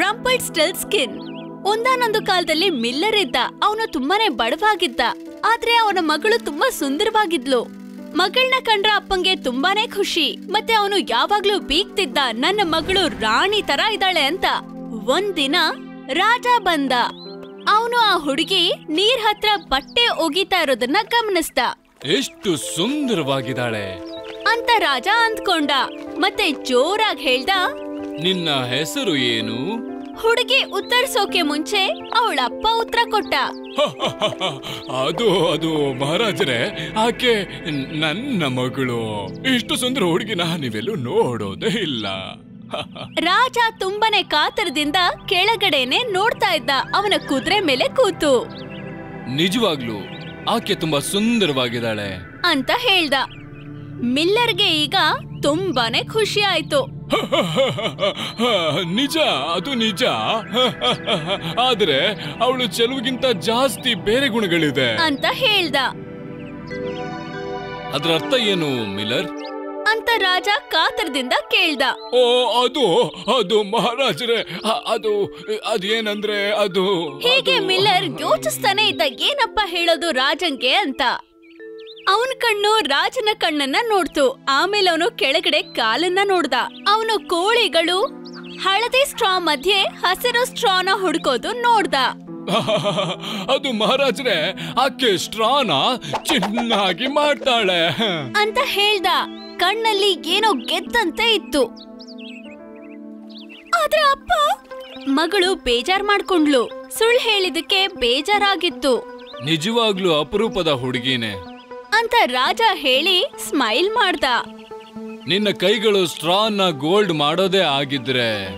Rumpelstiltskin. ಒಂದಾನೊಂದು ಕಾಲದಲ್ಲಿ ಮಿಲ್ಲರ್ ಇದ್ದ. ಅವನು ತುಂಬಾನೇ ಬಡವಾಗಿದ್ದ. ಆದ್ರೆ ಅವನ ಮಗಳು ತುಂಬಾ ಸುಂದರವಾಗಿದ್ಲು. ಮಗಳನ್ನ ಕಂಡ್ರ ಅಪ್ಪಂಗೆ ತುಂಬಾನೇ ಖುಷಿ. ಮತ್ತೆ ಅವನು ಯಾವಾಗ್ಲೂ ಬೀಗ್ತಿದ್ದ ನನ್ನ ಮಗಳು ರಾಣಿ ತರ ಇದ್ದಾಳೆ ಅಂತ. ಒಂದಿನ ರಾಜ ಬಂದ. ಅವನು ಆ ಹುಡುಗಿ ನೀರ್ ಹತ್ರ ಬಟ್ಟೆ ಒಗಿತಾ ಇರೋದನ್ನ ಗಮನಿಸ್ದ. ಎಷ್ಟು ಸುಂದರವಾಗಿದ್ದಾಳೆ. ಅಂತ ರಾಜ ಅಂದ್ಕೊಂಡ. ಮತ್ತೆ ಜೋರಾಗಿ ಹೇಳ್ದ ನಿನ್ನ ಹೆಸರು ಏನು? ಹುಡುಗಿ ಉತ್ತರಿಸೋಕೆ ಮುಂಚೆ ಅವಳ ಅಪ್ಪ ಉತ್ತರ ಕೊಟ್ಟ. ಅದು ಅದು ಮಹಾರಾಜರೇ ಆಕೆ ನನ್ನ ಮಗಳು. ಇಷ್ಟು ಸುಂದರ ಹುಡುಗಿನ ನೀವೆಲ್ಲೂ ನೋಡೋದೇ ಇಲ್ಲ. ರಾಜ ತುಂಬಾನೇ ಕಾತರದಿಂದ ಕೆಳಗಡೆನೆ ನೋಡ್ತಾ ಇದ್ದ ಅವನ ಕುದುರೆ ಮೇಲೆ ಕೂತು. ನಿಜವಾಗ್ಲು ಆಕೆ ತುಂಬಾ ಸುಂದರವಾಗಿದ್ದಾಳೆ. ಅಂತ ಹೇಳ್ದ. ಮಿಲ್ಲರ್ಗೆ ಈಗ ತುಂಬಾನೇ ಖುಷಿ ಆಯ್ತು. ನಿಜ ಅದು ನಿಜ. ಆದ್ರೆ ಅವಳು ಚೆಲುವಿಗಿಂತ ಜಾಸ್ತಿ ಬೇರೆ ಗುಣಗಳಿದೆ. ಅಂತ ಹೇಳ್ದ. ಅದ್ರ ಅರ್ಥ ಏನು ಮಿಲರ್ ಅಂತ ರಾಜ ಕಾತರದಿಂದ ಕೇಳ್ದ. ಓ ಅದು ಅದು ಮಹಾರಾಜರೇ ಅದು ಅದೇನಂದ್ರೆ ಅದು ಹೀಗೆ ಮಿಲರ್ ಮಿಲ್ಲರ್ ಯೋಚಿಸ್ತಾನೆ ಇದ್ದ ಏನಪ್ಪ ಹೇಳೋದು ರಾಜಂಗೆ ಅಂತ. ಅವನ ಕಣ್ಣು ರಾಜನ ಕಣ್ಣನ್ನ ನೋಡ್ತು. ಆಮೇಲೆ ಅವನು ಕೆಳಗಡೆ ಕಾಲನ್ನ ನೋಡ್ದ. ಅವನು ಕೋಳಿಗಳು ಹಳದಿ ಸ್ಟ್ರಾ ಮಧ್ಯೆ ಹಸಿರು ಸ್ಟ್ರಾನ ಹುಡ್ಕೋದು ನೋಡ್ದ. ಅದು ಮಹಾರಾಜರೇ ಆಕೆ ಸ್ಟ್ರಾನ ಚೆನ್ನಾಗಿ ಮಾಡ್ತಾಳೆ. ಅಂತ ಹೇಳ್ದ. ಕಣ್ಣಲ್ಲಿ ಏನೋ ಗೆದ್ದಂತೆ ಇತ್ತು. ಆದ್ರೆ ಅಪ್ಪ ಮಗಳು ಬೇಜಾರ್ ಮಾಡ್ಕೊಂಡ್ಲು ಸುಳ್ಳು ಹೇಳಿದಕ್ಕೆ ಬೇಜಾರಾಗಿತ್ತು. ನಿಜವಾಗ್ಲೂ ಅಪರೂಪದ ಹುಡುಗಿನೇ. ಅಂತ ರಾಜ ಹೇಳಿ ಸ್ಮೈಲ್ ಮಾಡ್ದ. ನಿನ್ನ ಕೈಗಳು ಸ್ಟ್ರಾನ್ನ ಗೋಲ್ಡ್ ಮಾಡೋದೇ ಆಗಿದ್ರೆ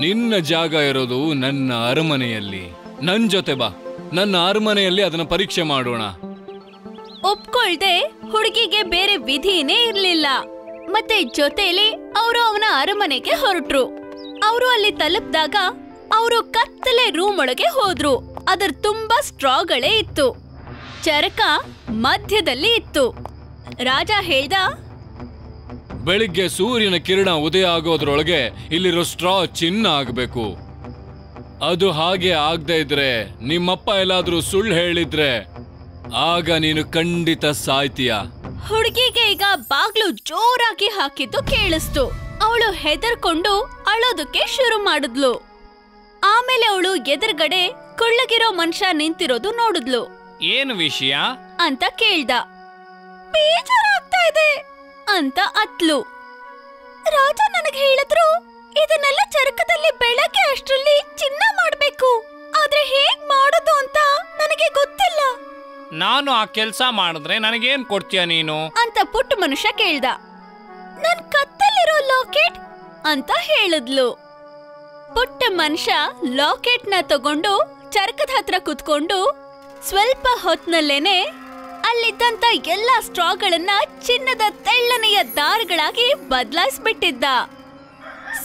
ನಿನ್ನ ಜಾಗ ಇರೋದು ನನ್ನ ಅರಮನೆಯಲ್ಲಿ. ನನ್ ಜೊತೆ ಬಾ. ನನ್ನ ಅರಮನೆಯಲ್ಲಿ ಅದನ್ನ ಪರೀಕ್ಷೆ ಮಾಡೋಣ. ಒಪ್ಕೊಳ್ದೆ ಹುಡುಗಿಗೆ ಬೇರೆ ವಿಧಿನೇ ಇರ್ಲಿಲ್ಲ. ಮತ್ತೆ ಜೊತೆಲಿ ಅವರು ಅವನ ಅರಮನೆಗೆ ಹೊರಟ್ರು. ಅವರು ಅಲ್ಲಿ ತಲುಪಿದಾಗ ಅವರು ಕತ್ತಲೆ ರೂಮ್ ಒಳಗೆ ಹೋದ್ರು. ಅದರ ತುಂಬಾ ಸ್ಟ್ರಾಗಳೇ ಇತ್ತು. ಚರಕ ಮಧ್ಯದಲ್ಲಿ ಇತ್ತು. ರಾಜ ಹೇಳ್ದ ಬೆಳಿಗ್ಗೆ ಸೂರ್ಯನ ಕಿರಣ ಉದಯ ಆಗೋದ್ರೊಳಗೆ ಇಲ್ಲಿರೋ ಸ್ಟ್ರಾ ಚಿನ್ನ ಆಗಬೇಕು. ಅದು ಹಾಗೆ ಆಗದೆ ಇದ್ರೆ ನಿಮ್ಮಪ್ಪ ಎಲ್ಲಾದ್ರೂ ಸುಳ್ಳು ಹೇಳಿದ್ರೆ ಆಗ ನೀನು ಖಂಡಿತ ಸಾಯ್ತೀಯ. ಹುಡುಗಿಗೆ ಈಗ ಬಾಗ್ಲು ಜೋರಾಗಿ ಹಾಕಿದ್ದು ಕೇಳಿಸ್ತು. ಅವಳು ಹೆದರ್ಕೊಂಡು ಅಳೋದಕ್ಕೆ ಶುರು ಮಾಡಿದ್ಲು. ಆಮೇಲೆ ಅವಳು ಎದುರುಗಡೆ ಕುಳ್ಳಗಿರೋ ಮನುಷ್ಯ ನಿಂತಿರೋದು ನೋಡಿದ್ಲು. ಏನು ವಿಷಯ? ಅಂತ ಕೇಳ್ದ. ಬೇಜಾರಾಗ್ತಾ ಇದೆ ಅಂತ ಅತ್ಲು. ರಾಜ ನನಗೆ ಹೇಳಿದ್ರು ಇದನ್ನೆಲ್ಲ ಚರಕದಲ್ಲಿ ಬೆಳಗ್ಗೆ ಅಷ್ಟರಲ್ಲಿ ಚಿನ್ನ ಮಾಡ್ಬೇಕು. ಆದ್ರೆ ಹೇಗ್ ಮಾಡೋದು ಅಂತ ನನಗೆ ಗೊತ್ತಿಲ್ಲ. ನಾನು ಆ ಕೆಲಸ ಮಾಡಿದ್ರೆ ನನಗೇನ್ ಕೊಡ್ತೀಯ ನೀನು? ಅಂತ ಪುಟ್ಟ ಮನುಷ್ಯ ಕೇಳ್ದ. ನನ್ ಕತ್ತಲ್ಲಿರೋ ಲಾಕೆಟ್ ಅಂತ ಹೇಳಿದ್ಲು. ಪುಟ್ಟ ಮನುಷ್ಯ ಲಾಕೆಟ್ನ ತಗೊಂಡು ಚರಕದ ಹತ್ರ ಕುತ್ಕೊಂಡು ಸ್ವಲ್ಪ ಹೊತ್ತಿನಲ್ಲೇನೆ ಅಲ್ಲಿದ್ದಂತ ಎಲ್ಲಾ ಸ್ಟ್ರಾಗಳನ್ನ ಚಿನ್ನದ ತೆಳ್ಳನೆಯ ದಾರಗಳಾಗಿ ಬದಲಾಯಿಸ್ಬಿಟ್ಟಿದ್ದ.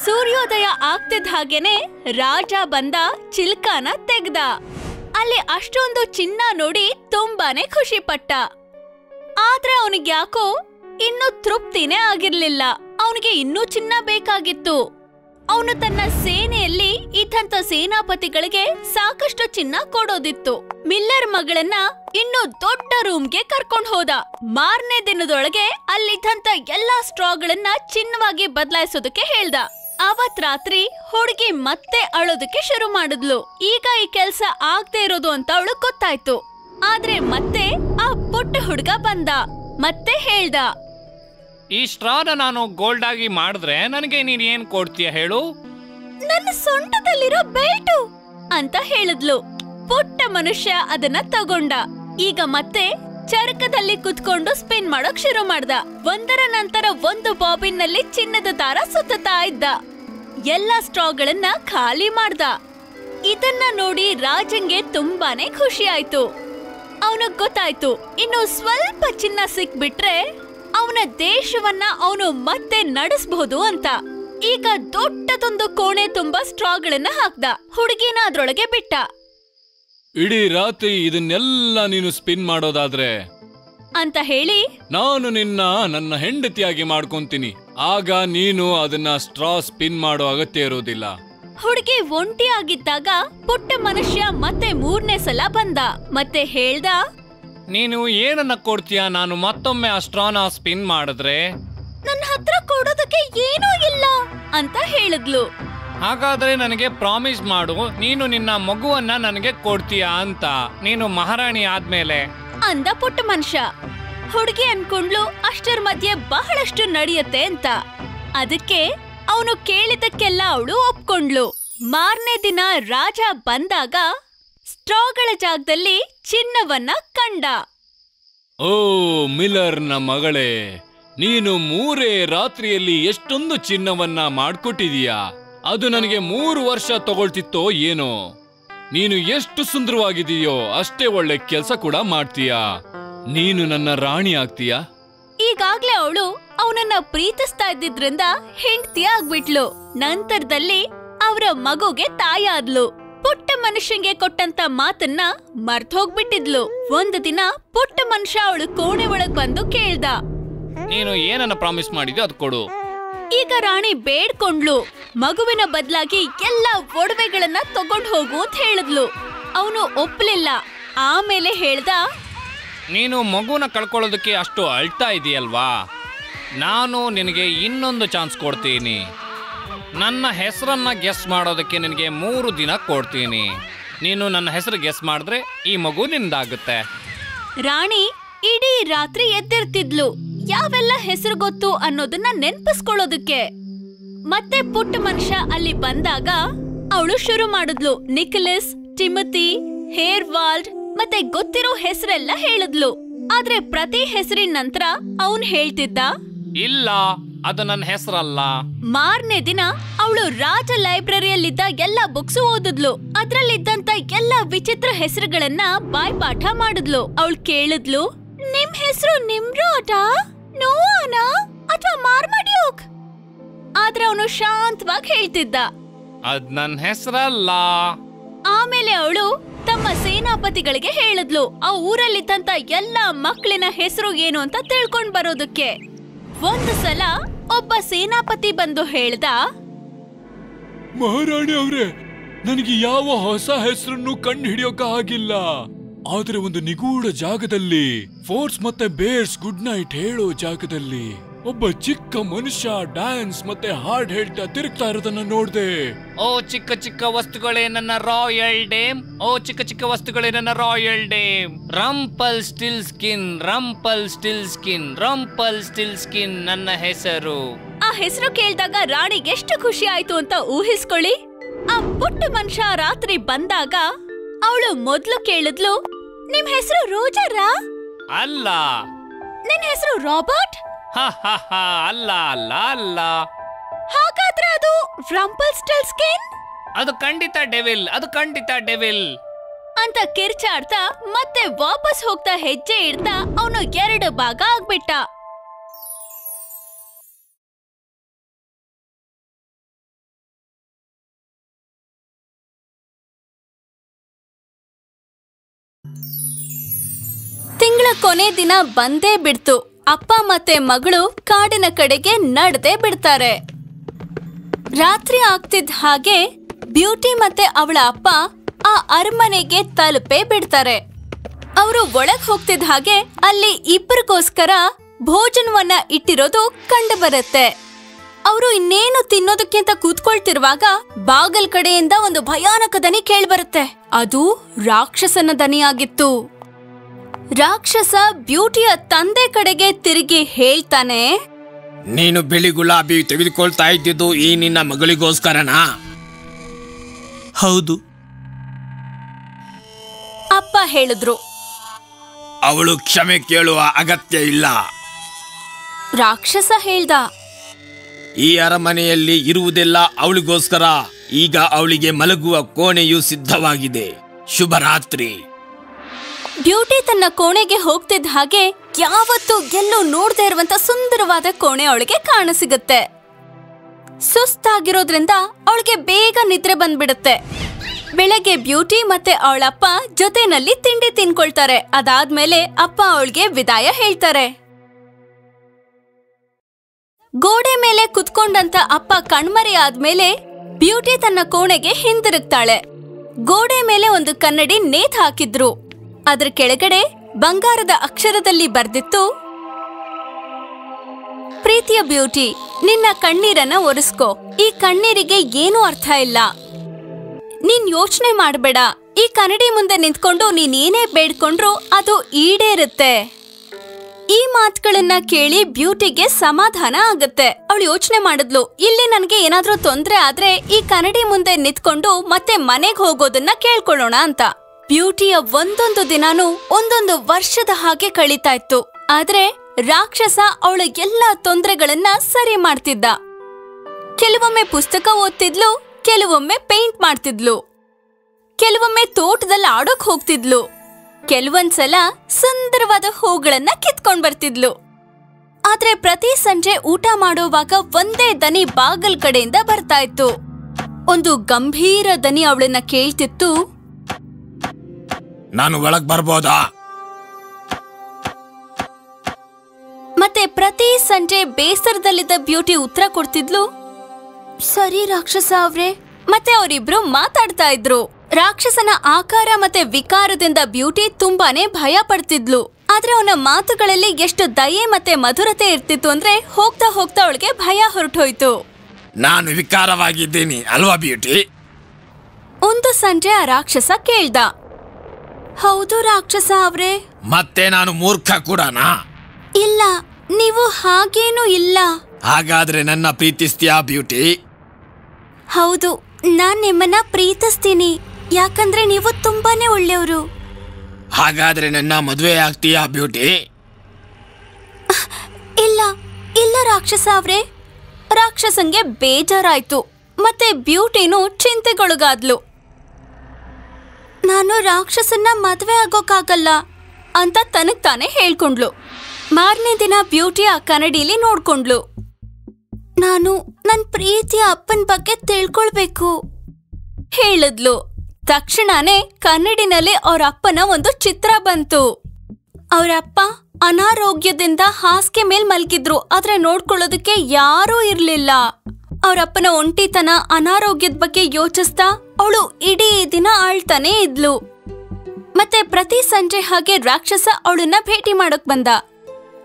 ಸೂರ್ಯೋದಯ ಆಗ್ತಿದ್ದ ಹಾಗೇನೆ ರಾಜ ಬಂದ ಚಿಲ್ಕಾನ ತೆಗ್ದ. ಅಲ್ಲಿ ಅಷ್ಟೊಂದು ಚಿನ್ನ ನೋಡಿ ತುಂಬಾನೇ ಖುಷಿ ಪಟ್ಟ ಆದ್ರೆ ಅವನಿಗೆ ಯಾಕೋ ಇನ್ನೂ ತೃಪ್ತಿನೇ ಆಗಿರ್ಲಿಲ್ಲ. ಅವನಿಗೆ ಇನ್ನೂ ಚಿನ್ನ ಬೇಕಾಗಿತ್ತು. ಅವನು ತನ್ನ ಸೇನೆಯಲ್ಲಿ ಇದ್ದಂತ ಸೇನಾಪತಿಗಳಿಗೆ ಸಾಕಷ್ಟು ಚಿನ್ನ ಕೊಡೋದಿತ್ತು. ಮಿಲ್ಲರ್ ಮಗಳನ್ನ ಇನ್ನು ದೊಡ್ಡ ರೂಮ್ಗೆ ಕರ್ಕೊಂಡು ಹೋದ. ಮಾರನೇ ದಿನದೊಳಗೆ ಅಲ್ಲಿದ್ದಂತ ಎಲ್ಲಾ ಸ್ಟ್ರಾಗಳನ್ನ ಚಿನ್ನವಾಗಿ ಬದಲಾಯಿಸೋದಕ್ಕೆ ಹೇಳ್ದ. ಅವತ್ ರಾತ್ರಿ ಹುಡುಗಿ ಮತ್ತೆ ಅಳೋದಕ್ಕೆ ಶುರು ಮಾಡಿದ್ಲು. ಈಗ ಈ ಕೆಲ್ಸ ಆಗ್ದೇ ಇರೋದು ಅಂತ ಅವಳು ಗೊತ್ತಾಯ್ತು. ಆದ್ರೆ ಮತ್ತೆ ಆ ಪುಟ್ಟ ಹುಡುಗ ಬಂದ. ಮತ್ತೆ ಹೇಳ್ದ. ಈ ಸ್ಟ್ರಾನ ನಾನು ಗೋಲ್ಡ್ ಆಗಿ ಮಾಡಿದ್ರೆ ನನಗೆ ನೀನ್ ಏನ್ ಕೊಡ್ತೀಯ ಹೇಳು? ನನ್ನ ಸೊಂಟದಲ್ಲಿರೋ ಬೆಲ್ಟು ಅಂತ ಹೇಳಿದ್ಲು. ಪುಟ್ಟ ಮನುಷ್ಯ ಅದನ್ನ ತಗೊಂಡ. ಈಗ ಮತ್ತೆ ಚರಕದಲ್ಲಿ ಕುತ್ಕೊಂಡು ಸ್ಪಿನ್ ಮಾಡೋಕ್ ಶುರು ಮಾಡ್ದ. ಒಂದರ ನಂತರ ಒಂದು ಬಾಬಿನ್ನಲ್ಲಿ ಚಿನ್ನದ ದಾರ ಸುತ್ತಾ ಇದ್ದ. ಎಲ್ಲಾ ಸ್ಟ್ರಾಗಳನ್ನ ಖಾಲಿ ಮಾಡ್ದ. ಇದನ್ನ ನೋಡಿ ರಾಜಂಗೆ ತುಂಬಾನೇ ಖುಷಿ ಆಯ್ತು. ಅವನಿಗೆ ಗೊತ್ತಾಯ್ತು, ಇನ್ನು ಸ್ವಲ್ಪ ಚಿನ್ನ ಸಿಕ್ಬಿಟ್ರೆ ಅವನ ದೇಶವನ್ನ ಅವನು ಮತ್ತೆ ನಡೆಸಬಹುದು ಅಂತ. ಈಗ ದೊಡ್ಡದೊಂದು ಕೋಣೆ ತುಂಬಾ ಸ್ಟ್ರಾಗಳನ್ನ ಹಾಕ್ದ. ಹುಡುಗಿನ ಅದ್ರೊಳಗೆ ಬಿಟ್ಟ. ಇಡೀ ರಾತ್ರಿ ಇದನ್ನೆಲ್ಲ ನೀನು ಸ್ಪಿನ್ ಮಾಡೋದಾದ್ರೆ? ಅಂತ ಹೇಳಿ? ನಾನು ನಿನ್ನ ನನ್ನ ಹೆಂಡತಿಯಾಗಿ ಮಾಡ್ಕೊಂತೀನಿ. ಆಗ ನೀನು ಅದನ್ನ ಸ್ಟ್ರಾ ಸ್ಪಿನ್ ಮಾಡೋ ಅಗತ್ಯ ಇರೋದಿಲ್ಲ. ಹುಡುಗಿ ಒಂಟಿ ಆಗಿದ್ದಾಗ ಪುಟ್ಟ ಮನುಷ್ಯ ಮತ್ತೆ ಮೂರನೇ ಸಲ ಬಂದ. ಮತ್ತೆ ಹೇಳ್ದ? ನೀನು ಏನನ್ನ ಕೊಡ್ತೀಯ? ನಾನು ಮತ್ತೊಮ್ಮೆ ಆ ಸ್ಟ್ರಾನ ಸ್ಪಿನ್ ಮಾಡಿದ್ರೆ? ನನ್ನ ಹತ್ರ ಕೊಡೋದಕ್ಕೆ ಏನೂ ಇಲ್ಲ ಅಂತ ಹೇಳಿದ್ಲು. ಹಾಗಾದ್ರೆ ನನಗೆ ಪ್ರಾಮಿಸ್ ಮಾಡು ನೀನು ನಿನ್ನ ಮಗುವನ್ನ ನನಗೆ ಕೊಡ್ತೀಯಾ ಅಂತ. ನೀನು ಮಹಾರಾಣಿ ಆದ್ಮೇಲೆ. ಅಂದ ಪುಟ್ಟ ಮನುಷ್ಯ. ಹುಡುಗಿ ಅನ್ಕೊಂಡ್ಲು ಅಷ್ಟರ ಮಧ್ಯೆ ಬಹಳಷ್ಟು ನಡೆಯುತ್ತೆ ಅಂತ. ಅದಕ್ಕೆ ಅವನು ಕೇಳಿದಕ್ಕೆಲ್ಲ ಅವಳು ಒಪ್ಕೊಂಡ್ಲು ಮಾರನೇ ದಿನ ರಾಜ ಬಂದಾಗ ಸ್ಟ್ರಾಗಳ ಜಾಗದಲ್ಲಿ ಚಿನ್ನವನ್ನ ಕಂಡ. ಓ ಮಿಲರ್ನ ಮಗಳೇ ನೀನು ಮೂರೇ ರಾತ್ರಿಯಲ್ಲಿ ಎಷ್ಟೊಂದು ಚಿನ್ನವನ್ನ ಮಾಡ್ಕೊಟ್ಟಿದೀಯಾ? ಅದು ನನಗೆ ಮೂರು ವರ್ಷ ತಗೊಳ್ತಿತ್ತೋ ಏನೋ? ನೀನು ಎಷ್ಟು ಸುಂದರವಾಗಿದೀಯೋ ಅಷ್ಟೇ ಒಳ್ಳೆ ಕೆಲಸ ಕೂಡ ಮಾಡ್ತೀಯಾ. ನೀನು ನನ್ನ ರಾಣಿ ಆಗ್ತೀಯಾ? ಈಗಾಗ್ಲೇ ಅವಳು ಅವನನ್ನ ಪ್ರೀತಿಸ್ತಾ ಇದ್ದಿದ್ರಿಂದ ಹೆಂಡತಿ ಆಗ್ಬಿಟ್ಲು. ನಂತರದಲ್ಲಿ ಅವರ ಮಗುಗೆ ತಾಯಾದ್ಲು ಪುಟ್ಟ ಮನುಷ್ಯಂಗೆ ಕೊಟ್ಟಂತ ಮಾತನ್ನ ಮರ್ತ್ ಹೋಗ್ಬಿಟ್ಟಿದ್ಲು ಒಂದು ದಿನ ಪುಟ್ಟ ಮನುಷ್ಯ ಅವಳು ಕೋಣೆ ಒಳಗ್ ಬಂದು ಕೇಳ್ದ. ನೀನು ಏನನ್ನ ಪ್ರಾಮಿಸ್ ಮಾಡಿದ್ಯೋ ಅದು ಕೊಡು. ಈಗ ರಾಣಿ ಬೇಡ್ಕೊಂಡ್ಲು. ಮಗುವಿನ ಬದಲಾಗಿ ಎಲ್ಲ ಒಡವೆಗಳನ್ನ ತಗೊಂಡ್ ಹೋಗು ಅಂತ ಹೇಳಿದ್ಲು. ಅವನು ಒಪ್ಪಲಿಲ್ಲ ಆಮೇಲೆ ಹೇಳ್ದ ನೀನು ಮಗುನ ಕಳ್ಕೊಳ್ಳೋದಕ್ಕೆ ಅಷ್ಟು ಅಳ್ತಾ ಇದೆಯಲ್ವಾ? ನಾನು ನಿನಗೆ ಇನ್ನೊಂದು ಚಾನ್ಸ್ ಕೊಡ್ತೀನಿ. ನನ್ನ ಹೆಸರನ್ನ ಗೆಸ್ ಮಾಡೋದಕ್ಕೆ ನಿನಗೆ ಮೂರು ದಿನ ಕೊಡ್ತೀನಿ. ನೀನು ನನ್ನ ಹೆಸರು ಗೆಸ್ ಮಾಡಿದ್ರೆ ಈ ಮಗು ನಿಂದಾಗುತ್ತೆ. ರಾಣಿ, ಇಡೀ ರಾತ್ರಿ ಎದ್ದಿರ್ತಿದ್ಲು. ಯಾವೆಲ್ಲ ಹೆಸರು ಗೊತ್ತು ಅನ್ನೋದನ್ನ ನೆನ್ಪಿಸ್ಕೊಳ್ಳೋದಕ್ಕೆ. ಮತ್ತೆ ಪುಟ್ಟ ಮನುಷ್ಯ ಅಲ್ಲಿ ಬಂದಾಗ ಅವಳು ಶುರು ಮಾಡಿದ್ಲು. ನಿಖಲಸ್ ಟಿಮತಿ ಹೇರ್ ವಾಲ್ಡ್ ಮತ್ತೆ ಗೊತ್ತಿರೋ ಹೆಸರೆಲ್ಲ ಹೇಳಿದ್ಲು. ಆದ್ರೆ ಪ್ರತಿ ಹೆಸರಿನ ನಂತರ ಅವನ್ ಹೇಳ್ತಿದ್ದ ಇಲ್ಲ ಅದು ನನ್ನ ಹೆಸರಲ್ಲ. ಮಾರನೇ ದಿನ ಅವಳು ರಾಜ ಲೈಬ್ರರಿಯಲ್ಲಿದ್ದ ಎಲ್ಲ ಬುಕ್ಸ್ ಓದಿದ್ಲು. ಅದ್ರಲ್ಲಿದ್ದಂತ ಎಲ್ಲ ವಿಚಿತ್ರ ಹೆಸರುಗಳನ್ನ ಬಾಯ್ಪಾಠ ಮಾಡಿದ್ಲು. ಅವಳು ಕೇಳಿದ್ಲು ನಿಮ್ ಹೆಸರು ನಿಮ್ರೋಟ? ನೋವಾನ? ಅಥವಾ ಮಾರ್ಮಡ್ಯೂಕ್? ಆದ್ರೆ ಅವನು ಶಾಂತವಾಗಿ ಹೇಳ್ತಿದ್ದ. ಅದ್ ನನ್ನ ಹೆಸರಲ್ಲ. ಆಮೇಲೆ ಅವಳು ತಮ್ಮ ಸೇನಾಪತಿಗಳಿಗೆ ಹೇಳಿದ್ಲು ಆ ಊರಲ್ಲಿದ್ದಂತ ಎಲ್ಲ ಮಕ್ಕಳಿನ ಹೆಸರು ಏನು ಅಂತ ತಿಳ್ಕೊಂಡ್ ಬರೋದಕ್ಕೆ. ಒಂದು ಸಲ ಒಬ್ಬ ಸೇನಾಪತಿ ಬಂದು ಹೇಳ್ದ, ಮಹಾರಾಣಿ ಅವ್ರೆ, ನನಗೆ ಯಾವ ಹೊಸ ಹೆಸರನ್ನು ಕಂಡು ಹಿಡಿಯೋಕ ಆಗಿಲ್ಲ. ಆದ್ರೆ ಒಂದು ನಿಗೂಢ ಜಾಗದಲ್ಲಿ, ಫೋರ್ಸ್ ಮತ್ತೆ ಬೇರ್ಸ್ ಗುಡ್ ನೈಟ್ ಹೇಳೋ ಜಾಗದಲ್ಲಿ. ಒಬ್ಬ ಚಿಕ್ಕ ಮನುಷ್ಯ ಡ್ಯಾನ್ಸ್ ಮತ್ತೆ ಹಾಡ್ ಹೇಳ್ತಾ ತಿರುಗ್ತಾ ಇರೋದನ್ನ ನೋಡ್ದೆ. ಓ ಚಿಕ್ಕ ಚಿಕ್ಕ ವಸ್ತುಗಳೇ ನನ್ನ ರಾಯಲ್ ಡೇಮ್. ಓ ಚಿಕ್ಕ ಚಿಕ್ಕ ವಸ್ತುಗಳೇ ನನ್ನ royal dame. Rumpelstiltskin Rumpelstiltskin Rumpelstiltskin ನನ್ನ ಹೆಸರು. ಆ ಹೆಸರು ಕೇಳಿದಾಗ ರಾಣಿಗೆ ಎಷ್ಟು ಖುಷಿ ಆಯ್ತು ಅಂತ ಊಹಿಸ್ಕೊಳ್ಳಿ. ಆ ಪುಟ್ಟ ಮನುಷ್ಯ ರಾತ್ರಿ ಬಂದಾಗ ಅವಳು ಮೊದ್ಲು ಕೇಳಿದ್ಲು ನಿಮ್ ಹೆಸರು ರೋಜರಾ? ಅಲ್ಲ. ನಿನ್ ಹೆಸರು ರಾಬರ್ಟ್? ಅಲ್ಲ ಅಲ್ಲ ಅಲ್ಲ. ಹಾಗಾದ್ರೆ ಅದು ರಂಪಲ್ ಸ್ಟಿಲ್ ಸ್ಕಿನ್? ಅದು ಖಂಡಿತ ಡೆವಿಲ್ ಅದು ಖಂಡಿತ ಡೆವಿಲ್. ಅಂತ ಕಿರ್ಚಾಡ್ತಾ ಮತ್ತೆ ವಾಪಸ್ ಹೋಗ್ತಾ ಹೆಜ್ಜೆ ಇಡ್ತಾ ಅವನು ಎರಡು ಭಾಗ ಆಗ್ಬಿಟ್ಟ. ತಿಂಗಳ ಕೊನೆ ದಿನ ಬಂದೇ ಬಿಡ್ತು. ಅಪ್ಪ ಮತ್ತೆ ಮಗಳು ಕಾಡಿನ ಕಡೆಗೆ ನಡೆದೆ ಬಿಡ್ತಾರೆ. ರಾತ್ರಿ ಆಗ್ತಿದ್ದ ಹಾಗೆ ಬ್ಯೂಟಿ ಮತ್ತೆ ಅವಳ ಅಪ್ಪ ಆ ಅರಮನೆಗೆ ತಲುಪೇ ಬಿಡ್ತಾರೆ. ಅವರು ಒಳಗ್ ಹೋಗ್ತಿದ್ದ ಹಾಗೆ ಅಲ್ಲಿ ಇಬ್ಬರಿಗೋಸ್ಕರ ಭೋಜನವನ್ನ ಇಟ್ಟಿರೋದು ಕಂಡು ಬರುತ್ತೆ. ಅವರು ಇನ್ನೇನು ತಿನ್ನೋದಕ್ಕಿಂತ ಕೂತ್ಕೊಳ್ತಿರುವಾಗ ಬಾಗಲ್ ಕಡೆಯಿಂದ ಒಂದು ಭಯಾನಕ ದನಿ ಕೇಳ್ಬರುತ್ತೆ. ಅದು ರಾಕ್ಷಸನ ದನಿಯಾಗಿತ್ತು. ರಾಕ್ಷಸ ಬ್ಯೂಟಿಯ ತಂದೆ ಕಡೆಗೆ ತಿರುಗಿ ಹೇಳ್ತಾನೆ ನೀನು ಬಿಳಿ ಗುಲಾಬಿ ತೆಗೆದುಕೊಳ್ತಾ ಇದ್ದಿದ್ದು ಈ ನಿನ್ನ ಮಗಳಿಗೋಸ್ಕರನಾ? ಹೌದು. ಅಪ್ಪ ಹೇಳಿದ್ರು. ಅವಳು ಕ್ಷಮೆ ಕೇಳುವ ಅಗತ್ಯ ಇಲ್ಲ. ರಾಕ್ಷಸ ಹೇಳ್ದ ಈ ಅರಮನೆಯಲ್ಲಿ ಇರುವುದೆಲ್ಲ ಅವಳಿಗೋಸ್ಕರ. ಈಗ ಅವಳಿಗೆ ಮಲಗುವ ಕೋಣೆಯು ಸಿದ್ಧವಾಗಿದೆ. ಶುಭರಾತ್ರಿ. ಬ್ಯೂಟಿ ತನ್ನ ಕೋಣೆಗೆ ಹೋಗ್ತಿದ್ದ ಹಾಗೆ ಯಾವತ್ತೂ ಎಲ್ಲೂ ನೋಡದೆ ಇರುವಂತ ಸುಂದರವಾದ ಕೋಣೆ ಅವಳಿಗೆ ಕಾಣಸಿಗುತ್ತೆ ಸುಸ್ತಾಗಿರೋದ್ರಿಂದ ಅವಳಿಗೆ ಬೇಗ ನಿದ್ರೆ ಬಂದ್ಬಿಡುತ್ತೆ. ಬೆಳಗ್ಗೆ ಬ್ಯೂಟಿ ಮತ್ತೆ ಅವಳಪ್ಪ ಜೊತೆನಲ್ಲಿ ತಿಂಡಿ ತಿನ್ಕೊಳ್ತಾರೆ. ಅದಾದ್ಮೇಲೆ ಅಪ್ಪ ಅವಳಿಗೆ ವಿದಾಯ ಹೇಳ್ತಾರೆ. ಗೋಡೆ ಮೇಲೆ ಕುತ್ಕೊಂಡಂತ ಅಪ್ಪ ಕಣ್ಮರೆ ಆದ್ಮೇಲೆ ಬ್ಯೂಟಿ ತನ್ನ ಕೋಣೆಗೆ ಹಿಂದಿರುಗ್ತಾಳೆ. ಗೋಡೆ ಮೇಲೆ ಒಂದು ಕನ್ನಡಿ ನೇತ್ ಹಾಕಿದ್ರು. ಅದ್ರ ಕೆಳಗಡೆ ಬಂಗಾರದ ಅಕ್ಷರದಲ್ಲಿ ಬರ್ದಿತ್ತು, ಪ್ರೀತಿಯ ಬ್ಯೂಟಿ, ನಿನ್ನ ಕಣ್ಣೀರನ್ನ ಒರೆಸ್ಕೋ. ಈ ಕಣ್ಣೀರಿಗೆ ಏನೂ ಅರ್ಥ ಇಲ್ಲ. ನೀನ್ ಯೋಚನೆ ಮಾಡಬೇಡ. ಈ ಕನ್ನಡಿ ಮುಂದೆ ನಿಂತ್ಕೊಂಡು ನೀನ್ ಏನೇ ಬೇಡ್ಕೊಂಡ್ರು ಅದು ಈಡೇರುತ್ತೆ. ಈ ಮಾತುಗಳನ್ನ ಕೇಳಿ ಬ್ಯೂಟಿಗೆ ಸಮಾಧಾನ ಆಗುತ್ತೆ. ಅವಳು ಯೋಚನೆ ಮಾಡಿದ್ಲು, ಇಲ್ಲಿ ನನಗೆ ಏನಾದ್ರೂ ತೊಂದ್ರೆ ಆದ್ರೆ ಈ ಕನ್ನಡಿ ಮುಂದೆ ನಿಂತ್ಕೊಂಡು ಮತ್ತೆ ಮನೆಗೆ ಹೋಗೋದನ್ನ ಕೇಳ್ಕೊಳ್ಳೋಣ ಅಂತ. ಬ್ಯೂಟಿಯ ಒಂದೊಂದು ದಿನಾನು ಒಂದೊಂದು ವರ್ಷದ ಹಾಗೆ ಕಳೀತಾ ಇತ್ತು. ಆದ್ರೆ ರಾಕ್ಷಸ ಅವಳ ಎಲ್ಲಾ ತೊಂದರೆಗಳನ್ನ ಸರಿ ಮಾಡ್ತಿದ್ದ. ಕೆಲವೊಮ್ಮೆ ಪುಸ್ತಕ ಓದ್ತಿದ್ಲು, ಕೆಲವೊಮ್ಮೆ ಪೇಂಟ್ ಮಾಡ್ತಿದ್ಲು. ಕೆಲವೊಮ್ಮೆ ತೋಟದಲ್ಲಿ ಆಡೋಕ್ ಹೋಗ್ತಿದ್ಲು. ಕೆಲವೊಂದ್ಸಲ ಸುಂದರವಾದ ಹೂಗಳನ್ನ ಕಿತ್ಕೊಂಡ್ ಬರ್ತಿದ್ಲು. ಆದ್ರೆ ಪ್ರತಿ ಸಂಜೆ ಊಟ ಮಾಡುವಾಗ ಒಂದೇ ದನಿ ಬಾಗಲ್ ಕಡೆಯಿಂದ ಬರ್ತಾ ಇತ್ತು. ಒಂದು ಗಂಭೀರ ದನಿ ಅವಳನ್ನ ಕೇಳ್ತಿತ್ತು ನಾನು ಒಳಗ್ ಬರ್ಬೋದಾ? ಮತ್ತೆ ಪ್ರತಿ ಸಂಜೆ ಬೇಸರದಲ್ಲಿದ್ದ ಬ್ಯೂಟಿ ಉತ್ತರ ಕೊಡ್ತಿದ್ಲು? ಸರಿ ರಾಕ್ಷಸ ಅವ್ರೆ. ಮತ್ತೆ ಅವರಿಬ್ರು ಮಾತಾಡ್ತಾ ಇದ್ರು. ರಾಕ್ಷಸನ ಆಕಾರ ಮತ್ತೆ ವಿಕಾರದಿಂದ ಬ್ಯೂಟಿ ತುಂಬಾನೇ ಭಯ ಪಡ್ತಿದ್ಲು. ಆದ್ರೆ ಅವನ ಮಾತುಗಳಲ್ಲಿ ಎಷ್ಟು ದಯೆ ಮತ್ತೆ ಮಧುರತೆ ಇರ್ತಿತ್ತು ಅಂದ್ರೆ ಹೋಗ್ತಾ ಹೋಗ್ತಾ ಅವಳಿಗೆ ಭಯ ಹೊರಟೋಯ್ತು. ನಾನು ವಿಕಾರವಾಗಿದ್ದೀನಿ ಅಲ್ವಾ ಬ್ಯೂಟಿ? ಒಂದು ಸಂಜೆ ಆ ರಾಕ್ಷಸ ಕೇಳ್ದ. ಹೌದು ರಾಕ್ಷಸ ಅವ್ರೆ. ಮತ್ತೆ ನಾನು ಮೂರ್ಖ ಕೂಡನಾ? ಇಲ್ಲ ನೀವು ಹಾಗೇನೂ ಇಲ್ಲ. ಹಾಗಾದ್ರೆ ನನ್ನ ಪ್ರೀತಿಸ್ತೀಯಾ ಬ್ಯೂಟಿ? ಹೌದು ನಾನ್ ನಿಮ್ಮನ್ನ ಪ್ರೀತಿಸ್ತೀನಿ. ಯಾಕಂದ್ರೆ ನೀವು ತುಂಬಾನೇ ಒಳ್ಳೆಯವರು. ಹಾಗಾದ್ರೆ ನನ್ನ ಮದುವೆ ಆಗ್ತೀಯಾ ಬ್ಯೂಟಿ? ಇಲ್ಲ ಇಲ್ಲ ರಾಕ್ಷಸ ಅವ್ರೆ. ರಾಕ್ಷಸಂಗೆ ಬೇಜಾರಾಯ್ತು. ಮತ್ತೆ ಬ್ಯೂಟಿನೂ ಚಿಂತೆಗೊಳಗಾದ್ಲು. ನಾನು ರಾಕ್ಷಸನ್ನ ಮದುವೆ ಆಗೋಕ್ಕಾಗಲ್ಲ ಅಂತ ತನಗ್ ತಾನೇ ಹೇಳ್ಕೊಂಡ್ಲು. ಮಾರನೇ ದಿನ ಬ್ಯೂಟಿ ಆ ಕನ್ನಡಿಲಿ ನೋಡ್ಕೊಂಡ್ಲು. ನಾನು ನನ್ ಪ್ರೀತಿಯ ಅಪ್ಪನ ಬಗ್ಗೆ ತಿಳ್ಕೊಳ್ಬೇಕು. ಹೇಳಿದ್ಲು. ತಕ್ಷಣನೇ ಕನ್ನಡಿನಲ್ಲಿ ಅವ್ರ ಅಪ್ಪನ ಒಂದು ಚಿತ್ರ ಬಂತು. ಅವರಪ್ಪ ಅನಾರೋಗ್ಯದಿಂದ ಹಾಸಿಗೆ ಮೇಲ್ ಮಲಗಿದ್ರು, ಆದ್ರೆ ನೋಡ್ಕೊಳ್ಳೋದಕ್ಕೆ ಯಾರೂ ಇರ್ಲಿಲ್ಲ. ಅವರಪ್ಪನ ಒಂಟಿತನ ಅನಾರೋಗ್ಯದ ಬಗ್ಗೆ ಯೋಚಿಸ್ತಾ ಅವಳು ಇಡೀ ದಿನ ಆಳ್ತಾನೆ ಇದ್ಲು. ಮತ್ತೆ ಪ್ರತಿ ಸಂಜೆ ಹಾಗೆ ರಾಕ್ಷಸ ಅವಳನ್ನ ಭೇಟಿ ಮಾಡಕ್ ಬಂದ.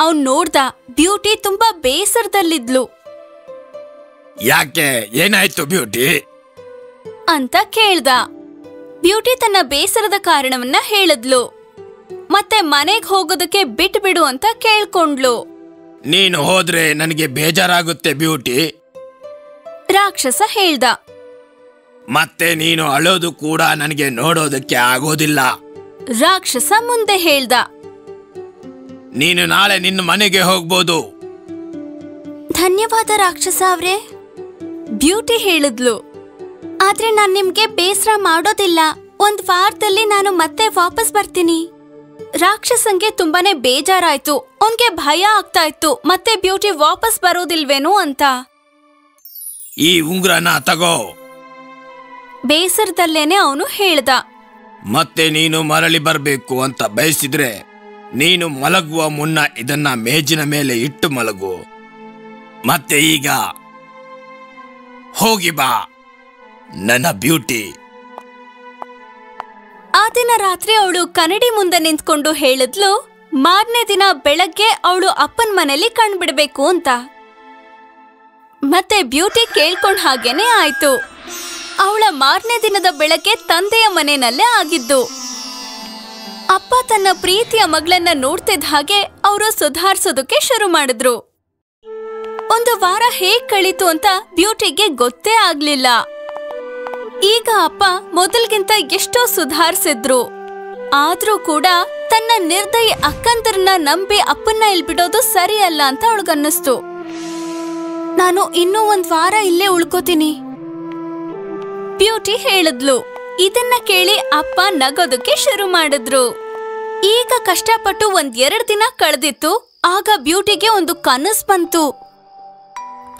ಅವ್ನ್ ನೋಡ್ದ ಬ್ಯೂಟಿ ತುಂಬಾ ಬೇಸರದಲ್ಲಿದ್ಲು. ಯಾಕೆ? ಏನಾಯ್ತು ಬ್ಯೂಟಿ? ಅಂತ ಕೇಳ್ದ. ಬ್ಯೂಟಿ ತನ್ನ ಬೇಸರದ ಕಾರಣವನ್ನ ಹೇಳಿದ್ಲು. ಮತ್ತೆ ಮನೆಗ್ ಹೋಗೋದಕ್ಕೆ ಬಿಟ್ಟು ಬಿಡು ಅಂತ ಕೇಳ್ಕೊಂಡ್ಲು. ನೀನು ಹೋದ್ರೆ ನನಗೆ ಬೇಜಾರಾಗುತ್ತೆ ಬ್ಯೂಟಿ. ರಾಕ್ಷಸ ಹೇಳ್ದ. ಮತ್ತೆ ನೀನು ಅಳೋದು ಕೂಡ ನನಗೆ ನೋಡೋದಕ್ಕೆ ಆಗೋದಿಲ್ಲ. ರಾಕ್ಷಸ ಮುಂದೆ ಹೇಳ್ದ. ನೀನು ನಾಳೆ ನಿನ್ನ ಮನೆಗೆ ಹೋಗ್ಬೋದು. ಧನ್ಯವಾದ ರಾಕ್ಷಸ ಅವ್ರೆ. ಬ್ಯೂಟಿ ಹೇಳಿದ್ಲು. ಆದ್ರೆ ನಾನು ನಿಮ್ಗೆ ಬೇಸರ ಮಾಡೋದಿಲ್ಲ. ಒಂದ್ ವಾರದಲ್ಲಿ ನಾನು ಮತ್ತೆ ವಾಪಸ್ ಬರ್ತೀನಿ. ರಾಕ್ಷಸಂಗೆ ತುಂಬಾನೇ ಬೇಜಾರಾಯ್ತು. ಅವನ್ಗೆ ಭಯ ಆಗ್ತಾ ಇತ್ತು. ಮತ್ತೆ ಬ್ಯೂಟಿ ವಾಪಸ್ ಬರೋದಿಲ್ವೇನೋ ಅಂತ. ಈ ಉಂಗ್ರನ ತಗೋ. ಬೇಸರದಲ್ಲೇನೆ ಅವನು ಹೇಳ್ದ. ಮತ್ತೆ ನೀನು ಮರಳಿ ಬರಬೇಕು ಅಂತ ಬಯಸಿದ್ರೆ ನೀನು ಮಲಗುವ ಮುನ್ನ ಇದನ್ನ ಮೇಜಿನ ಮೇಲೆ ಇಟ್ಟು ಮಲಗು. ಮತ್ತೆ ಈಗ ಹೋಗಿ ಬಾ ನನ್ನ ಬ್ಯೂಟಿ. ಆ ದಿನ ರಾತ್ರಿ ಅವಳು ಕನ್ನಡಿ ಮುಂದೆ ನಿಂತ್ಕೊಂಡು ಹೇಳಿದ್ಲು ಮಾರನೇ ದಿನ ಬೆಳಗ್ಗೆ ಅವಳು ಅಪ್ಪನ ಮನೇಲಿ ಕಣ್ಬಿಡ್ಬೇಕು ಅಂತ. ಮತ್ತೆ ಬ್ಯೂಟಿ ಕೇಳ್ಕೊಂಡ್ ಹಾಗೇನೆ ಆಯ್ತು. ಅವಳ ಮಾರನೇ ದಿನದ ಬೆಳಕೆ ತಂದೆಯ ಮನೆಯಲ್ಲೇ ಆಗಿದ್ದು. ಅಪ್ಪ ತನ್ನ ಪ್ರೀತಿಯ ಮಗಳನ್ನ ನೋಡ್ತಿದ್ದ ಹಾಗೆ ಅವರು ಸುಧಾರಿಸೋದಕ್ಕೆ ಶುರು ಮಾಡಿದ್ರು. ಒಂದು ವಾರ ಹೇಗ್ ಕಳೀತು ಅಂತ ಬ್ಯೂಟಿಗೆ ಗೊತ್ತೇ ಆಗ್ಲಿಲ್ಲ. ಈಗ ಅಪ್ಪ ಮೊದಲ್ಗಿಂತ ಎಷ್ಟೋ ಸುಧಾರಿಸಿದ್ರು. ಆದ್ರೂ ಕೂಡ ತನ್ನ ನಿರ್ದಯಿ ಅಕ್ಕಂದ್ರನ್ನ ನಂಬಿ ಅಪ್ಪನ್ನ ಇಲ್ಲಿ ಬಿಡೋದು ಸರಿ ಅಲ್ಲ ಅಂತ ಅವಳಿಗನ್ನಿಸ್ತು. ನಾನು ಇನ್ನೂ ಒಂದ್ ವಾರ ಇಲ್ಲೇ ಉಳ್ಕೋತೀನಿ. ಬ್ಯೂಟಿ ಹೇಳಿದ್ಲು. ಇದನ್ನ ಕೇಳಿ ಅಪ್ಪ ನಗೋದಕ್ಕೆ ಶುರು ಮಾಡಿದ್ರು. ಈಗ ಕಷ್ಟಪಟ್ಟು ಒಂದ್ ಎರಡ್ ದಿನ ಕಳೆದಿತ್ತು, ಆಗ ಬ್ಯೂಟಿಗೆ ಒಂದು ಕನಸ್ ಬಂತು.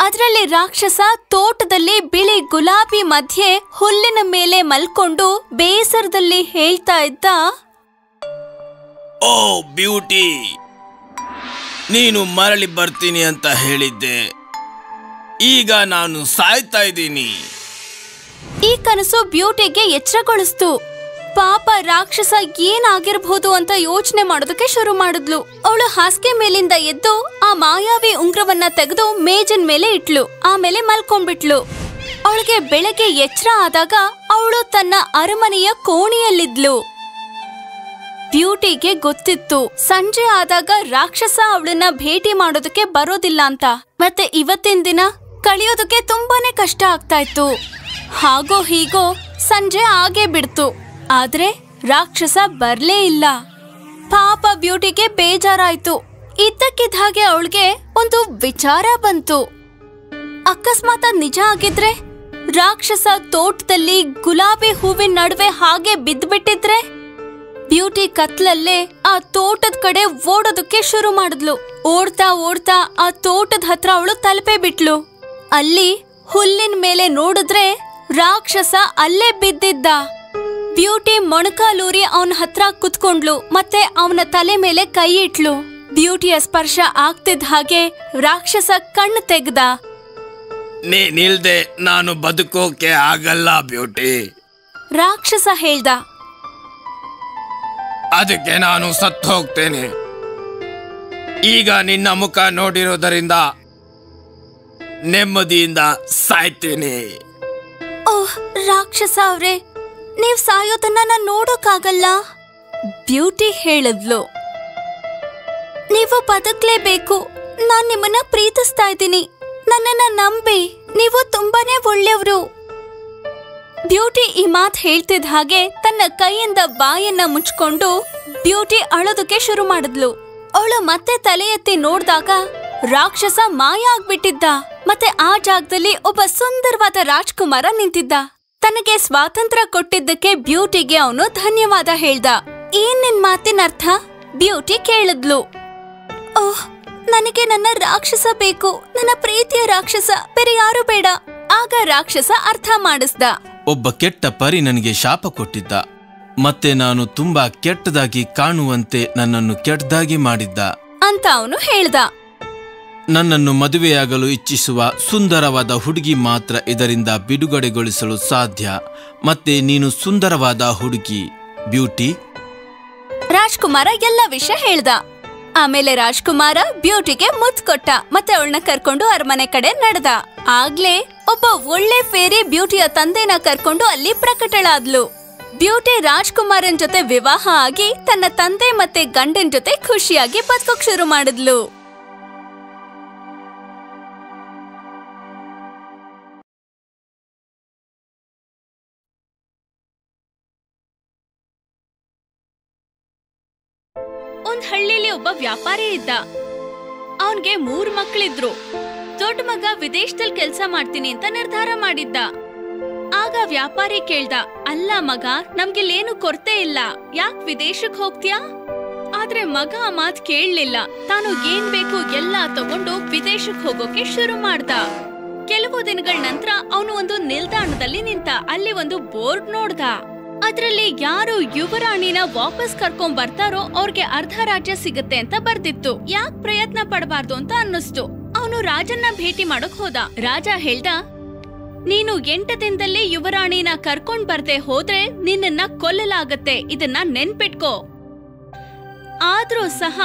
ಅದರಲ್ಲಿ ರಾಕ್ಷಸ ತೋಟದಲ್ಲಿ ಬಿಳಿ ಗುಲಾಬಿ ಮಧ್ಯೆ ಹುಲ್ಲಿನ ಮೇಲೆ ಮಲ್ಕೊಂಡು ಬೇಸರದಲ್ಲಿ ಹೇಳ್ತಾ ಇದ್ದ, ಓ ಬ್ಯೂಟಿ, ನೀನು ಮರಳಿ ಬರ್ತೀನಿ ಅಂತ ಹೇಳಿದ್ದೆ. ಈಗ ನಾನು ಸಾಯ್ತಾ ಇದ್ದೀನಿ. ಈ ಕನಸು ಬ್ಯೂಟಿಗೆ ಎಚ್ಚರಗೊಳಿಸ್ತು. ಪಾಪ ರಾಕ್ಷಸ ಏನಾಗಿರ್ಬಹುದು ಅಂತ ಯೋಚನೆ ಮಾಡೋದಕ್ಕೆ ಶುರು ಮಾಡಿದ್ಲು. ಅವಳು ಹಾಸಿಗೆ ಮೇಲಿಂದ ಎದ್ದು ಆ ಮಾಯಾವಿ ಉಂಗ್ರವನ್ನ ತೆಗೆದು ಮೇಜಿನ ಮೇಲೆ ಇಟ್ಲು. ಆಮೇಲೆ ಮಲ್ಕೊಂಡ್ಬಿಟ್ಲು. ಅವಳಿಗೆ ಬೆಳಗ್ಗೆ ಎಚ್ಚರ ಆದಾಗ ಅವಳು ತನ್ನ ಅರಮನೆಯ ಕೋಣೆಯಲ್ಲಿದ್ಲು. ಬ್ಯೂಟಿಗೆ ಗೊತ್ತಿತ್ತು. ಸಂಜೆ ಆದಾಗ ರಾಕ್ಷಸ ಅವಳನ್ನ ಭೇಟಿ ಮಾಡೋದಕ್ಕೆ ಬರೋದಿಲ್ಲ ಅಂತ. ಮತ್ತೆ ಇವತ್ತಿನ ದಿನ ಕಳಿಯೋದಕ್ಕೆ ತುಂಬಾನೇ ಕಷ್ಟ ಆಗ್ತಾ ಇತ್ತು. ಹಾಗೋ ಹೀಗೋ ಸಂಜೆ ಆಗೇ ಬಿಡ್ತು. ಆದ್ರೆ ರಾಕ್ಷಸ ಬರ್ಲೇ ಇಲ್ಲ. ಪಾಪ ಬ್ಯೂಟಿಗೆ ಬೇಜಾರಾಯ್ತು. ಇದ್ದಕ್ಕಿದ್ದ ಹಾಗೆ ಅವಳಿಗೆ ಒಂದು ವಿಚಾರ ಬಂತು. ಅಕಸ್ಮಾತ್ ನಿಜ ಆಗಿದ್ರೆ ರಾಕ್ಷಸ ತೋಟದಲ್ಲಿ ಗುಲಾಬಿ ಹೂವಿನ ನಡುವೆ ಹಾಗೆ ಬಿದ್ದ್ಬಿಟ್ಟಿದ್ರೆ ಬ್ಯೂಟಿ ಕತ್ಲಲ್ಲೇ ಆ ತೋಟದ ಕಡೆ ಓಡೋದಕ್ಕೆ ಶುರು ಮಾಡಿದ್ಲು. ಓಡ್ತಾ ಓಡ್ತಾ ಆ ತೋಟದ ಹತ್ರ ಅವಳು ತಲುಪೇ ಬಿಟ್ಲು. ಅಲ್ಲಿ ಹುಲ್ಲಿನ ಮೇಲೆ ನೋಡಿದ್ರೆ ರಾಕ್ಷಸ ಅಲ್ಲೇ ಬಿದ್ದಿದ್ದ. ಬ್ಯೂಟಿ ಮೊಣಕಾಲೂರಿ ಅವನ ಹತ್ರ ಕುತ್ಕೊಂಡ್ಲು ಮತ್ತೆ ಅವನ ತಲೆ ಮೇಲೆ ಕೈ ಇಟ್ಲು ಬ್ಯೂಟಿಯ ಸ್ಪರ್ಶ ಆಗ್ತಿದ್ದ ಹಾಗೆ ರಾಕ್ಷಸ ಕಣ್ಣು ತೆಗ್ದ. ನೀನಿಲ್ದೆ ನಾನು ಬದುಕೋಕೆ ಆಗಲ್ಲ ಬ್ಯೂಟಿ. ರಾಕ್ಷಸ ಹೇಳ್ದ. ಅದಕ್ಕೆ ನಾನು ಸತ್ತು ಹೋಗ್ತೇನೆ. ಈಗ ನಿನ್ನ ಮುಖ ನೋಡಿರೋದರಿಂದ ನೆಮ್ಮದಿಯಿಂದ ಸಾಯ್ತೀನಿ. ಓಹ್ ರಾಕ್ಷಸ ಅವ್ರೆ ನೀವ್ ಸಾಯೋದನ್ನ ನಾನು ನೋಡೋಕ್ಕಾಗಲ್ಲ ಬ್ಯೂಟಿ ಹೇಳಿದ್ಲು. ನೀವು ಬದುಕ್ಲೇಬೇಕು. ನಾನ್ ನಿಮ್ಮನ್ನ ಪ್ರೀತಿಸ್ತಾ ಇದ್ದೀನಿ. ನನ್ನನ್ನ ನಂಬಿ ನೀವು ತುಂಬಾನೇ ಒಳ್ಳೆಯವರು. ಬ್ಯೂಟಿ ಈ ಮಾತ್ ಹೇಳ್ತಿದ್ದ ಹಾಗೆ ತನ್ನ ಕೈಯಿಂದ ಬಾಯನ್ನ ಮುಚ್ಕೊಂಡು ಬ್ಯೂಟಿ ಅಳೋದಕ್ಕೆ ಶುರು ಮಾಡಿದ್ಲು. ಅವಳು ಮತ್ತೆ ತಲೆ ಎತ್ತಿ ನೋಡ್ದಾಗ ರಾಕ್ಷಸ ಮಾಯ ಆಗ್ಬಿಟ್ಟಿದ್ದ. ಮತ್ತೆ ಆ ಜಾಗದಲ್ಲಿ ಒಬ್ಬ ಸುಂದರವಾದ ರಾಜ್ಕುಮಾರ ನಿಂತಿದ್ದ. ತನಗೆ ಸ್ವಾತಂತ್ರ್ಯ ಕೊಟ್ಟಿದ್ದಕ್ಕೆ ಬ್ಯೂಟಿಗೆ ಅವನು ಧನ್ಯವಾದ ಹೇಳ್ದ. ಏನ್ ನಿನ್ ಮಾತಿನ ಅರ್ಥ? ಬ್ಯೂಟಿ ಕೇಳಿದ್ಲು. ಓಹ್ ನನಗೆ ನನ್ನ ರಾಕ್ಷಸ ಬೇಕು. ನನ್ನ ಪ್ರೀತಿಯ ರಾಕ್ಷಸ ಬೇರೆ ಯಾರು ಬೇಡ. ಆಗ ರಾಕ್ಷಸ ಅರ್ಥ ಮಾಡಿಸ್ದ. ಒಬ್ಬ ಕೆಟ್ಟ ಪರಿ ನನಗೆ ಶಾಪ ಕೊಟ್ಟಿದ್ದ. ಮತ್ತೆ ನಾನು ತುಂಬಾ ಕೆಟ್ಟದಾಗಿ ಕಾಣುವಂತೆ ನನ್ನನ್ನು ಕೆಟ್ಟದಾಗಿ ಮಾಡಿದ್ದ. ಅಂತ ಅವನು ಹೇಳ್ದ. ನನ್ನನ್ನು ಮದುವೆಯಾಗಲು ಇಚ್ಛಿಸುವ ಸುಂದರವಾದ ಹುಡುಗಿ ಮಾತ್ರ ಇದರಿಂದ ಬಿಡುಗಡೆಗೊಳಿಸಲು ಸಾಧ್ಯ. ಮತ್ತೆ ನೀನು ಸುಂದರವಾದ ಹುಡುಗಿ. ಬ್ಯೂಟಿ. ರಾಜ್ಕುಮಾರ ಎಲ್ಲ ವಿಷಯ ಹೇಳ್ದ. ಆಮೇಲೆ ರಾಜ್ಕುಮಾರ ಬ್ಯೂಟಿಗೆ ಮುತ್ ಕೊಟ್ಟ. ಮತ್ತೆ ಅವಳನ್ನ ಕರ್ಕೊಂಡು ಅರಮನೆ ಕಡೆ ನಡೆದ. ಆಗ್ಲೇ ಒಬ್ಬ ಒಳ್ಳೆ ಫೇರಿ ಬ್ಯೂಟಿಯ ತಂದೆನ ಕರ್ಕೊಂಡು ಅಲ್ಲಿ ಪ್ರಕಟಳಾದ್ಲು. ಬ್ಯೂಟಿ ರಾಜ್ಕುಮಾರನ್ ಜೊತೆ ವಿವಾಹ ಆಗಿ ತನ್ನ ತಂದೆ ಮತ್ತೆ ಗಂಡನ್ ಜೊತೆ ಖುಷಿಯಾಗಿ ಬದುಕೋಕ್ ಶುರು ಮಾಡಿದ್ಲು. ಒಬ್ಬ ವ್ಯಾಪಾರಿ ಇದ್ದ. ಅವನ್ಗೆ ಮೂರ್ ಮಕ್ಳಿದ್ರು. ದೊಡ್ಡ ಮಗ ವಿದೇಶದಲ್ಲಿ ಕೆಲಸ ಮಾಡ್ತೀನಿ ಅಂತ ನಿರ್ಧಾರ ಮಾಡಿದ್ದ. ಆಗ ವ್ಯಾಪಾರಿ ಕೇಳ್ದ, ಅಲ್ಲ ಮಗ, ನಮ್ಗಿಲ್ಲೇನು ಕೊರತೆ ಇಲ್ಲ. ಯಾಕ್ ವಿದೇಶಕ್ ಹೋಗ್ತೀಯಾ? ಆದ್ರೆ ಮಗ ಆ ಮಾತ್ ಕೇಳಲಿಲ್ಲ. ತಾನು ಏನ್ ಬೇಕು ಎಲ್ಲ ತಗೊಂಡು ವಿದೇಶಕ್ ಹೋಗೋಕೆ ಶುರು ಮಾಡ್ದ. ಕೆಲವು ದಿನಗಳ ನಂತರ ಅವನು ಒಂದು ನಿಲ್ದಾಣದಲ್ಲಿ ನಿಂತ, ಅಲ್ಲಿ ಒಂದು ಬೋರ್ಡ್ ನೋಡ್ದ. ಅದ್ರಲ್ಲಿ ಯಾರು ಯುವರಾಣಿನ ವಾಪಸ್ ಕರ್ಕೊಂಡ್ ಬರ್ತಾರೋ ಅವ್ರಿಗೆ ಅರ್ಧ ರಾಜ್ಯ ಸಿಗುತ್ತೆ ಅಂತ ಬರ್ದಿತ್ತು. ಯಾಕ್ ಪ್ರಯತ್ನ ಪಡಬಾರ್ದು ಅಂತ ಅನ್ನಿಸ್ತು. ಅವನು ರಾಜನ್ನ ಭೇಟಿ ಮಾಡಕ್ ಹೋದ. ರಾಜ ಹೇಳ್ದ, ನೀನು ಎಂಟು ದಿನದಲ್ಲಿ ಯುವರಾಣಿನ ಕರ್ಕೊಂಡ್ ಬರ್ದೆ ಹೋದ್ರೆ ನಿನ್ನನ್ನ ಕೊಲ್ಲಲಾಗತ್ತೆ. ಇದನ್ನ ನೆನ್ಪಿಟ್ಕೋ. ಆದ್ರೂ ಸಹ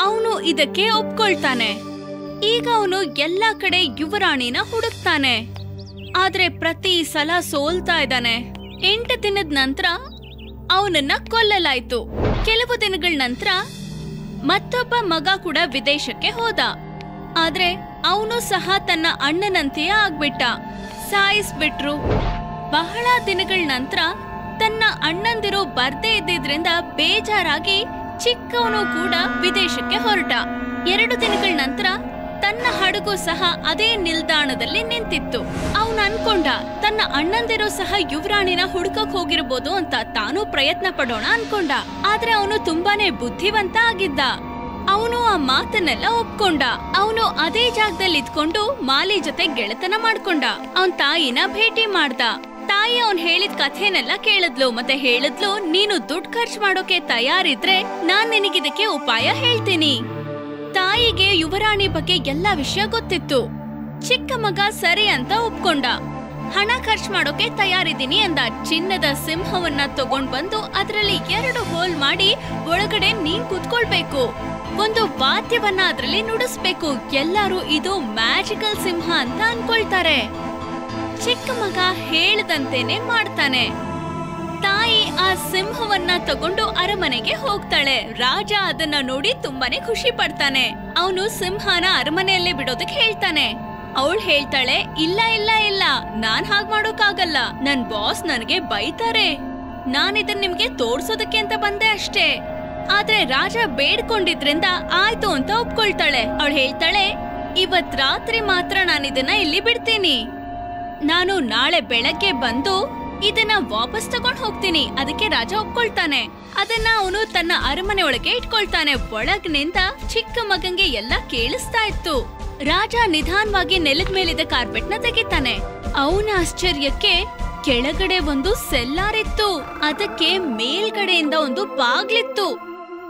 ಅವನು ಇದಕ್ಕೆ ಒಪ್ಕೊಳ್ತಾನೆ. ಈಗ ಅವನು ಎಲ್ಲಾ ಕಡೆ ಯುವರಾಣಿನ ಹುಡುಕ್ತಾನೆ. ಆದ್ರೆ ಪ್ರತಿ ಸಲ ಸೋಲ್ತಾ ಇದ್ದಾನೆ. ಎಂಟು ದಿನದ ನಂತರ ಅವನನ್ನ ಕೊಲ್ಲಲಾಯ್ತು. ಕೆಲವು ದಿನಗಳ ನಂತರ ಮತ್ತೊಬ್ಬ ಮಗ ಕೂಡ ವಿದೇಶಕ್ಕೆ ಹೋದ. ಆದ್ರೆ ಅವನು ಸಹ ತನ್ನ ಅಣ್ಣನಂತೆಯೇ ಆಗ್ಬಿಟ್ಟ. ಸಾಯಿಸ್ಬಿಟ್ರು. ಬಹಳ ದಿನಗಳ ನಂತರ ತನ್ನ ಅಣ್ಣಂದಿರು ಬರ್ದೇ ಇದ್ದಿದ್ರಿಂದ ಬೇಜಾರಾಗಿ ಚಿಕ್ಕವನು ಕೂಡ ವಿದೇಶಕ್ಕೆ ಹೊರಟ. ಎರಡು ದಿನಗಳ ನಂತರ ತನ್ನ ಹಡಗು ಸಹ ಅದೇ ನಿಲ್ದಾಣದಲ್ಲಿ ನಿಂತಿತ್ತು. ಅವನು ಅನ್ಕೊಂಡ, ತನ್ನ ಅಣ್ಣಂದಿರು ಸಹ ಯುವರಾಣಿನ ಹುಡುಕಕ್ ಹೋಗಿರ್ಬೋದು ಅಂತ ತಾನು ಪ್ರಯತ್ನ ಪಡೋಣ ಅನ್ಕೊಂಡ. ಆದ್ರೆ ಅವನು ತುಂಬಾನೇ ಬುದ್ಧಿವಂತ ಆಗಿದ್ದ. ಅವನು ಆ ಮಾತನ್ನೆಲ್ಲ ಒಪ್ಕೊಂಡ. ಅವನು ಅದೇ ಜಾಗದಲ್ಲಿ ಇದ್ಕೊಂಡು ಮಾಲಿ ಜೊತೆ ಗೆಳೆತನ ಮಾಡ್ಕೊಂಡ. ಅವನ್ ತಾಯಿನ ಭೇಟಿ ಮಾಡ್ದ. ತಾಯಿ ಅವ್ನ್ ಹೇಳಿದ ಕಥೆನೆಲ್ಲ ಕೇಳಿದ್ಲು, ಮತ್ತೆ ಹೇಳಿದ್ಲು, ನೀನು ದುಡ್ಡು ಖರ್ಚು ಮಾಡೋಕೆ ತಯಾರಿದ್ರೆ ನಾನ್ ನಿನಗಿದಕ್ಕೆ ಉಪಾಯ ಹೇಳ್ತೀನಿ. ತಾಯಿಗೆ ಯುವರಾಣಿ ಬಗ್ಗೆ ಎಲ್ಲ ವಿಷಯ ಗೊತ್ತಿತ್ತು. ಚಿಕ್ಕ ಮಗ ಸರಿ ಅಂತ ಒಪ್ಕೊಂಡ. ಹಣ ಖರ್ಚು ಮಾಡೋಕೆ ತಯಾರಿದ್ದೀನಿ ಅಂದ ಚಿನ್ನದ ಸಿಂಹವನ್ನ ತಗೊಂಡ್ ಬಂದು ಅದರಲ್ಲಿ ಎರಡು ಹೋಲ್ ಮಾಡಿ ಒಳಗಡೆ ನೀನ್ ಕುತ್ಕೊಳ್ಬೇಕು. ಒಂದು ವಾದ್ಯವನ್ನ ಅದರಲ್ಲಿ ನುಡಿಸ್ಬೇಕು. ಎಲ್ಲರೂ ಇದು ಮ್ಯಾಜಿಕಲ್ ಸಿಂಹ ಅಂತ ಅನ್ಕೊಳ್ತಾರೆ. ಚಿಕ್ಕ ಮಗ ಹೇಳ್ದಂತೆನೆ ಮಾಡ್ತಾನೆ. ಆ ಸಿಂಹವನ್ನ ತಗೊಂಡು ಅರಮನೆಗೆ ಹೋಗ್ತಾಳೆ. ರಾಜ ಅದನ್ನ ನೋಡಿ ತುಂಬಾನೇ ಖುಷಿ ಪಡ್ತಾನೆ. ಅವನು ಸಿಂಹನ ಅರಮನೆಯಲ್ಲೇ ಬಿಡೋದಕ್ಕೆ ಹೇಳ್ತಾನೆ. ಅವಳು ಹೇಳ್ತಾಳೆ, ಇಲ್ಲ ಇಲ್ಲ ಇಲ್ಲ, ನಾನ್ ಹಾಗ್ ಮಾಡೋಕ್ಕಾಗಲ್ಲ. ನನ್ ಬಾಸ್ ನನಗೆ ಬೈತಾರೆ. ನಾನ್ ಇದನ್ ನಿಮ್ಗೆ ತೋರ್ಸೋದಕ್ಕೆ ಅಂತ ಬಂದೆ ಅಷ್ಟೇ. ಆದ್ರೆ ರಾಜ ಬೇಡ್ಕೊಂಡಿದ್ರಿಂದ ಆಯ್ತು ಅಂತ ಒಪ್ಕೊಳ್ತಾಳೆ. ಅವಳು ಹೇಳ್ತಾಳೆ, ಇವತ್ ರಾತ್ರಿ ಮಾತ್ರ ನಾನಿದನ್ನ ಇಲ್ಲಿ ಬಿಡ್ತೀನಿ. ನಾನು ನಾಳೆ ಬೆಳಗ್ಗೆ ಬಂದು ಇದನ್ನ ವಾಪಸ್ ತಗೊಂಡ್ ಹೋಗ್ತೀನಿ. ಅದಕ್ಕೆ ರಾಜ ಒಪ್ಕೊಳ್ತಾನೆ. ಅದನ್ನ ಅವನು ತನ್ನ ಅರಮನೆ ಒಳಗೆ ಇಟ್ಕೊಳ್ತಾನೆ. ಒಳಗ್ನಿಂದ ಚಿಕ್ಕ ಮಗಂಗೆ ಎಲ್ಲ ಕೇಳಿಸ್ತಾ ಇತ್ತು. ರಾಜ ನಿಧಾನವಾಗಿ ನೆಲದ ಮೇಲಿದ್ದ ಕಾರ್ಪೆಟ್ನ ತೆಗಿತಾನೆ. ಅವನ ಆಶ್ಚರ್ಯಕ್ಕೆ ಕೆಳಗಡೆ ಒಂದು ಸೆಲ್ಲಾರಿತ್ತು. ಅದಕ್ಕೆ ಮೇಲ್ಗಡೆಯಿಂದ ಒಂದು ಬಾಗ್ಲಿತ್ತು.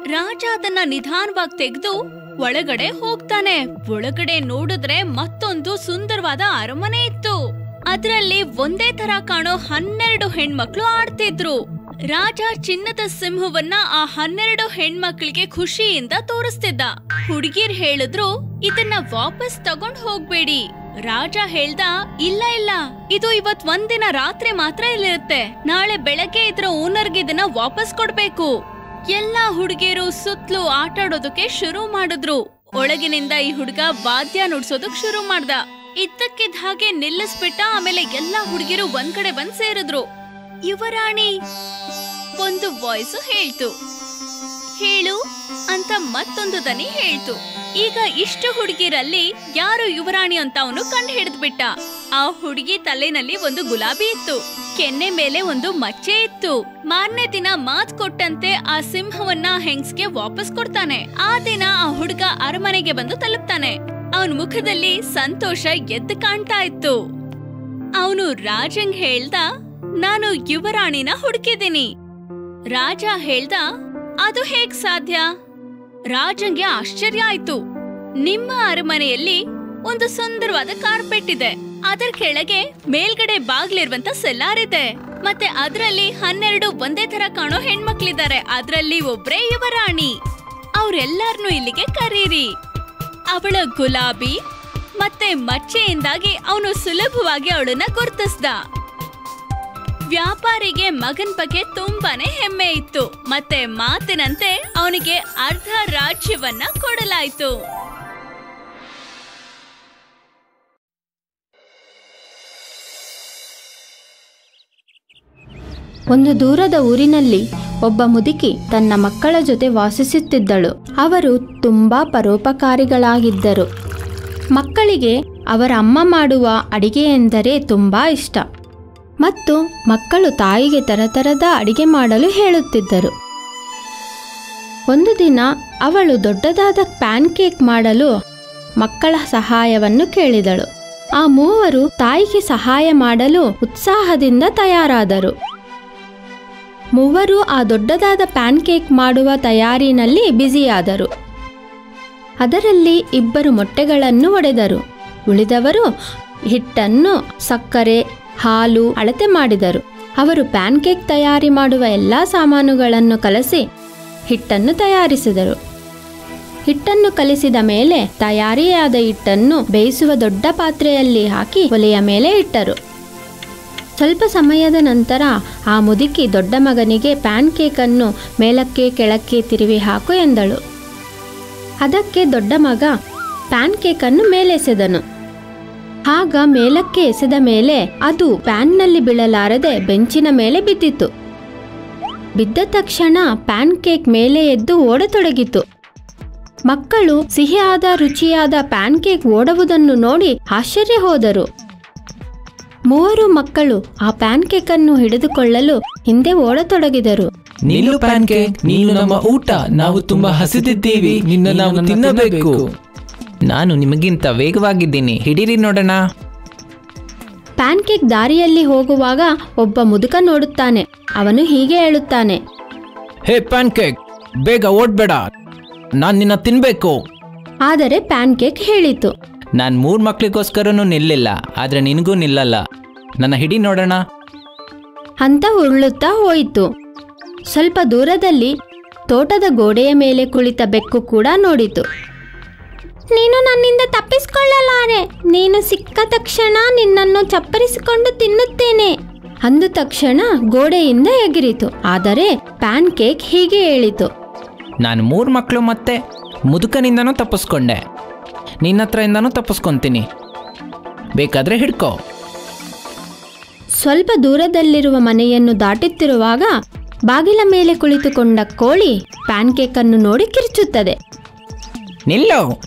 ರಾಜ ಅದನ್ನ ನಿಧಾನವಾಗಿ ತೆಗೆದು ಒಳಗಡೆ ಹೋಗ್ತಾನೆ. ಒಳಗಡೆ ನೋಡಿದ್ರೆ ಮತ್ತೊಂದು ಸುಂದರವಾದ ಅರಮನೆ ಇತ್ತು. ಅದ್ರಲ್ಲಿ ಒಂದೇ ತರ ಕಾಣೋ ಹನ್ನೆರಡು ಹೆಣ್ಮಕ್ಳು ಆಡ್ತಿದ್ರು. ರಾಜ ಚಿನ್ನದ ಸಿಂಹವನ್ನ ಆ ಹನ್ನೆರಡು ಹೆಣ್ಮಕ್ಳಿಗೆ ಖುಷಿಯಿಂದ ತೋರಿಸ್ತಿದ್ದ. ಹುಡುಗಿರ್ ಹೇಳಿದ್ರು, ಇದನ್ನ ವಾಪಸ್ ತಗೊಂಡ್ ಹೋಗ್ಬೇಡಿ. ರಾಜ ಹೇಳ್ದ, ಇಲ್ಲ ಇಲ್ಲ, ಇದು ಇವತ್ ಒಂದಿನ ರಾತ್ರಿ ಮಾತ್ರ ಇಲ್ಲಿರುತ್ತೆ. ನಾಳೆ ಬೆಳಗ್ಗೆ ಇದ್ರ ಓನರ್ಗೆ ಇದನ್ನ ವಾಪಸ್ ಕೊಡ್ಬೇಕು. ಎಲ್ಲಾ ಹುಡುಗಿಯರು ಸುತ್ತಲೂ ಆಟಾಡೋದಕ್ಕೆ ಶುರು ಮಾಡಿದ್ರು. ಒಳಗಿನಿಂದ ಈ ಹುಡುಗ ವಾದ್ಯ ನುಡ್ಸೋದಕ್ ಶುರು ಮಾಡ್ದ. ಇದ್ದಕ್ಕಿದ್ದ ಹಾಗೆ ನಿಲ್ಲಿಸ್ಬಿಟ್ಟ ಆಮೇಲೆ ಎಲ್ಲಾ ಹುಡುಗಿರು ಒಂದ್ ಕಡೆ ಬಂದ್ ಸೇರಿದ್ರು. ಯುವರಾಣಿ, ಒಂದು ವಾಯ್ಸ್ ಹೇಳ್ತು. ಹೇಳು ಅಂತ ಮತ್ತೊಂದು ದನಿ ಹೇಳ್ತು. ಈಗ ಇಷ್ಟು ಹುಡುಗಿರಲ್ಲಿ ಯಾರು ಯುವರಾಣಿ ಅಂತ ಅವನು ಕಂಡು ಹಿಡಿದ್ಬಿಟ್ಟ. ಆ ಹುಡುಗಿ ತಲೆನಲ್ಲಿ ಒಂದು ಗುಲಾಬಿ ಇತ್ತು. ಕೆನ್ನೆ ಮೇಲೆ ಒಂದು ಮಚ್ಚೆ ಇತ್ತು. ಮಾರನೇ ದಿನ ಮಾತ್ ಕೊಟ್ಟಂತೆ ಆ ಸಿಂಹವನ್ನ ಹೆಂಗ್ಸ್ಗೆ ವಾಪಸ್ ಕೊಡ್ತಾನೆ. ಆ ದಿನ ಆ ಹುಡುಗ ಅರಮನೆಗೆ ಬಂದು ತಲುಪ್ತಾನೆ. ಅವನ ಮುಖದಲ್ಲಿ ಸಂತೋಷ ಎದ್ದು ಕಾಣ್ತಾ ಇತ್ತು. ಅವನು ರಾಜಂಗ್ ಹೇಳ್ದ, ನಾನು ಯುವರಾಣಿನ ಹುಡುಕಿದ್ದೀನಿ. ರಾಜ ಹೇಳ್ದ, ಅದು ಹೇಗ್ ಸಾಧ್ಯ? ರಾಜಂಗೆ ಆಶ್ಚರ್ಯ ಆಯ್ತು. ನಿಮ್ಮ ಅರಮನೆಯಲ್ಲಿ ಒಂದು ಸುಂದರವಾದ ಕಾರ್ಪೆಟ್ ಇದೆ. ಅದರ ಕೆಳಗೆ ಮೇಲ್ಗಡೆ ಬಾಗ್ಲಿರುವಂತ ಸೆಲ್ಲಾರ್ ಇದೆ. ಮತ್ತೆ ಅದರಲ್ಲಿ ಹನ್ನೆರಡು ಒಂದೇ ತರ ಕಾಣೋ ಹೆಣ್ಮಕ್ಳಿದ್ದಾರೆ. ಅದರಲ್ಲಿ ಒಬ್ರೇ ಯುವರಾಣಿ. ಅವ್ರೆಲ್ಲಾರ್ನು ಇಲ್ಲಿಗೆ ಕರೀರಿ. ಅವಳ ಗುಲಾಬಿ ಮತ್ತೆ ಮಚ್ಚೆಯಿಂದಾಗಿ ಅವನು ಸುಲಭವಾಗಿ ಅವಳನ್ನ ಗುರುತಿಸ್ದ. ವ್ಯಾಪಾರಿಗೆ ಮಗನ್ ಬಗ್ಗೆ ತುಂಬಾನೇ ಹೆಮ್ಮೆ ಇತ್ತು, ಮತ್ತೆ ಮಾತಿನಂತೆ ಅವನಿಗೆ ಅರ್ಧ ರಾಜ್ಯವನ್ನ ಕೊಡಲಾಯಿತು. ಒಂದು ದೂರದ ಊರಿನಲ್ಲಿ ಒಬ್ಬ ಮುದುಕಿ ತನ್ನ ಮಕ್ಕಳ ಜೊತೆ ವಾಸಿಸುತ್ತಿದ್ದಳು. ಅವರು ತುಂಬಾ ಪರೋಪಕಾರಿಗಳಾಗಿದ್ದರು. ಮಕ್ಕಳಿಗೆ ಅವರ ಅಮ್ಮ ಮಾಡುವ ಅಡಿಗೆ ಎಂದರೆ ತುಂಬ ಇಷ್ಟ. ಮತ್ತು ಮಕ್ಕಳು ತಾಯಿಗೆ ತರತರದ ಅಡಿಗೆ ಮಾಡಲು ಹೇಳುತ್ತಿದ್ದರು. ಒಂದು ದಿನ ಅವಳು ದೊಡ್ಡದಾದ ಪ್ಯಾನ್ ಕೇಕ್ ಮಾಡಲು ಮಕ್ಕಳ ಸಹಾಯವನ್ನು ಕೇಳಿದಳು. ಆ ಮೂವರು ತಾಯಿಗೆ ಸಹಾಯ ಮಾಡಲು ಉತ್ಸಾಹದಿಂದ ತಯಾರಾದರು. ಮೂವರು ಆ ದೊಡ್ಡದಾದ ಪ್ಯಾನ್ ಕೇಕ್ ಮಾಡುವ ತಯಾರಿನಲ್ಲಿ ಬ್ಯುಸಿಯಾದರು. ಅದರಲ್ಲಿ ಇಬ್ಬರು ಮೊಟ್ಟೆಗಳನ್ನು ಒಡೆದರು. ಉಳಿದವರು ಹಿಟ್ಟನ್ನು, ಸಕ್ಕರೆ, ಹಾಲು, ಅಳತೆ ಮಾಡಿದರು. ಅವರು ಪ್ಯಾನ್ ಕೇಕ್ ತಯಾರಿ ಮಾಡುವ ಎಲ್ಲ ಸಾಮಾನುಗಳನ್ನು ಕಲಸಿ ಹಿಟ್ಟನ್ನು ತಯಾರಿಸಿದರು. ಹಿಟ್ಟನ್ನು ಕಲಿಸಿದ ಮೇಲೆ ತಯಾರಿಯಾದ ಹಿಟ್ಟನ್ನು ಬೇಯಿಸುವ ದೊಡ್ಡ ಪಾತ್ರೆಯಲ್ಲಿ ಹಾಕಿ ಒಲೆಯ ಮೇಲೆ ಇಟ್ಟರು. ಸ್ವಲ್ಪ ಸಮಯದ ನಂತರ ಆ ಮುದುಕಿ ದೊಡ್ಡ ಮಗನಿಗೆ ಪ್ಯಾನ್ ಕೇಕನ್ನು ಮೇಲಕ್ಕೆ ಕೆಳಕ್ಕೆ ತಿರುವಿ ಹಾಕು ಎಂದಳು. ಅದಕ್ಕೆ ದೊಡ್ಡ ಮಗ ಪ್ಯಾನ್ ಕೇಕನ್ನು ಮೇಲೆಸೆದನು. ಆಗ ಮೇಲಕ್ಕೆ ಎಸೆದ ಮೇಲೆ ಅದು ಪ್ಯಾನ್ನಲ್ಲಿ ಬೀಳಲಾರದೆ ಬೆಂಚಿನ ಮೇಲೆ ಬಿದ್ದಿತು ಬಿದ್ದ ತಕ್ಷಣ ಪ್ಯಾನ್ ಕೇಕ್ ಮೇಲೆ ಎದ್ದು ಓಡತೊಡಗಿತು. ಮಕ್ಕಳು ಸಿಹಿಯಾದ ರುಚಿಯಾದ ಪ್ಯಾನ್ ಕೇಕ್ ಓಡುವುದನ್ನು ನೋಡಿ ಆಶ್ಚರ್ಯ ಹೋದರು. ಮೂವರು ಮಕ್ಕಳು ಆ ಪ್ಯಾನ್ ಅನ್ನು ಹಿಡಿದುಕೊಳ್ಳಲು ಹಿಂದೆ ಓಡತೊಡಗಿದರು. ನಿಲ್ಲು ಪ್ಯಾನ್ ಕೇಕ್ ನೀನು ನಮ್ಮ ಊಟ. ನಾವು ತುಂಬಾ ಹಸಿದಿದ್ದೀವಿ. ನಿನ್ನ ನಾವು ತಿನ್ನಬೇಕು. ನಾನು ನಿಮಗಿಂತ ವೇಗವಾಗಿದ್ದೀನಿ. ಹಿಡೀರಿ ನೋಡೋಣ. ಪ್ಯಾನ್ ಕೇಕ್ ದಾರಿಯಲ್ಲಿ ಹೋಗುವಾಗ ಒಬ್ಬ ಮುದುಕ ನೋಡುತ್ತಾನೆ. ಅವನು ಹೀಗೆ ಹೇಳುತ್ತಾನೆ. ಹೇ ಪ್ಯಾನ್ ಕೇಕ್ ಬೇಗ ಓಡ್ಬೇಡ. ನಾನು ನಿನ್ನ ತಿನ್ಬೇಕು. ಆದರೆ ಪ್ಯಾನ್ ಕೇಕ್ ಹೇಳಿತು. ನಾನು ಮೂರು ಮಕ್ಳಿಗೋಸ್ಕರನೂ ನಿಲ್ಲಿಲ್ಲ ಆದರೆ ನಿನಗೂ ನಿಲ್ಲಲ್ಲ. ನನ್ನ ಹಿಡಿ ನೋಡೋಣ? ಅಂತ ಉರುಳುತ್ತಾ ಹೋಯಿತು. ಸ್ವಲ್ಪ ದೂರದಲ್ಲಿ ತೋಟದ ಗೋಡೆಯ ಮೇಲೆ ಕುಳಿತ ಬೆಕ್ಕು ಕೂಡ ನೋಡಿತು. ನೀನು ನನ್ನಿಂದ ತಪ್ಪಿಸಿಕೊಳ್ಳಲಾರೆ ನೀನು ಸಿಕ್ಕ ತಕ್ಷಣ ನಿನ್ನನ್ನು ಚಪ್ಪರಿಸಿಕೊಂಡು ತಿನ್ನುತ್ತೇನೆ ಅಂದ ತಕ್ಷಣ ಗೋಡೆಯಿಂದ ಎಗಿರಿತು. ಆದರೆ ಪ್ಯಾನ್ ಕೇಕ್ ಹೀಗೆ ಹೇಳಿತು. ನಾನು ಮೂರು ಮಕ್ಕಳು ಮತ್ತೆ ಮುದುಕನಿಂದನೂ ತಪ್ಪಿಸ್ಕೊಂಡೆ. ನಿನ್ನ ಹತ್ರದಿಂದನೂ ತಪ್ಪಿಸ್ಕೊಂತೀನಿ. ಬೇಕಾದ್ರೆ ಹಿಡ್ಕೋ. ಸ್ವಲ್ಪ ದೂರದಲ್ಲಿರುವ ಮನೆಯನ್ನು ದಾಟುತ್ತಿರುವಾಗ ಬಾಗಿಲ ಮೇಲೆ ಕುಳಿತುಕೊಂಡ ಕೋಳಿ ಪ್ಯಾನ್ಕೇಕ್ ಅನ್ನು ನೋಡಿ ಕಿರ್ಚುತ್ತದೆ. ನಿಲ್ಲೋ.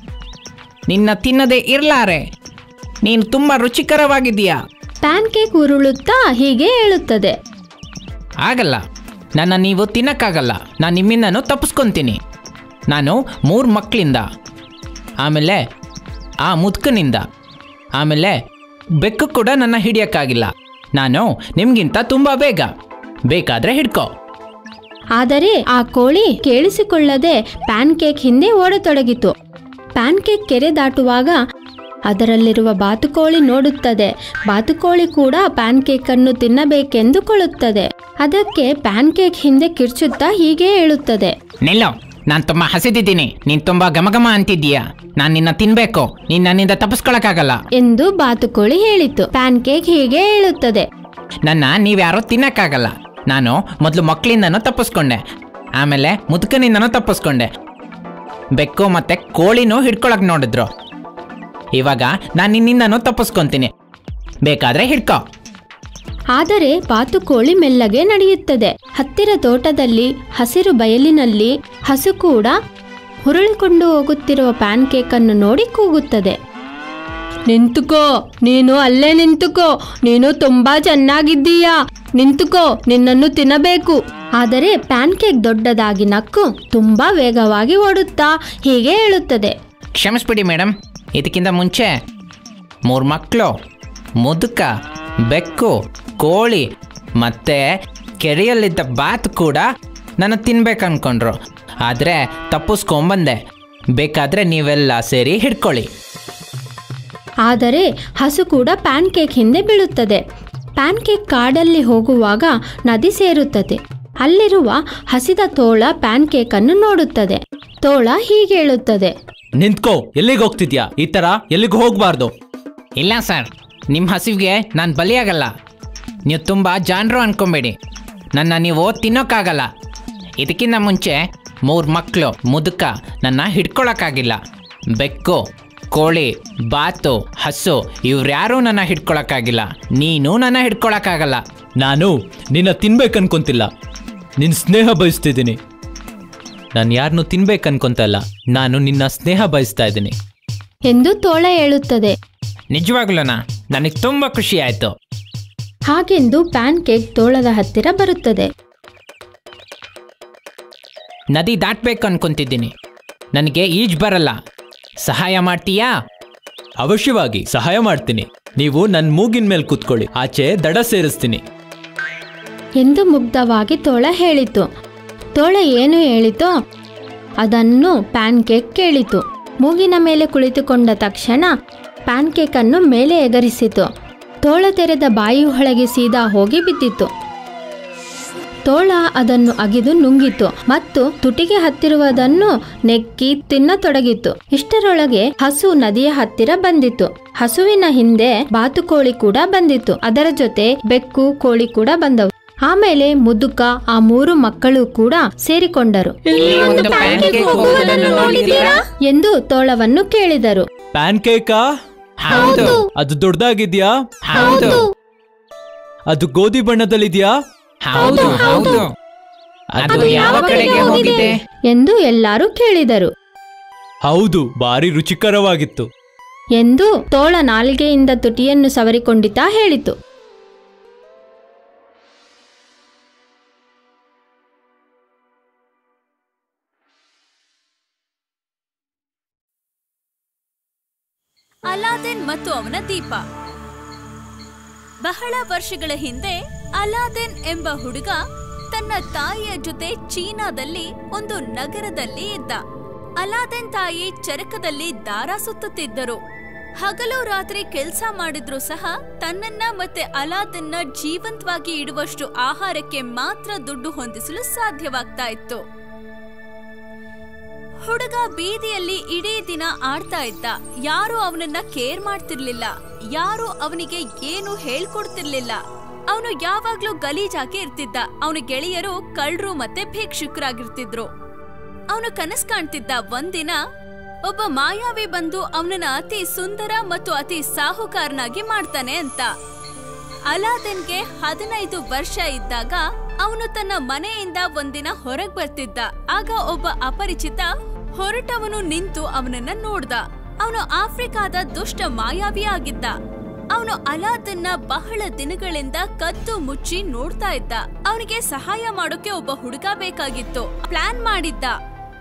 ನಿನ್ನ ತಿನ್ನದೆ ಇರ್ಲಾರೆ. ನೀನು ತುಂಬಾ ರುಚಿಕರವಾಗಿದೀಯಾ ಪ್ಯಾನ್ಕೇಕ್ ಉರುಳುತ್ತಾ ಹೀಗೆ ಹೇಳುತ್ತದೆ. ಆಗಲ್ಲ. ನನ್ನ ನೀವು ತಿನ್ನಕ್ಕಾಗಲ್ಲ. ನಾನು ನಿಮ್ಮಿಂದನೂ ತಪ್ಪಿಸ್ಕೊಂತೀನಿ. ನಾನು ಮೂರು ಮಕ್ಕಳಿಂದ. ಆಮೇಲೆ ಆ ಮುದ್ಕಿನಿಂದ ಆಮೇಲೆ ಬೆಕ್ಕು ಕೂಡ ನನ್ನ ಹಿಡಿಯೋಕ್ಕಾಗಿಲ್ಲ. ನಾನು ನಿಮಗಿಂತ ತುಂಬ ಬೇಗ ಬೇಕಾದರೆ ಹಿಡ್ಕೋ. ಆದರೆ ಆ ಕೋಳಿ ಕೇಳಿಸಿಕೊಳ್ಳದೆ ಪ್ಯಾನ್ ಕೇಕ್ ಹಿಂದೆ ಓಡತೊಡಗಿತು. ಪ್ಯಾನ್ ಕೇಕ್ ಕೆರೆ ದಾಟುವಾಗ ಅದರಲ್ಲಿರುವ ಬಾತುಕೋಳಿ ನೋಡುತ್ತದೆ. ಬಾತುಕೋಳಿ ಕೂಡ ಪ್ಯಾನ್ ಕೇಕ್ ಅನ್ನು ತಿನ್ನಬೇಕೆಂದುಕೊಳ್ಳುತ್ತದೆ. ಅದಕ್ಕೆ ಪ್ಯಾನ್ ಕೇಕ್ ಹಿಂದೆ ಕಿರ್ಚುತ್ತಾ ಹೀಗೆ ಹೇಳುತ್ತದೆ ನಿಲ್ಲೋ. ನಾನು ತುಂಬ ಹಸಿದಿದ್ದೀನಿ. ನೀನ್ ತುಂಬಾ ಗಮಗಮ ಅಂತಿದ್ದೀಯ? ನಾನು ನಿನ್ನ ತಿನ್ಬೇಕು. ನೀನ್ ನನ್ನಿಂದ ತಪ್ಪಿಸ್ಕೊಳಕ್ಕಾಗಲ್ಲ ಎಂದು ಬಾತುಕೋಳಿ ಹೇಳಿತು. ಪ್ಯಾನ್ ಕೇಕ್ ಹೀಗೆ ಹೇಳುತ್ತದೆ. ನನ್ನ ನೀವ್ಯಾರೋ ತಿನ್ನಕ್ಕಾಗಲ್ಲ. ನಾನು ಮೊದಲು ಮಕ್ಕಳಿಂದನೂ ತಪ್ಪಿಸ್ಕೊಂಡೆ ಆಮೇಲೆ ಮುದುಕನಿಂದನೂ ತಪ್ಪಿಸ್ಕೊಂಡೆ ಬೆಕ್ಕು ಮತ್ತೆ ಕೋಳಿನೂ ಹಿಡ್ಕೊಳಕ್ ನೋಡಿದ್ರು. ಇವಾಗ ನಾನು ನಿನ್ನಿಂದನೂ ತಪ್ಪಿಸ್ಕೊಂತೀನಿ ಬೇಕಾದ್ರೆ ಹಿಡ್ಕೋ. ಆದರೆ ಬಾತುಕೋಳಿ ಮೆಲ್ಲಗೆ ನಡೆಯುತ್ತದೆ. ಹತ್ತಿರ ತೋಟದಲ್ಲಿ, ಹಸಿರು ಬಯಲಿನಲ್ಲಿ ಹಸು ಕೂಡ ಹುರುಳಿಕೊಂಡು ಹೋಗುತ್ತಿರುವ ಪ್ಯಾನ್ ಕೇಕ್ ಅನ್ನು ನೋಡಿ ಕೂಗುತ್ತದೆ. ನಿಂತುಕೋ, ನೀನು ಅಲ್ಲೇ ನಿಂತುಕೋ, ನೀನು ತುಂಬಾ ಚೆನ್ನಾಗಿದ್ದೀಯಾ. ನಿಂತುಕೋ, ನಿನ್ನನ್ನು ತಿನ್ನಬೇಕು. ಆದರೆ ಪ್ಯಾನ್ ಕೇಕ್ ದೊಡ್ಡದಾಗಿ ನಕ್ಕು, ತುಂಬಾ ವೇಗವಾಗಿ ಓಡುತ್ತಾ ಹೀಗೆ ಹೇಳುತ್ತದೆ. ಕ್ಷಮಿಸ್ಬಿಡಿ ಮೇಡಮ್ ಇದಕ್ಕಿಂತ ಮುಂಚೆ ಮೂರು ಮಕ್ಕಳು ಮುದುಕ, ಬೆಕ್ಕು ಕೋಳಿ ಮತ್ತೆ ಕೆರೆಯಲ್ಲಿದ್ದ ಬಾತ್ ಕೂಡ ನನ್ನ ತಿನ್ಬೇಕು ಅಂದ್ಕೊಂಡ್ರು ಆದರೆ ತಪ್ಪಿಸ್ಕೊಂಬಂದೆ. ಬೇಕಾದರೆ ನೀವೆಲ್ಲ ಸೇರಿ ಹಿಡ್ಕೊಳ್ಳಿ. ಆದರೆ ಹಸು ಕೂಡ ಪ್ಯಾನ್ ಕೇಕ್ ಹಿಂದೆ ಬೀಳುತ್ತದೆ. ಪ್ಯಾನ್ ಕೇಕ್ ಕಾಡಲ್ಲಿ ಹೋಗುವಾಗ ನದಿ ಸೇರುತ್ತದೆ. ಅಲ್ಲಿರುವ ಹಸಿದ ತೋಳ ಪ್ಯಾನ್ ಕೇಕ್ ಅನ್ನು ನೋಡುತ್ತದೆ. ತೋಳ ಹೀಗೆ ಹೇಳುತ್ತದೆ. ನಿಂತ್ಕೋ ಎಲ್ಲಿಗೆ ಹೋಗ್ತಿದ್ಯಾ? ಈ ತರ ಎಲ್ಲಿಗೂ ಹೋಗ್ಬಾರ್ದು. ಇಲ್ಲ ಸರ್ ನಿಮ್ಮ ಹಸಿವಿಗೆ ನಾನು ಬಲಿಯಾಗಲ್ಲ. ನೀವು ತುಂಬ ಜಾಣರು ಅನ್ಕೊಂಬೇಡಿ. ನನ್ನ ನೀವು ತಿನ್ನೋಕ್ಕಾಗಲ್ಲ. ಇದಕ್ಕಿಂತ ಮುಂಚೆ ಮೂರು ಮಕ್ಕಳು ಮುದುಕ ನನ್ನ ಹಿಡ್ಕೊಳಕ್ಕಾಗಿಲ್ಲ. ಬೆಕ್ಕು ಕೋಳಿ ಬಾತು ಹಸು ಇವ್ರ್ಯಾರೂ ನನ್ನ ಹಿಡ್ಕೊಳಕ್ಕಾಗಿಲ್ಲ. ನೀನು ನನ್ನ ಹಿಡ್ಕೊಳಕ್ಕಾಗಲ್ಲ. ನಾನು ನಿನ್ನ ತಿನ್ಬೇಕು ತಿನ್ಬೇಕನ್ಕೊಂತಿಲ್ಲ. ನಿನ್ನ ಸ್ನೇಹ ಬಯಸ್ತಿದ್ದೀನಿ. ನಾನು ಯಾರನ್ನೂ ತಿನ್ಬೇಕನ್ಕೊಂತಲ್ಲ. ನಾನು ನಿನ್ನ ಸ್ನೇಹ ಬಯಸ್ತಾ ಇದ್ದೀನಿ. ಎಂದು ತೋಳ ಹೇಳುತ್ತದೆ. ನಿಜವಾಗ್ಲೂನಾ? ನನಗೆ ತುಂಬ ಖುಷಿ ಆಯಿತು. ಹಾಗೆಂದು ಪ್ಯಾನ್ ಕೇಕ್ ತೋಳದ ಹತ್ತಿರ ಬರುತ್ತದೆ. ನದಿ ದಾಟ್ಬೇಕು ಅನ್ಕೊಂತಿದ್ದೀನಿ. ನನಗೆ ಈಜ್ ಬರಲ್ಲ. ಸಹಾಯ ಮಾಡ್ತೀಯಾ? ಅವಶ್ಯವಾಗಿ ಸಹಾಯ ಮಾಡ್ತೀನಿ. ನೀವು ನನ್ನ ಮೂಗಿನ ಮೇಲೆ ಕೂತ್ಕೊಳ್ಳಿ. ಆಚೆ ದಡ ಸೇರಿಸ್ತೀನಿ. ಎಂದು ಮುಗ್ಧವಾಗಿ ತೋಳ ಹೇಳಿತು. ತೋಳ ಏನು ಹೇಳಿತೋ ಅದನ್ನು ಪ್ಯಾನ್ ಕೇಕ್ ಕೇಳಿತು. ಮೂಗಿನ ಮೇಲೆ ಕುಳಿತುಕೊಂಡ ತಕ್ಷಣ ಪ್ಯಾನ್ ಕೇಕನ್ನು ಮೇಲೆ ಎಗರಿಸಿತು. ತೋಳ ತೆರೆದ ಬಾಯಿ ಒಳಗೆ ಸೀದಾ ಹೋಗಿ ಬಿದ್ದಿತ್ತು. ತೋಳ ಅದನ್ನು ಅಗಿದು ನುಂಗಿತು ಮತ್ತು ತುಟಿಗೆ ಹತ್ತಿರುವುದನ್ನು ನೆಕ್ಕಿ ತಿನ್ನತೊಡಗಿತು. ಇಷ್ಟರೊಳಗೆ ಹಸು ನದಿಯ ಹತ್ತಿರ ಬಂದಿತು. ಹಸುವಿನ ಹಿಂದೆ ಬಾತುಕೋಳಿ ಕೂಡ ಬಂದಿತು. ಅದರ ಜೊತೆ ಬೆಕ್ಕು ಕೋಳಿ ಕೂಡ ಬಂದವು. ಆಮೇಲೆ ಮುದುಕ ಆ ಮೂರು ಮಕ್ಕಳು ಕೂಡ ಸೇರಿಕೊಂಡರು? ಎಂದು ತೋಳವನ್ನು ಕೇಳಿದರು. ಪ್ಯಾನ್ ಕೇಕಾ ಹೌದು. ಅದು ದೊಡ್ಡದಾಗಿದ್ಯಾ? ಹೌದು. ಅದು ಗೋಧಿ ಬಣ್ಣದಲ್ಲಿದ್ಯಾ? ಹೌದು ಹೌದು. ಅದು ಯಾವ ಕಡೆಗೆ ಹೋಗಿದೆ ಎಂದು ಎಲ್ಲರೂ ಕೇಳಿದರು. ಹೌದು ಬಾರಿ ರುಚಿಕರವಾಗಿತ್ತು. ಎಂದು ತೋಳ ನಾಲಿಗೆಯಿಂದ ತುಟಿಯನ್ನು ಸವರಿಕೊಂಡಿತಾ ಹೇಳಿತು. ಅವನ ದೀಪ. ಬಹಳ ವರ್ಷಗಳ ಹಿಂದೆ ಅಲಾದೆನ್ ಎಂಬ ಹುಡುಗ ತನ್ನ ತಾಯಿಯ ಜೊತೆ ಚೀನಾದಲ್ಲಿ ಒಂದು ನಗರದಲ್ಲಿ ಇದ್ದ. ಅಲಾದೆನ್ ತಾಯಿ ಚರಕದಲ್ಲಿ ದಾರ ಸುತ್ತುತ್ತಿದ್ದರು. ಹಗಲು ರಾತ್ರಿ ಕೆಲಸ ಮಾಡಿದ್ರು ಸಹ ತನ್ನನ್ನ ಮತ್ತೆ ಅಲಾದಿನ್ನ ಜೀವಂತವಾಗಿ ಇಡುವಷ್ಟು ಆಹಾರಕ್ಕೆ ಮಾತ್ರ ದುಡ್ಡು ಹೊಂದಿಸಲು ಸಾಧ್ಯವಾಗ್ತಾ ಇತ್ತು. ಹುಡುಗ ಬೀದಿಯಲ್ಲಿ ಇಡೀ ದಿನ ಆಡ್ತಾ ಇದ್ದ. ಯಾರು ಅವನನ್ನ ಕೇರ್ ಮಾಡ್ತಿರ್ಲಿಲ್ಲ. ಯಾರು ಅವನಿಗೆ ಏನು ಹೇಳ್ಕೊಡ್ತಿರ್ಲಿಲ್ಲ. ಅವನು ಯಾವಾಗ್ಲೂ ಗಲೀಜಾಗಿ ಇರ್ತಿದ್ದ. ಅವನ ಗೆಳೆಯರು ಕಳ್ರು ಮತ್ತೆ ಭಿಕ್ಷುಕರಾಗಿರ್ತಿದ್ರು. ಅವನು ಕನಸು ಕಾಣ್ತಿದ್ದ ಒಂದಿನ, ಒಬ್ಬ ಮಾಯಾವಿ ಬಂದು ಅವನನ್ನ ಅತಿ ಸುಂದರ ಮತ್ತು ಅತಿ ಸಾಹುಕಾರನಾಗಿ ಮಾಡ್ತಾನೆ ಅಂತ. ಅಲಾದನ್ಗೆ ಹದಿನೈದು ವರ್ಷ ಇದ್ದಾಗ ಅವನು ತನ್ನ ಮನೆಯಿಂದ ಒಂದಿನ ಹೊರಗ್ ಬರ್ತಿದ್ದ. ಆಗ ಒಬ್ಬ ಅಪರಿಚಿತ ಹೊರಟವನು ನಿಂತು ಅವನನ್ನ ನೋಡ್ದ. ಅವನು ಆಫ್ರಿಕಾದ ದುಷ್ಟ ಮಾಯಾವಿ ಆಗಿದ್ದ ಅವನು ಅಲಾದನ್ನ ಬಹಳ ದಿನಗಳಿಂದ ಕದ್ದು ಮುಚ್ಚಿ ನೋಡ್ತಾ ಇದ್ದ. ಅವನಿಗೆ ಸಹಾಯ ಮಾಡೋಕೆ ಒಬ್ಬ ಹುಡುಗ ಬೇಕಾಗಿತ್ತು. ಪ್ಲಾನ್ ಮಾಡಿದ್ದ.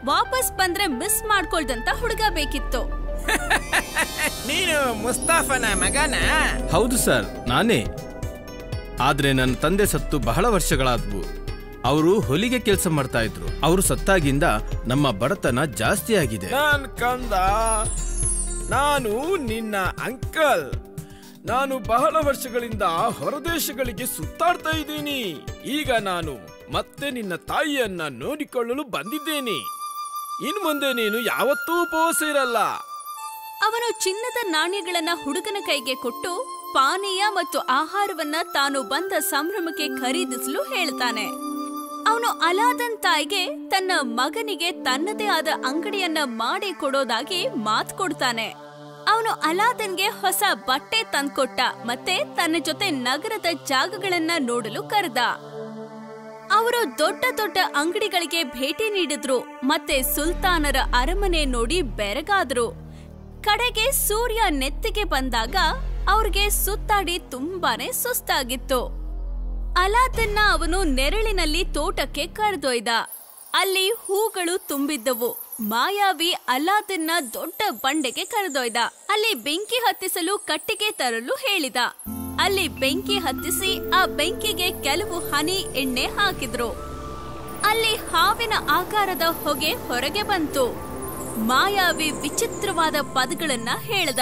ವಾಪಸ್ ಬಂದ್ರೆ ಮಿಸ್ ಮಾಡ್ಕೊಳ್ದಂತ ಹುಡುಗ ಬೇಕಿತ್ತು. ನೀನು ಮುಸ್ತಾಫನ ಮಗನ? ಹೌದು ಸರ್ ನಾನೇ. ಆದ್ರೆ ನನ್ನ ತಂದೆ ಸತ್ತು ಬಹಳ ವರ್ಷಗಳಾದ್ವು. ಅವರು ಹೊಲಿಗೆ ಕೆಲಸ ಮಾಡ್ತಾ ಇದ್ರು. ಅವರು ಸತ್ತಾಗಿಂದ ನಮ್ಮ ಬಡತನ ಜಾಸ್ತಿ ಆಗಿದೆ. ನಾನ್ ಕಂದ ನಾನು ನಿನ್ನ ಅಂಕಲ್. ನಾನು ಬಹಳ ವರ್ಷಗಳಿಂದ ಹೊರದೇಶಗಳಿಗೆ ಸುತ್ತಾಡ್ತಾ ಇದ್ದೀನಿ. ಈಗ ನಾನು ಮತ್ತೆ ನಿನ್ನ ತಾಯಿಯನ್ನ ನೋಡಿಕೊಳ್ಳಲು ಬಂದಿದ್ದೇನೆ. ಇನ್ ಮುಂದೆ ನೀನು ಯಾವತ್ತೂ ಉಪವಾಸ ಇರಲ್ಲ. ಅವನು ಚಿನ್ನದ ನಾಣ್ಯಗಳನ್ನ ಹುಡುಗನ ಕೈಗೆ ಕೊಟ್ಟು ಪಾನೀಯ ಮತ್ತು ಆಹಾರವನ್ನ ತಾನು ಬಂದ ಸಂಭ್ರಮಕ್ಕೆ ಖರೀದಿಸಲು ಹೇಳ್ತಾನೆ. ಅವನು ಅಲಾದನ್ ತಾಯಿಗೆ ತನ್ನ ಮಗನಿಗೆ ತನ್ನದೇ ಆದ ಅಂಗಡಿಯನ್ನ ಮಾಡಿ ಕೊಡೋದಾಗಿ ಮಾತ್ ಕೊಡ್ತಾನೆ. ಅವನು ಅಲಾದನ್ಗೆ ಹೊಸ ಬಟ್ಟೆ ತಂದ್ಕೊಟ್ಟ ಮತ್ತೆ ತನ್ನ ಜೊತೆ ನಗರದ ಜಾಗಗಳನ್ನ ನೋಡಲು ಕರೆದ. ಅವರು ದೊಡ್ಡ ದೊಡ್ಡ ಅಂಗಡಿಗಳಿಗೆ ಭೇಟಿ ನೀಡಿದ್ರು, ಮತ್ತೆ ಸುಲ್ತಾನರ ಅರಮನೆ ನೋಡಿ ಬೆರಗಾದ್ರು. ಕಡೆಗೆ ಸೂರ್ಯ ನೆತ್ತಿಗೆ ಬಂದಾಗ ಅವ್ರಿಗೆ ಸುತ್ತಾಡಿ ತುಂಬಾನೇ ಸುಸ್ತಾಗಿತ್ತು. ಅಲಾದನ್ನ ಅವನು ನೆರಳಿನಲ್ಲಿ ತೋಟಕ್ಕೆ ಕರೆದೊಯ್ದ. ಅಲ್ಲಿ ಹೂಗಳು ತುಂಬಿದ್ದವು. ಮಾಯಾವಿ ಅಲಾತನ್ನ ದೊಡ್ಡ ಬಂಡೆಗೆ ಕರೆದೊಯ್ದ. ಅಲ್ಲಿ ಬೆಂಕಿ ಹತ್ತಿಸಲು ಕಟ್ಟಿಗೆ ತರಲು ಹೇಳಿದ. ಅಲ್ಲಿ ಬೆಂಕಿ ಹತ್ತಿಸಿ ಆ ಬೆಂಕಿಗೆ ಕೆಲವು ಹನಿ ಎಣ್ಣೆ ಹಾಕಿದ್ರು. ಅಲ್ಲಿ ಹಾವಿನ ಆಕಾರದ ಹೊಗೆ ಹೊರಗೆ ಬಂತು. ಮಾಯಾವಿ ವಿಚಿತ್ರವಾದ ಪದಗಳನ್ನ ಹೇಳ್ದ.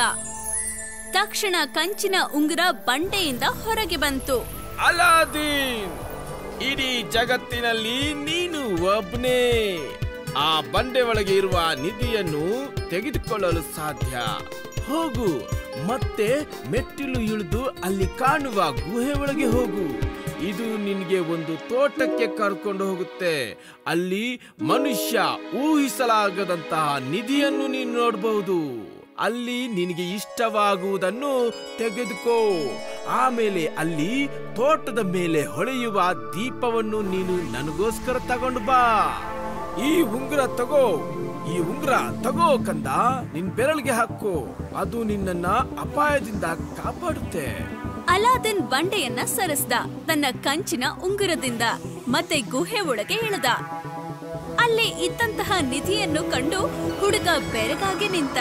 ತಕ್ಷಣ ಕಂಚಿನ ಉಂಗುರ ಬಂಡೆಯಿಂದ ಹೊರಗೆ ಬಂತು. ಅಲಾದೀನ್. ಇಡೀ ಜಗತ್ತಿನಲ್ಲಿ ನೀನು ಒಬ್ನೇ. ಆ ಬಂಡೆ ಒಳಗೆ ಇರುವ ನಿಧಿಯನ್ನು ತೆಗೆದುಕೊಳ್ಳಲು ಸಾಧ್ಯ. ಹೋಗು, ಮತ್ತೆ ಮೆಟ್ಟಿಲು ಇಳಿದು ಅಲ್ಲಿ ಕಾಣುವ ಗುಹೆ ಒಳಗೆ ಹೋಗು. ಇದು ನಿನಗೆ ಒಂದು ತೋಟಕ್ಕೆ ಕರ್ಕೊಂಡು ಹೋಗುತ್ತೆ. ಅಲ್ಲಿ ಮನುಷ್ಯ ಊಹಿಸಲಾಗದಂತಹ ನಿಧಿಯನ್ನು ನೀನು ನೋಡಬಹುದು ಅಲ್ಲಿ ನಿನಗೆ ಇಷ್ಟವಾಗುವುದನ್ನು ತೆಗೆದುಕೋ. ಆಮೇಲೆ ಅಲ್ಲಿ ತೋಟದ ಮೇಲೆ ಹೊಳೆಯುವ ದೀಪವನ್ನು ನೀನು ನನಗೋಸ್ಕರ ತಗೊಂಡು ಬಾ. ಈ ಉಂಗುರ ತಗೋ. ಈ ಉಂಗುರ ತಗೋ ಕಂದ, ನಿನ್ ಬೆರಳಿಗೆ ಹಾಕೋ. ಅದು ನಿನ್ನನ್ನ ಅಪಾಯದಿಂದ ಕಾಪಾಡುತ್ತೆ. ಅಲಾದಿನ್ ಬಂಡೆಯನ್ನ ಸರಿಸ್ದ, ತನ್ನ ಕಂಚಿನ ಉಂಗುರದಿಂದ, ಮತ್ತೆ ಗುಹೆ ಒಳಗೆ ಇಳಿದ. ಅಲ್ಲಿ ಇದ್ದಂತಹ ನಿಧಿಯನ್ನು ಕಂಡು ಹುಡುಗ ಬೆರಗಾಗಿ ನಿಂತ.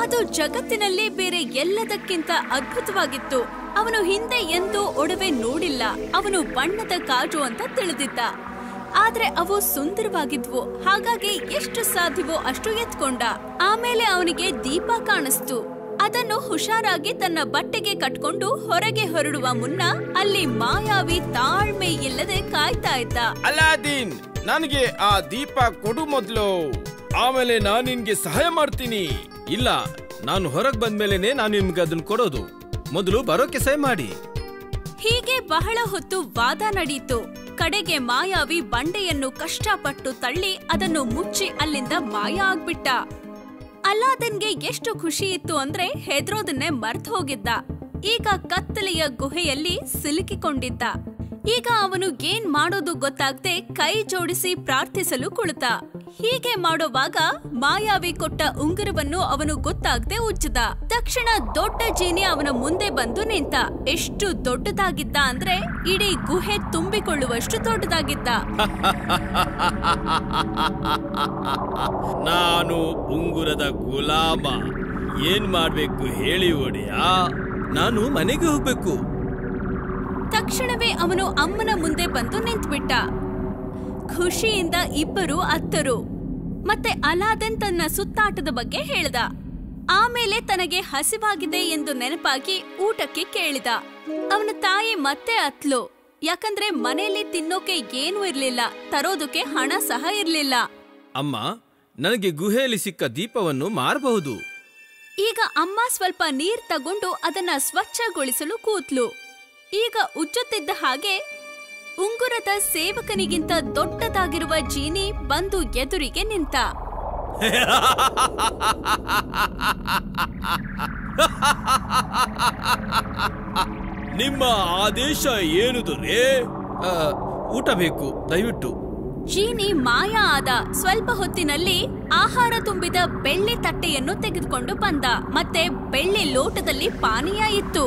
ಅದು ಜಗತ್ತಿನಲ್ಲಿ ಬೇರೆ ಎಲ್ಲದಕ್ಕಿಂತ ಅದ್ಭುತವಾಗಿತ್ತು. ಅವನು ಹಿಂದೆ ಎಂದೂ ಒಡವೆ ನೋಡಿಲ್ಲ. ಅವನು ಬಣ್ಣದ ಕಾಜು ಅಂತ ತಿಳಿದಿದ್ದ. ಆದ್ರೆ ಅವು ಸುಂದರವಾಗಿದ್ವು. ಹಾಗಾಗಿ ಎಷ್ಟು ಸಾಧ್ಯವೋ ಅಷ್ಟು ಎತ್ಕೊಂಡ. ಆಮೇಲೆ ಅವನಿಗೆ ದೀಪ ಕಾಣಿಸ್ತು. ಅದನ್ನು ಹುಷಾರಾಗಿ ತನ್ನ ಬಟ್ಟೆಗೆ ಕಟ್ಕೊಂಡು ಹೊರಗೆ ಹೊರಡುವ ಮುನ್ನ ಅಲ್ಲಿ ಮಾಯಾವಿ ತಾಳ್ಮೆ ಇಲ್ಲದೆ ಕಾಯ್ತಾ ಇದ್ದ. ಅಲಾದೀನ್, ನನಗೆ ಆ ದೀಪ ಕೊಡು ಮೊದ್ಲು. ಆಮೇಲೆ ನಾನು ನಿನ್ಗೆ ಸಹಾಯ ಮಾಡ್ತೀನಿ. ಇಲ್ಲ, ನಾನು ಹೊರಗ್ ಬಂದ್ಮೇಲೆನೆ ನಾನು ನಿಮ್ಗೆ ಅದನ್ನ ಕೊಡೋದು. ಮೊದಲು ಬರೋಕೆ ಸೈ ಮಾಡಿ. ಹೀಗೆ ಬಹಳ ಹೊತ್ತು ವಾದ ನಡೆಯಿತು ಕಡೆಗೆ ಮಾಯಾವಿ ಬಂಡೆಯನ್ನು ಕಷ್ಟಪಟ್ಟು ತಳ್ಳಿ ಅದನ್ನು ಮುಚ್ಚಿ ಅಲ್ಲಿಂದ ಮಾಯ ಆಗ್ಬಿಟ್ಟ. ಅಲಾದನ್ಗೆ ಎಷ್ಟು ಖುಷಿ ಇತ್ತು ಅಂದ್ರೆ ಹೆದ್ರೋದನ್ನೇ ಮರ್ತ್ ಹೋಗಿದ್ದ. ಈಗ ಕತ್ತಲೆಯ ಗುಹೆಯಲ್ಲಿ ಸಿಲುಕಿಕೊಂಡಿದ್ದ. ಈಗ ಅವನು ಏನ್ ಮಾಡೋದು ಗೊತ್ತಾಗದೆ ಕೈ ಜೋಡಿಸಿ ಪ್ರಾರ್ಥಿಸಲು ಕುಳಿತ. ಹೀಗೆ ಮಾಡುವಾಗ ಮಾಯಾವಿ ಕೊಟ್ಟ ಉಂಗುರವನ್ನು ಅವನು ಗೊತ್ತಾಗದೆ ಉಜ್ಜದ. ತಕ್ಷಣ ದೊಡ್ಡ ಜೀನಿ ಅವನ ಮುಂದೆ ಬಂದು ನಿಂತ. ಎಷ್ಟು ದೊಡ್ಡದಾಗಿದ್ದ ಅಂದ್ರೆ ಇಡೀ ಗುಹೆ ತುಂಬಿಕೊಳ್ಳುವಷ್ಟು ದೊಡ್ಡದಾಗಿದ್ದ. ನಾನು ಉಂಗುರದ ಗುಲಾಮ. ಏನ್ ಮಾಡ್ಬೇಕು ಹೇಳಿ ಒಡೆಯ. ನಾನು ಮನೆಗೆ ಹೋಗ್ಬೇಕು. ತಕ್ಷಣವೇ ಅವನು ಅಮ್ಮನ ಮುಂದೆ ಬಂದು ನಿಂತ್ಬಿಟ್ಟ. ಖುಷಿಯಿಂದ ಇಬ್ಬರು ಅತ್ತರು. ಮತ್ತೆ ಅಲಾದನ್ ತನ್ನ ಸುತ್ತಾಟದ ಬಗ್ಗೆ ಹೇಳ್ದ. ಆಮೇಲೆ ತನಗೆ ಹಸಿವಾಗಿದೆ ಎಂದು ನೆನಪಾಗಿ ಊಟಕ್ಕೆ ಕೇಳಿದ. ಅವನ ತಾಯಿ ಮತ್ತೆ ಅತ್ಲು. ಯಾಕಂದ್ರೆ ಮನೆಯಲ್ಲಿ ತಿನ್ನೋಕೆ ಏನೂ ಇರ್ಲಿಲ್ಲ. ತರೋದಕ್ಕೆ ಹಣ ಸಹ ಇರ್ಲಿಲ್ಲ. ಅಮ್ಮ ನನಗೆ ಗುಹೆಯಲ್ಲಿ ಸಿಕ್ಕ ದೀಪವನ್ನು ಮಾರಬಹುದು. ಈಗ ಅಮ್ಮ ಸ್ವಲ್ಪ ನೀರ್ ತಗೊಂಡು ಅದನ್ನ ಸ್ವಚ್ಛಗೊಳಿಸಲು ಕೂತ್ಲು. ಈಗ ಉಚ್ಚುತ್ತಿದ್ದ ಹಾಗೆ ಉಂಗುರದ ಸೇವಕನಿಗಿಂತ ದೊಡ್ಡದಾಗಿರುವ ಜೀನಿ ಬಂದು ಎದುರಿಗೆ ನಿಂತ. ನಿಮ್ಮ ಆದೇಶ ಏನು ದೊರೆ ಊಟ ಬೇಕು ದಯವಿಟ್ಟು. ಜೀನಿ ಮಾಯ ಆದ ಸ್ವಲ್ಪ ಹೊತ್ತಿನಲ್ಲಿ ಆಹಾರ ತುಂಬಿದ ಬೆಳ್ಳಿ ತಟ್ಟೆಯನ್ನು ತೆಗೆದುಕೊಂಡು ಬಂದ ಮತ್ತೆ ಬೆಳ್ಳಿ ಲೋಟದಲ್ಲಿ ಪಾನೀಯ ಇತ್ತು.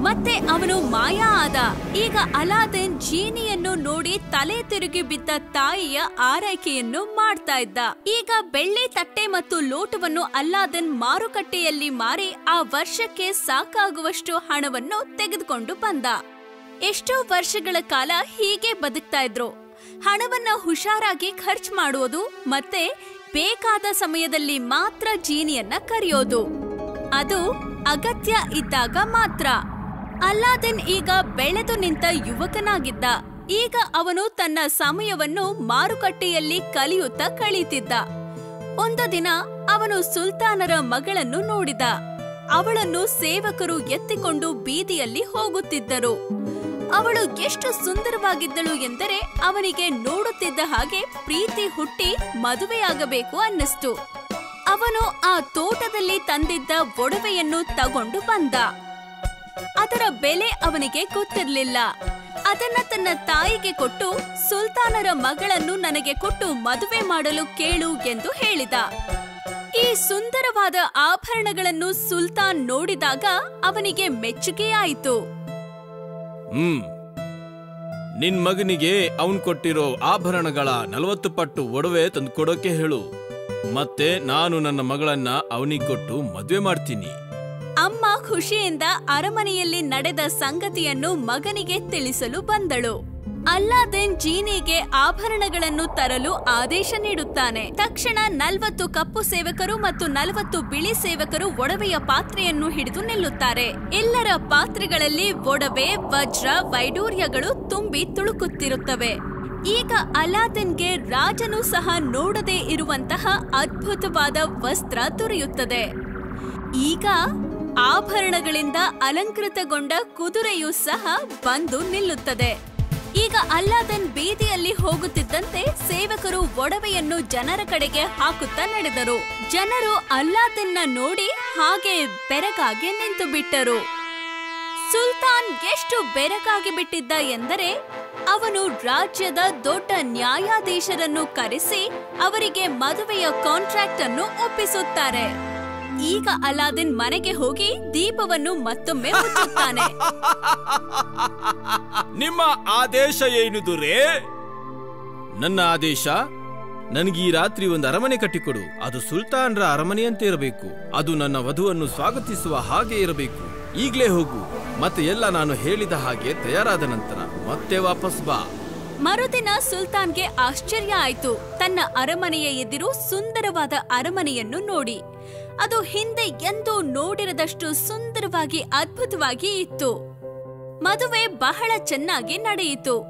ಮತ್ತೆ ಅವನು ಮಾಯ ಆದ. ಈಗ ಅಲಾದೆನ್ ಜೀನಿಯನ್ನು ನೋಡಿ ತಲೆ ತಿರುಗಿ ಬಿದ್ದ ತಾಯಿಯ ಆರೈಕೆಯನ್ನು ಮಾಡ್ತಾ ಇದ್ದ. ಈಗ ಬೆಳ್ಳಿ ತಟ್ಟೆ ಮತ್ತು ಲೋಟವನ್ನು ಅಲ್ಲಾದನ್ ಮಾರುಕಟ್ಟೆಯಲ್ಲಿ ಮಾರಿ ಆ ವರ್ಷಕ್ಕೆ ಸಾಕಾಗುವಷ್ಟು ಹಣವನ್ನು ತೆಗೆದುಕೊಂಡು ಬಂದ. ಎಷ್ಟೋ ವರ್ಷಗಳ ಕಾಲ ಹೀಗೆ ಬದುಕ್ತಾ ಇದ್ರು. ಹಣವನ್ನ ಹುಷಾರಾಗಿ ಖರ್ಚು ಮಾಡುವುದು ಮತ್ತೆ ಬೇಕಾದ ಸಮಯದಲ್ಲಿ ಮಾತ್ರ ಜೀನಿಯನ್ನ ಕರೆಯೋದು. ಅದು ಅಗತ್ಯ ಇದ್ದಾಗ ಮಾತ್ರ. ಅಲ್ಲಾದಿನ್ ಈಗ ಬೆಳೆದು ನಿಂತ ಯುವಕನಾಗಿದ್ದ. ಈಗ ಅವನು ತನ್ನ ಸಮಯವನ್ನು ಮಾರುಕಟ್ಟೆಯಲ್ಲಿ ಕಲಿಯುತ್ತಾ ಕಳೀತಿದ್ದ. ಒಂದು ದಿನ ಅವನು ಸುಲ್ತಾನರ ಮಗಳನ್ನು ನೋಡಿದ. ಅವಳನ್ನು ಸೇವಕರು ಎತ್ತಿಕೊಂಡು ಬೀದಿಯಲ್ಲಿ ಹೋಗುತ್ತಿದ್ದರು. ಅವಳು ಎಷ್ಟು ಸುಂದರವಾಗಿದ್ದಳು ಎಂದರೆ ಅವನಿಗೆ ನೋಡುತ್ತಿದ್ದ ಹಾಗೆ ಪ್ರೀತಿ ಹುಟ್ಟಿ ಮದುವೆಯಾಗಬೇಕು ಅನ್ನಿಸ್ತು. ಅವನು ಆ ತೋಟದಲ್ಲಿ ತಂದಿದ್ದ ಒಡವೆಯನ್ನು ತಗೊಂಡು ಬಂದ. ಅದರ ಬೆಲೆ ಅವನಿಗೆ ಗೊತ್ತಿರಲಿಲ್ಲ. ಅದನ್ನ ತನ್ನ ತಾಯಿಗೆ ಕೊಟ್ಟು ಸುಲ್ತಾನರ ಮಗಳನ್ನು ನನಗೆ ಕೊಟ್ಟು ಮದುವೆ ಮಾಡಲು ಕೇಳು ಎಂದು ಹೇಳಿದ. ಈ ಸುಂದರವಾದ ಆಭರಣಗಳನ್ನು ಸುಲ್ತಾನ್ ನೋಡಿದಾಗ ಅವನಿಗೆ ಮೆಚ್ಚುಗೆಯಾಯಿತು ಹ್ಮ್. ನಿನ್ ಮಗನಿಗೆ ಅವನ್ ಕೊಟ್ಟಿರೋ ಆಭರಣಗಳ ನಲವತ್ತು ಪಟ್ಟು ಒಡವೆ ತಂದು ಕೊಡೋಕೆ ಹೇಳು. ಮತ್ತೆ ನಾನು ನನ್ನ ಮಗಳನ್ನ ಅವನಿಗೆ ಕೊಟ್ಟು ಮದುವೆ ಮಾಡ್ತೀನಿ. ಅಮ್ಮ ಖುಷಿಯಿಂದ ಅರಮನೆಯಲ್ಲಿ ನಡೆದ ಸಂಗತಿಯನ್ನು ಮಗನಿಗೆ ತಿಳಿಸಲು ಬಂದಳು. ಅಲ್ಲಾದೆನ್ ಜೀನಿಗೆ ಆಭರಣಗಳನ್ನು ತರಲು ಆದೇಶ ನೀಡುತ್ತಾನೆ. ತಕ್ಷಣ ನಲ್ವತ್ತು ಕಪ್ಪು ಸೇವಕರು ಮತ್ತು ನಲವತ್ತು ಬಿಳಿ ಸೇವಕರು ಒಡವೆಯ ಪಾತ್ರೆಯನ್ನು ಹಿಡಿದು ನಿಲ್ಲುತ್ತಾರೆ. ಎಲ್ಲರ ಪಾತ್ರೆಗಳಲ್ಲಿ ಒಡವೆ, ವಜ್ರ, ವೈಡೂರ್ಯಗಳು ತುಂಬಿ ತುಳುಕುತ್ತಿರುತ್ತವೆ. ಈಗ ಅಲಾದಿನ್ಗೆ ರಾಜನು ಸಹ ನೋಡದೇ ಇರುವಂತಹ ಅದ್ಭುತವಾದ ವಸ್ತ್ರ ದೊರೆಯುತ್ತದೆ. ಈಗ ಆಭರಣಗಳಿಂದ ಅಲಂಕೃತಗೊಂಡ ಕುದುರೆಯೂ ಸಹ ಬಂದು ನಿಲ್ಲುತ್ತದೆ. ಈಗ ಅಲ್ಲಾದನ್ ಬೀದಿಯಲ್ಲಿ ಹೋಗುತ್ತಿದ್ದಂತೆ ಸೇವಕರು ಒಡವೆಯನ್ನು ಜನರ ಕಡೆಗೆ ಹಾಕುತ್ತಾ ನಡೆದರು. ಜನರು ಅಲ್ಲಾದನ್ನ ನೋಡಿ ಹಾಗೆ ಬೆರಗಾಗಿ ನಿಂತು ಬಿಟ್ಟರು. ಸುಲ್ತಾನ್ ಎಷ್ಟು ಬೆರಗಾಗಿ ಬಿಟ್ಟಿದ್ದ ಎಂದರೆ, ಅವನು ರಾಜ್ಯದ ದೊಡ್ಡ ನ್ಯಾಯಾಧೀಶರನ್ನು ಕರೆಸಿ ಅವರಿಗೆ ಮದುವೆಯ ಕಾಂಟ್ರಾಕ್ಟ್ ಅನ್ನು ಒಪ್ಪಿಸುತ್ತಾರೆ. ಈಗ ಅಲಾದಿನ್ ಮನೆಗೆ ಹೋಗಿ ದೀಪವನ್ನು ಮತ್ತೊಮ್ಮೆ ಮುಚ್ಚುತ್ತಾನೆ ನಿಮ್ಮ ಆದೇಶ ಏನು ದೊರೆ? ನನ್ನ ಆದೇಶ ನನಗೆ ಈ ರಾತ್ರಿ ಒಂದು ಅರಮನೆ ಕಟ್ಟಿಕೊಡು. ಅದು ಸುಲ್ತಾನ್ರ ಅರಮನೆಯಂತೆ ಇರಬೇಕು. ಅದು ನನ್ನ ವಧುವನ್ನು ಸ್ವಾಗತಿಸುವ ಹಾಗೆ ಇರಬೇಕು. ಈಗಲೇ ಹೋಗು. ಮತ್ತೆ ಎಲ್ಲ ನಾನು ಹೇಳಿದ ಹಾಗೆ ತಯಾರಾದ ನಂತರ ಮತ್ತೆ ವಾಪಸ್ ಬಾ. ಮರುದಿನ ಸುಲ್ತಾನ್ಗೆ ಆಶ್ಚರ್ಯ ಆಯ್ತು. ತನ್ನ ಅರಮನೆಯ ಎದುರು ಸುಂದರವಾದ ಅರಮನೆಯನ್ನು ನೋಡಿ. ಅದು ಹಿಂದೆ ಎಂದೂ ನೋಡಿರದಷ್ಟು ಸುಂದರವಾಗಿ, ಅದ್ಭುತವಾಗಿ ಇತ್ತು. ಮದುವೆ ಬಹಳ ಚೆನ್ನಾಗಿ ನಡೆಯಿತು.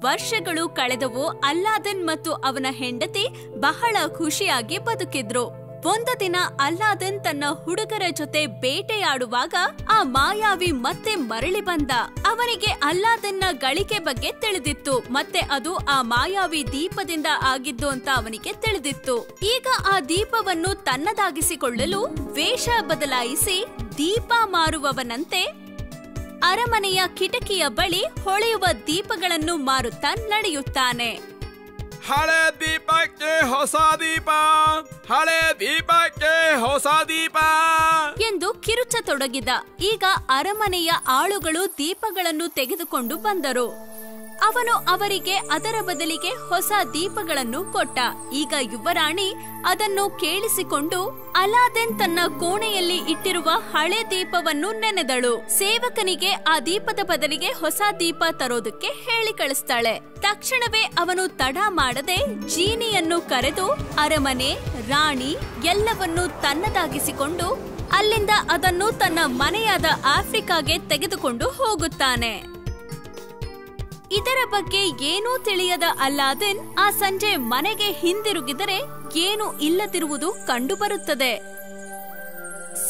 ವರ್ಷಗಳು ಕಳೆದವು, ಅಲ್ಲಾದನ್ ಮತ್ತು ಅವನ ಹೆಂಡತಿ ಬಹಳ ಖುಷಿಯಾಗಿ ಬದುಕಿದ್ರು. ಒಂದು ದಿನ ಅಲ್ಲಾದನ್ ತನ್ನ ಹುಡುಗರ ಜೊತೆ ಬೇಟೆಯಾಡುವಾಗ ಆ ಮಾಯಾವಿ ಮತ್ತೆ ಮರಳಿ ಬಂದ. ಅವನಿಗೆ ಅಲ್ಲಾದನ್ನ ಗಳಿಕೆ ಬಗ್ಗೆ ತಿಳಿದಿತ್ತು. ಮತ್ತೆ ಅದು ಆ ಮಾಯಾವಿ ದೀಪದಿಂದ ಆಗಿದ್ದು ಅಂತ ಅವನಿಗೆ ತಿಳಿದಿತ್ತು. ಈಗ ಆ ದೀಪವನ್ನು ತನ್ನದಾಗಿಸಿಕೊಳ್ಳಲು ವೇಷ ಬದಲಾಯಿಸಿ ದೀಪ ಮಾರುವವನಂತೆ ಅರಮನೆಯ ಕಿಟಕಿಯ ಬಳಿ ಹೊಳೆಯುವ ದೀಪಗಳನ್ನು ಮಾರುತ್ತಾ ನಡೆಯುತ್ತಾನೆ. ಹಳೆ ದೀಪಕ್ಕೆ ಹೊಸ ದೀಪ, ಹಳೆ ದೀಪಕ್ಕೆ ಹೊಸ ದೀಪ. ಎಂದು ಕಿರುಚತೊಡಗಿದ ಈಗ ಅರಮನೆಯ ಆಳುಗಳು ದೀಪಗಳನ್ನು ತೆಗೆದುಕೊಂಡು ಬಂದರು. ಅವನು ಅವರಿಗೆ ಅದರ ಬದಲಿಗೆ ಹೊಸ ದೀಪಗಳನ್ನು ಕೊಟ್ಟ. ಈಗ ಯುವರಾಣಿ ಅದನ್ನು ಕೇಳಿಸಿಕೊಂಡು ಅಲಾದೆನ್ ತನ್ನ ಕೋಣೆಯಲ್ಲಿ ಇಟ್ಟಿರುವ ಹಳೆ ದೀಪವನ್ನು ನೆನೆದಳು. ಸೇವಕನಿಗೆ ಆ ದೀಪದ ಬದಲಿಗೆ ಹೊಸ ದೀಪ ತರೋದಕ್ಕೆ ಹೇಳಿ ಕಳಿಸ್ತಾಳೆ. ತಕ್ಷಣವೇ ಅವನು ತಡ ಮಾಡದೆ ಜೀನಿಯನ್ನು ಕರೆದು ಅರಮನೆ, ರಾಣಿ ಎಲ್ಲವನ್ನೂ ತನ್ನದಾಗಿಸಿಕೊಂಡು ಅಲ್ಲಿಂದ ಅದನ್ನು ತನ್ನ ಮನೆಯಾದ ಆಫ್ರಿಕಾಗೆ ತೆಗೆದುಕೊಂಡು ಹೋಗುತ್ತಾನೆ. ಇದರ ಬಗ್ಗೆ ಏನೂ ತಿಳಿಯದ ಅಲ್ಲಾದಿನ್ ಆ ಸಂಜೆ ಮನೆಗೆ ಹಿಂದಿರುಗಿದರೆ ಏನು ಇಲ್ಲದಿರುವುದು ಕಂಡುಬರುತ್ತದೆ.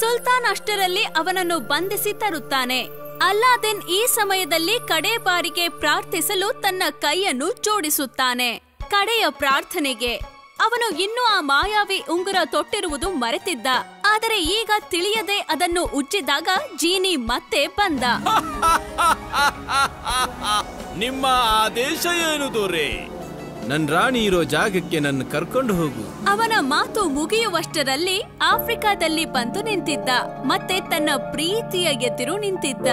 ಸುಲ್ತಾನ್ ಅಷ್ಟರಲ್ಲಿ ಅವನನ್ನು ಬಂಧಿಸಿ ತರುತ್ತಾನೆ. ಅಲ್ಲಾದಿನ್ ಈ ಸಮಯದಲ್ಲಿ ಕಡೆ ಬಾರಿಗೆ ಪ್ರಾರ್ಥಿಸಲು ತನ್ನ ಕೈಯನ್ನು ಜೋಡಿಸುತ್ತಾನೆ. ಕಡೆಯ ಪ್ರಾರ್ಥನೆಗೆ ಅವನು ಇನ್ನೂ ಆ ಮಾಯಾವಿ ಉಂಗುರ ತೊಟ್ಟಿರುವುದು ಮರೆತಿದ್ದ. ಆದರೆ ಈಗ ತಿಳಿಯದೆ ಅದನ್ನು ಉಜ್ಜಿದಾಗ ಜೀನಿ ಮತ್ತೆ ಬಂದ. ನಿಮ್ಮ ಆದೇಶ ಏನು ದೊರೆ? ನನ್ ರಾಣಿ ಇರೋ ಜಾಗಕ್ಕೆ ನನ್ನ ಕರ್ಕೊಂಡು ಹೋಗು. ಅವನ ಮಾತು ಮುಗಿಯುವಷ್ಟರಲ್ಲಿ ಆಫ್ರಿಕಾದಲ್ಲಿ ಬಂದು ನಿಂತಿದ್ದ ಮತ್ತೆ ತನ್ನ ಪ್ರೀತಿಯ ಎದುರು ನಿಂತಿದ್ದ.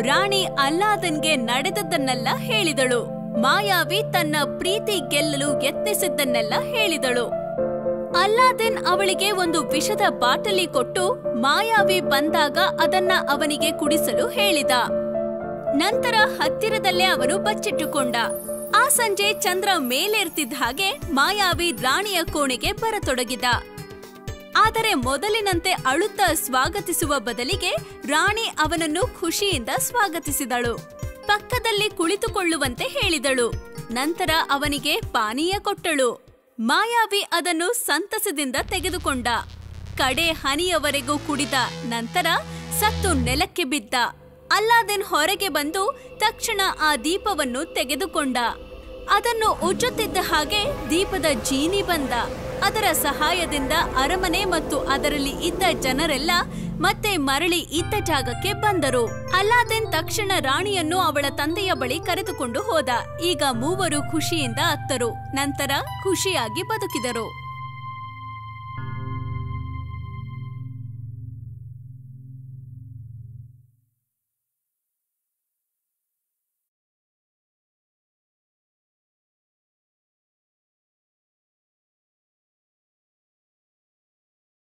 ರಾಣಿ ಅಲ್ಲಾದನ್ಗೆ ನಡೆದದ್ದನ್ನೆಲ್ಲ ಹೇಳಿದಳು. ಮಾಯಾವಿ ತನ್ನ ಪ್ರೀತಿ ಗೆಲ್ಲಲು ಯತ್ನಿಸಿದ್ದನ್ನೆಲ್ಲ ಹೇಳಿದಳು. ಅಲ್ಲಾದಿನ್ ಅವಳಿಗೆ ಒಂದು ವಿಷದ ಬಾಟಲಿ ಕೊಟ್ಟು ಮಾಯಾವಿ ಬಂದಾಗ ಅದನ್ನ ಅವನಿಗೆ ಕುಡಿಸಲು ಹೇಳಿದ. ನಂತರ ಹತ್ತಿರದಲ್ಲೇ ಅವನು ಬಚ್ಚಿಟ್ಟುಕೊಂಡ. ಆ ಸಂಜೆ ಚಂದ್ರ ಮೇಲೇರ್ತಿದ್ದ ಹಾಗೆ ಮಾಯಾವಿ ರಾಣಿಯ ಕೋಣೆಗೆ ಬರತೊಡಗಿದ. ಆದರೆ ಮೊದಲಿನಂತೆ ಅಳುತ್ತ ಸ್ವಾಗತಿಸುವ ಬದಲಿಗೆ ರಾಣಿ ಅವನನ್ನು ಖುಷಿಯಿಂದ ಸ್ವಾಗತಿಸಿದಳು. ಪಕ್ಕದಲ್ಲಿ ಕುಳಿತುಕೊಳ್ಳುವಂತೆ ಹೇಳಿದಳು. ನಂತರ ಅವನಿಗೆ ಪಾನೀಯ ಕೊಟ್ಟಳು. ಮಾಯಾವಿ ಅದನ್ನು ಸಂತಸದಿಂದ ತೆಗೆದುಕೊಂಡ. ಕಡೆ ಹನಿಯವರೆಗೂ ಕುಡಿದ ನಂತರ ಸತ್ತು ನೆಲಕ್ಕೆ ಬಿದ್ದ. ಅಲ್ಲಾದೆನ್ ಹೊರಗೆ ಬಂದು ತಕ್ಷಣ ಆ ದೀಪವನ್ನು ತೆಗೆದುಕೊಂಡ. ಅದನ್ನು ಉಜ್ಜುತ್ತಿದ್ದ ಹಾಗೆ ದೀಪದ ಜೀನಿ ಬಂದ. ಅದರ ಸಹಾಯದಿಂದ ಅರಮನೆ ಮತ್ತು ಅದರಲ್ಲಿ ಇದ್ದ ಜನರೆಲ್ಲ ಮತ್ತೆ ಮರಳಿ ಇದ್ದ ಜಾಗಕ್ಕೆ ಬಂದರು. ಅಲ್ಲಾದಿನ್ ತಕ್ಷಣ ರಾಣಿಯನ್ನು ಅವಳ ತಂದೆಯ ಬಳಿ ಕರೆದುಕೊಂಡು ಹೋದ. ಈಗ ಮೂವರು ಖುಷಿಯಿಂದ ಅತ್ತರು. ನಂತರ ಖುಷಿಯಾಗಿ ಬದುಕಿದರು.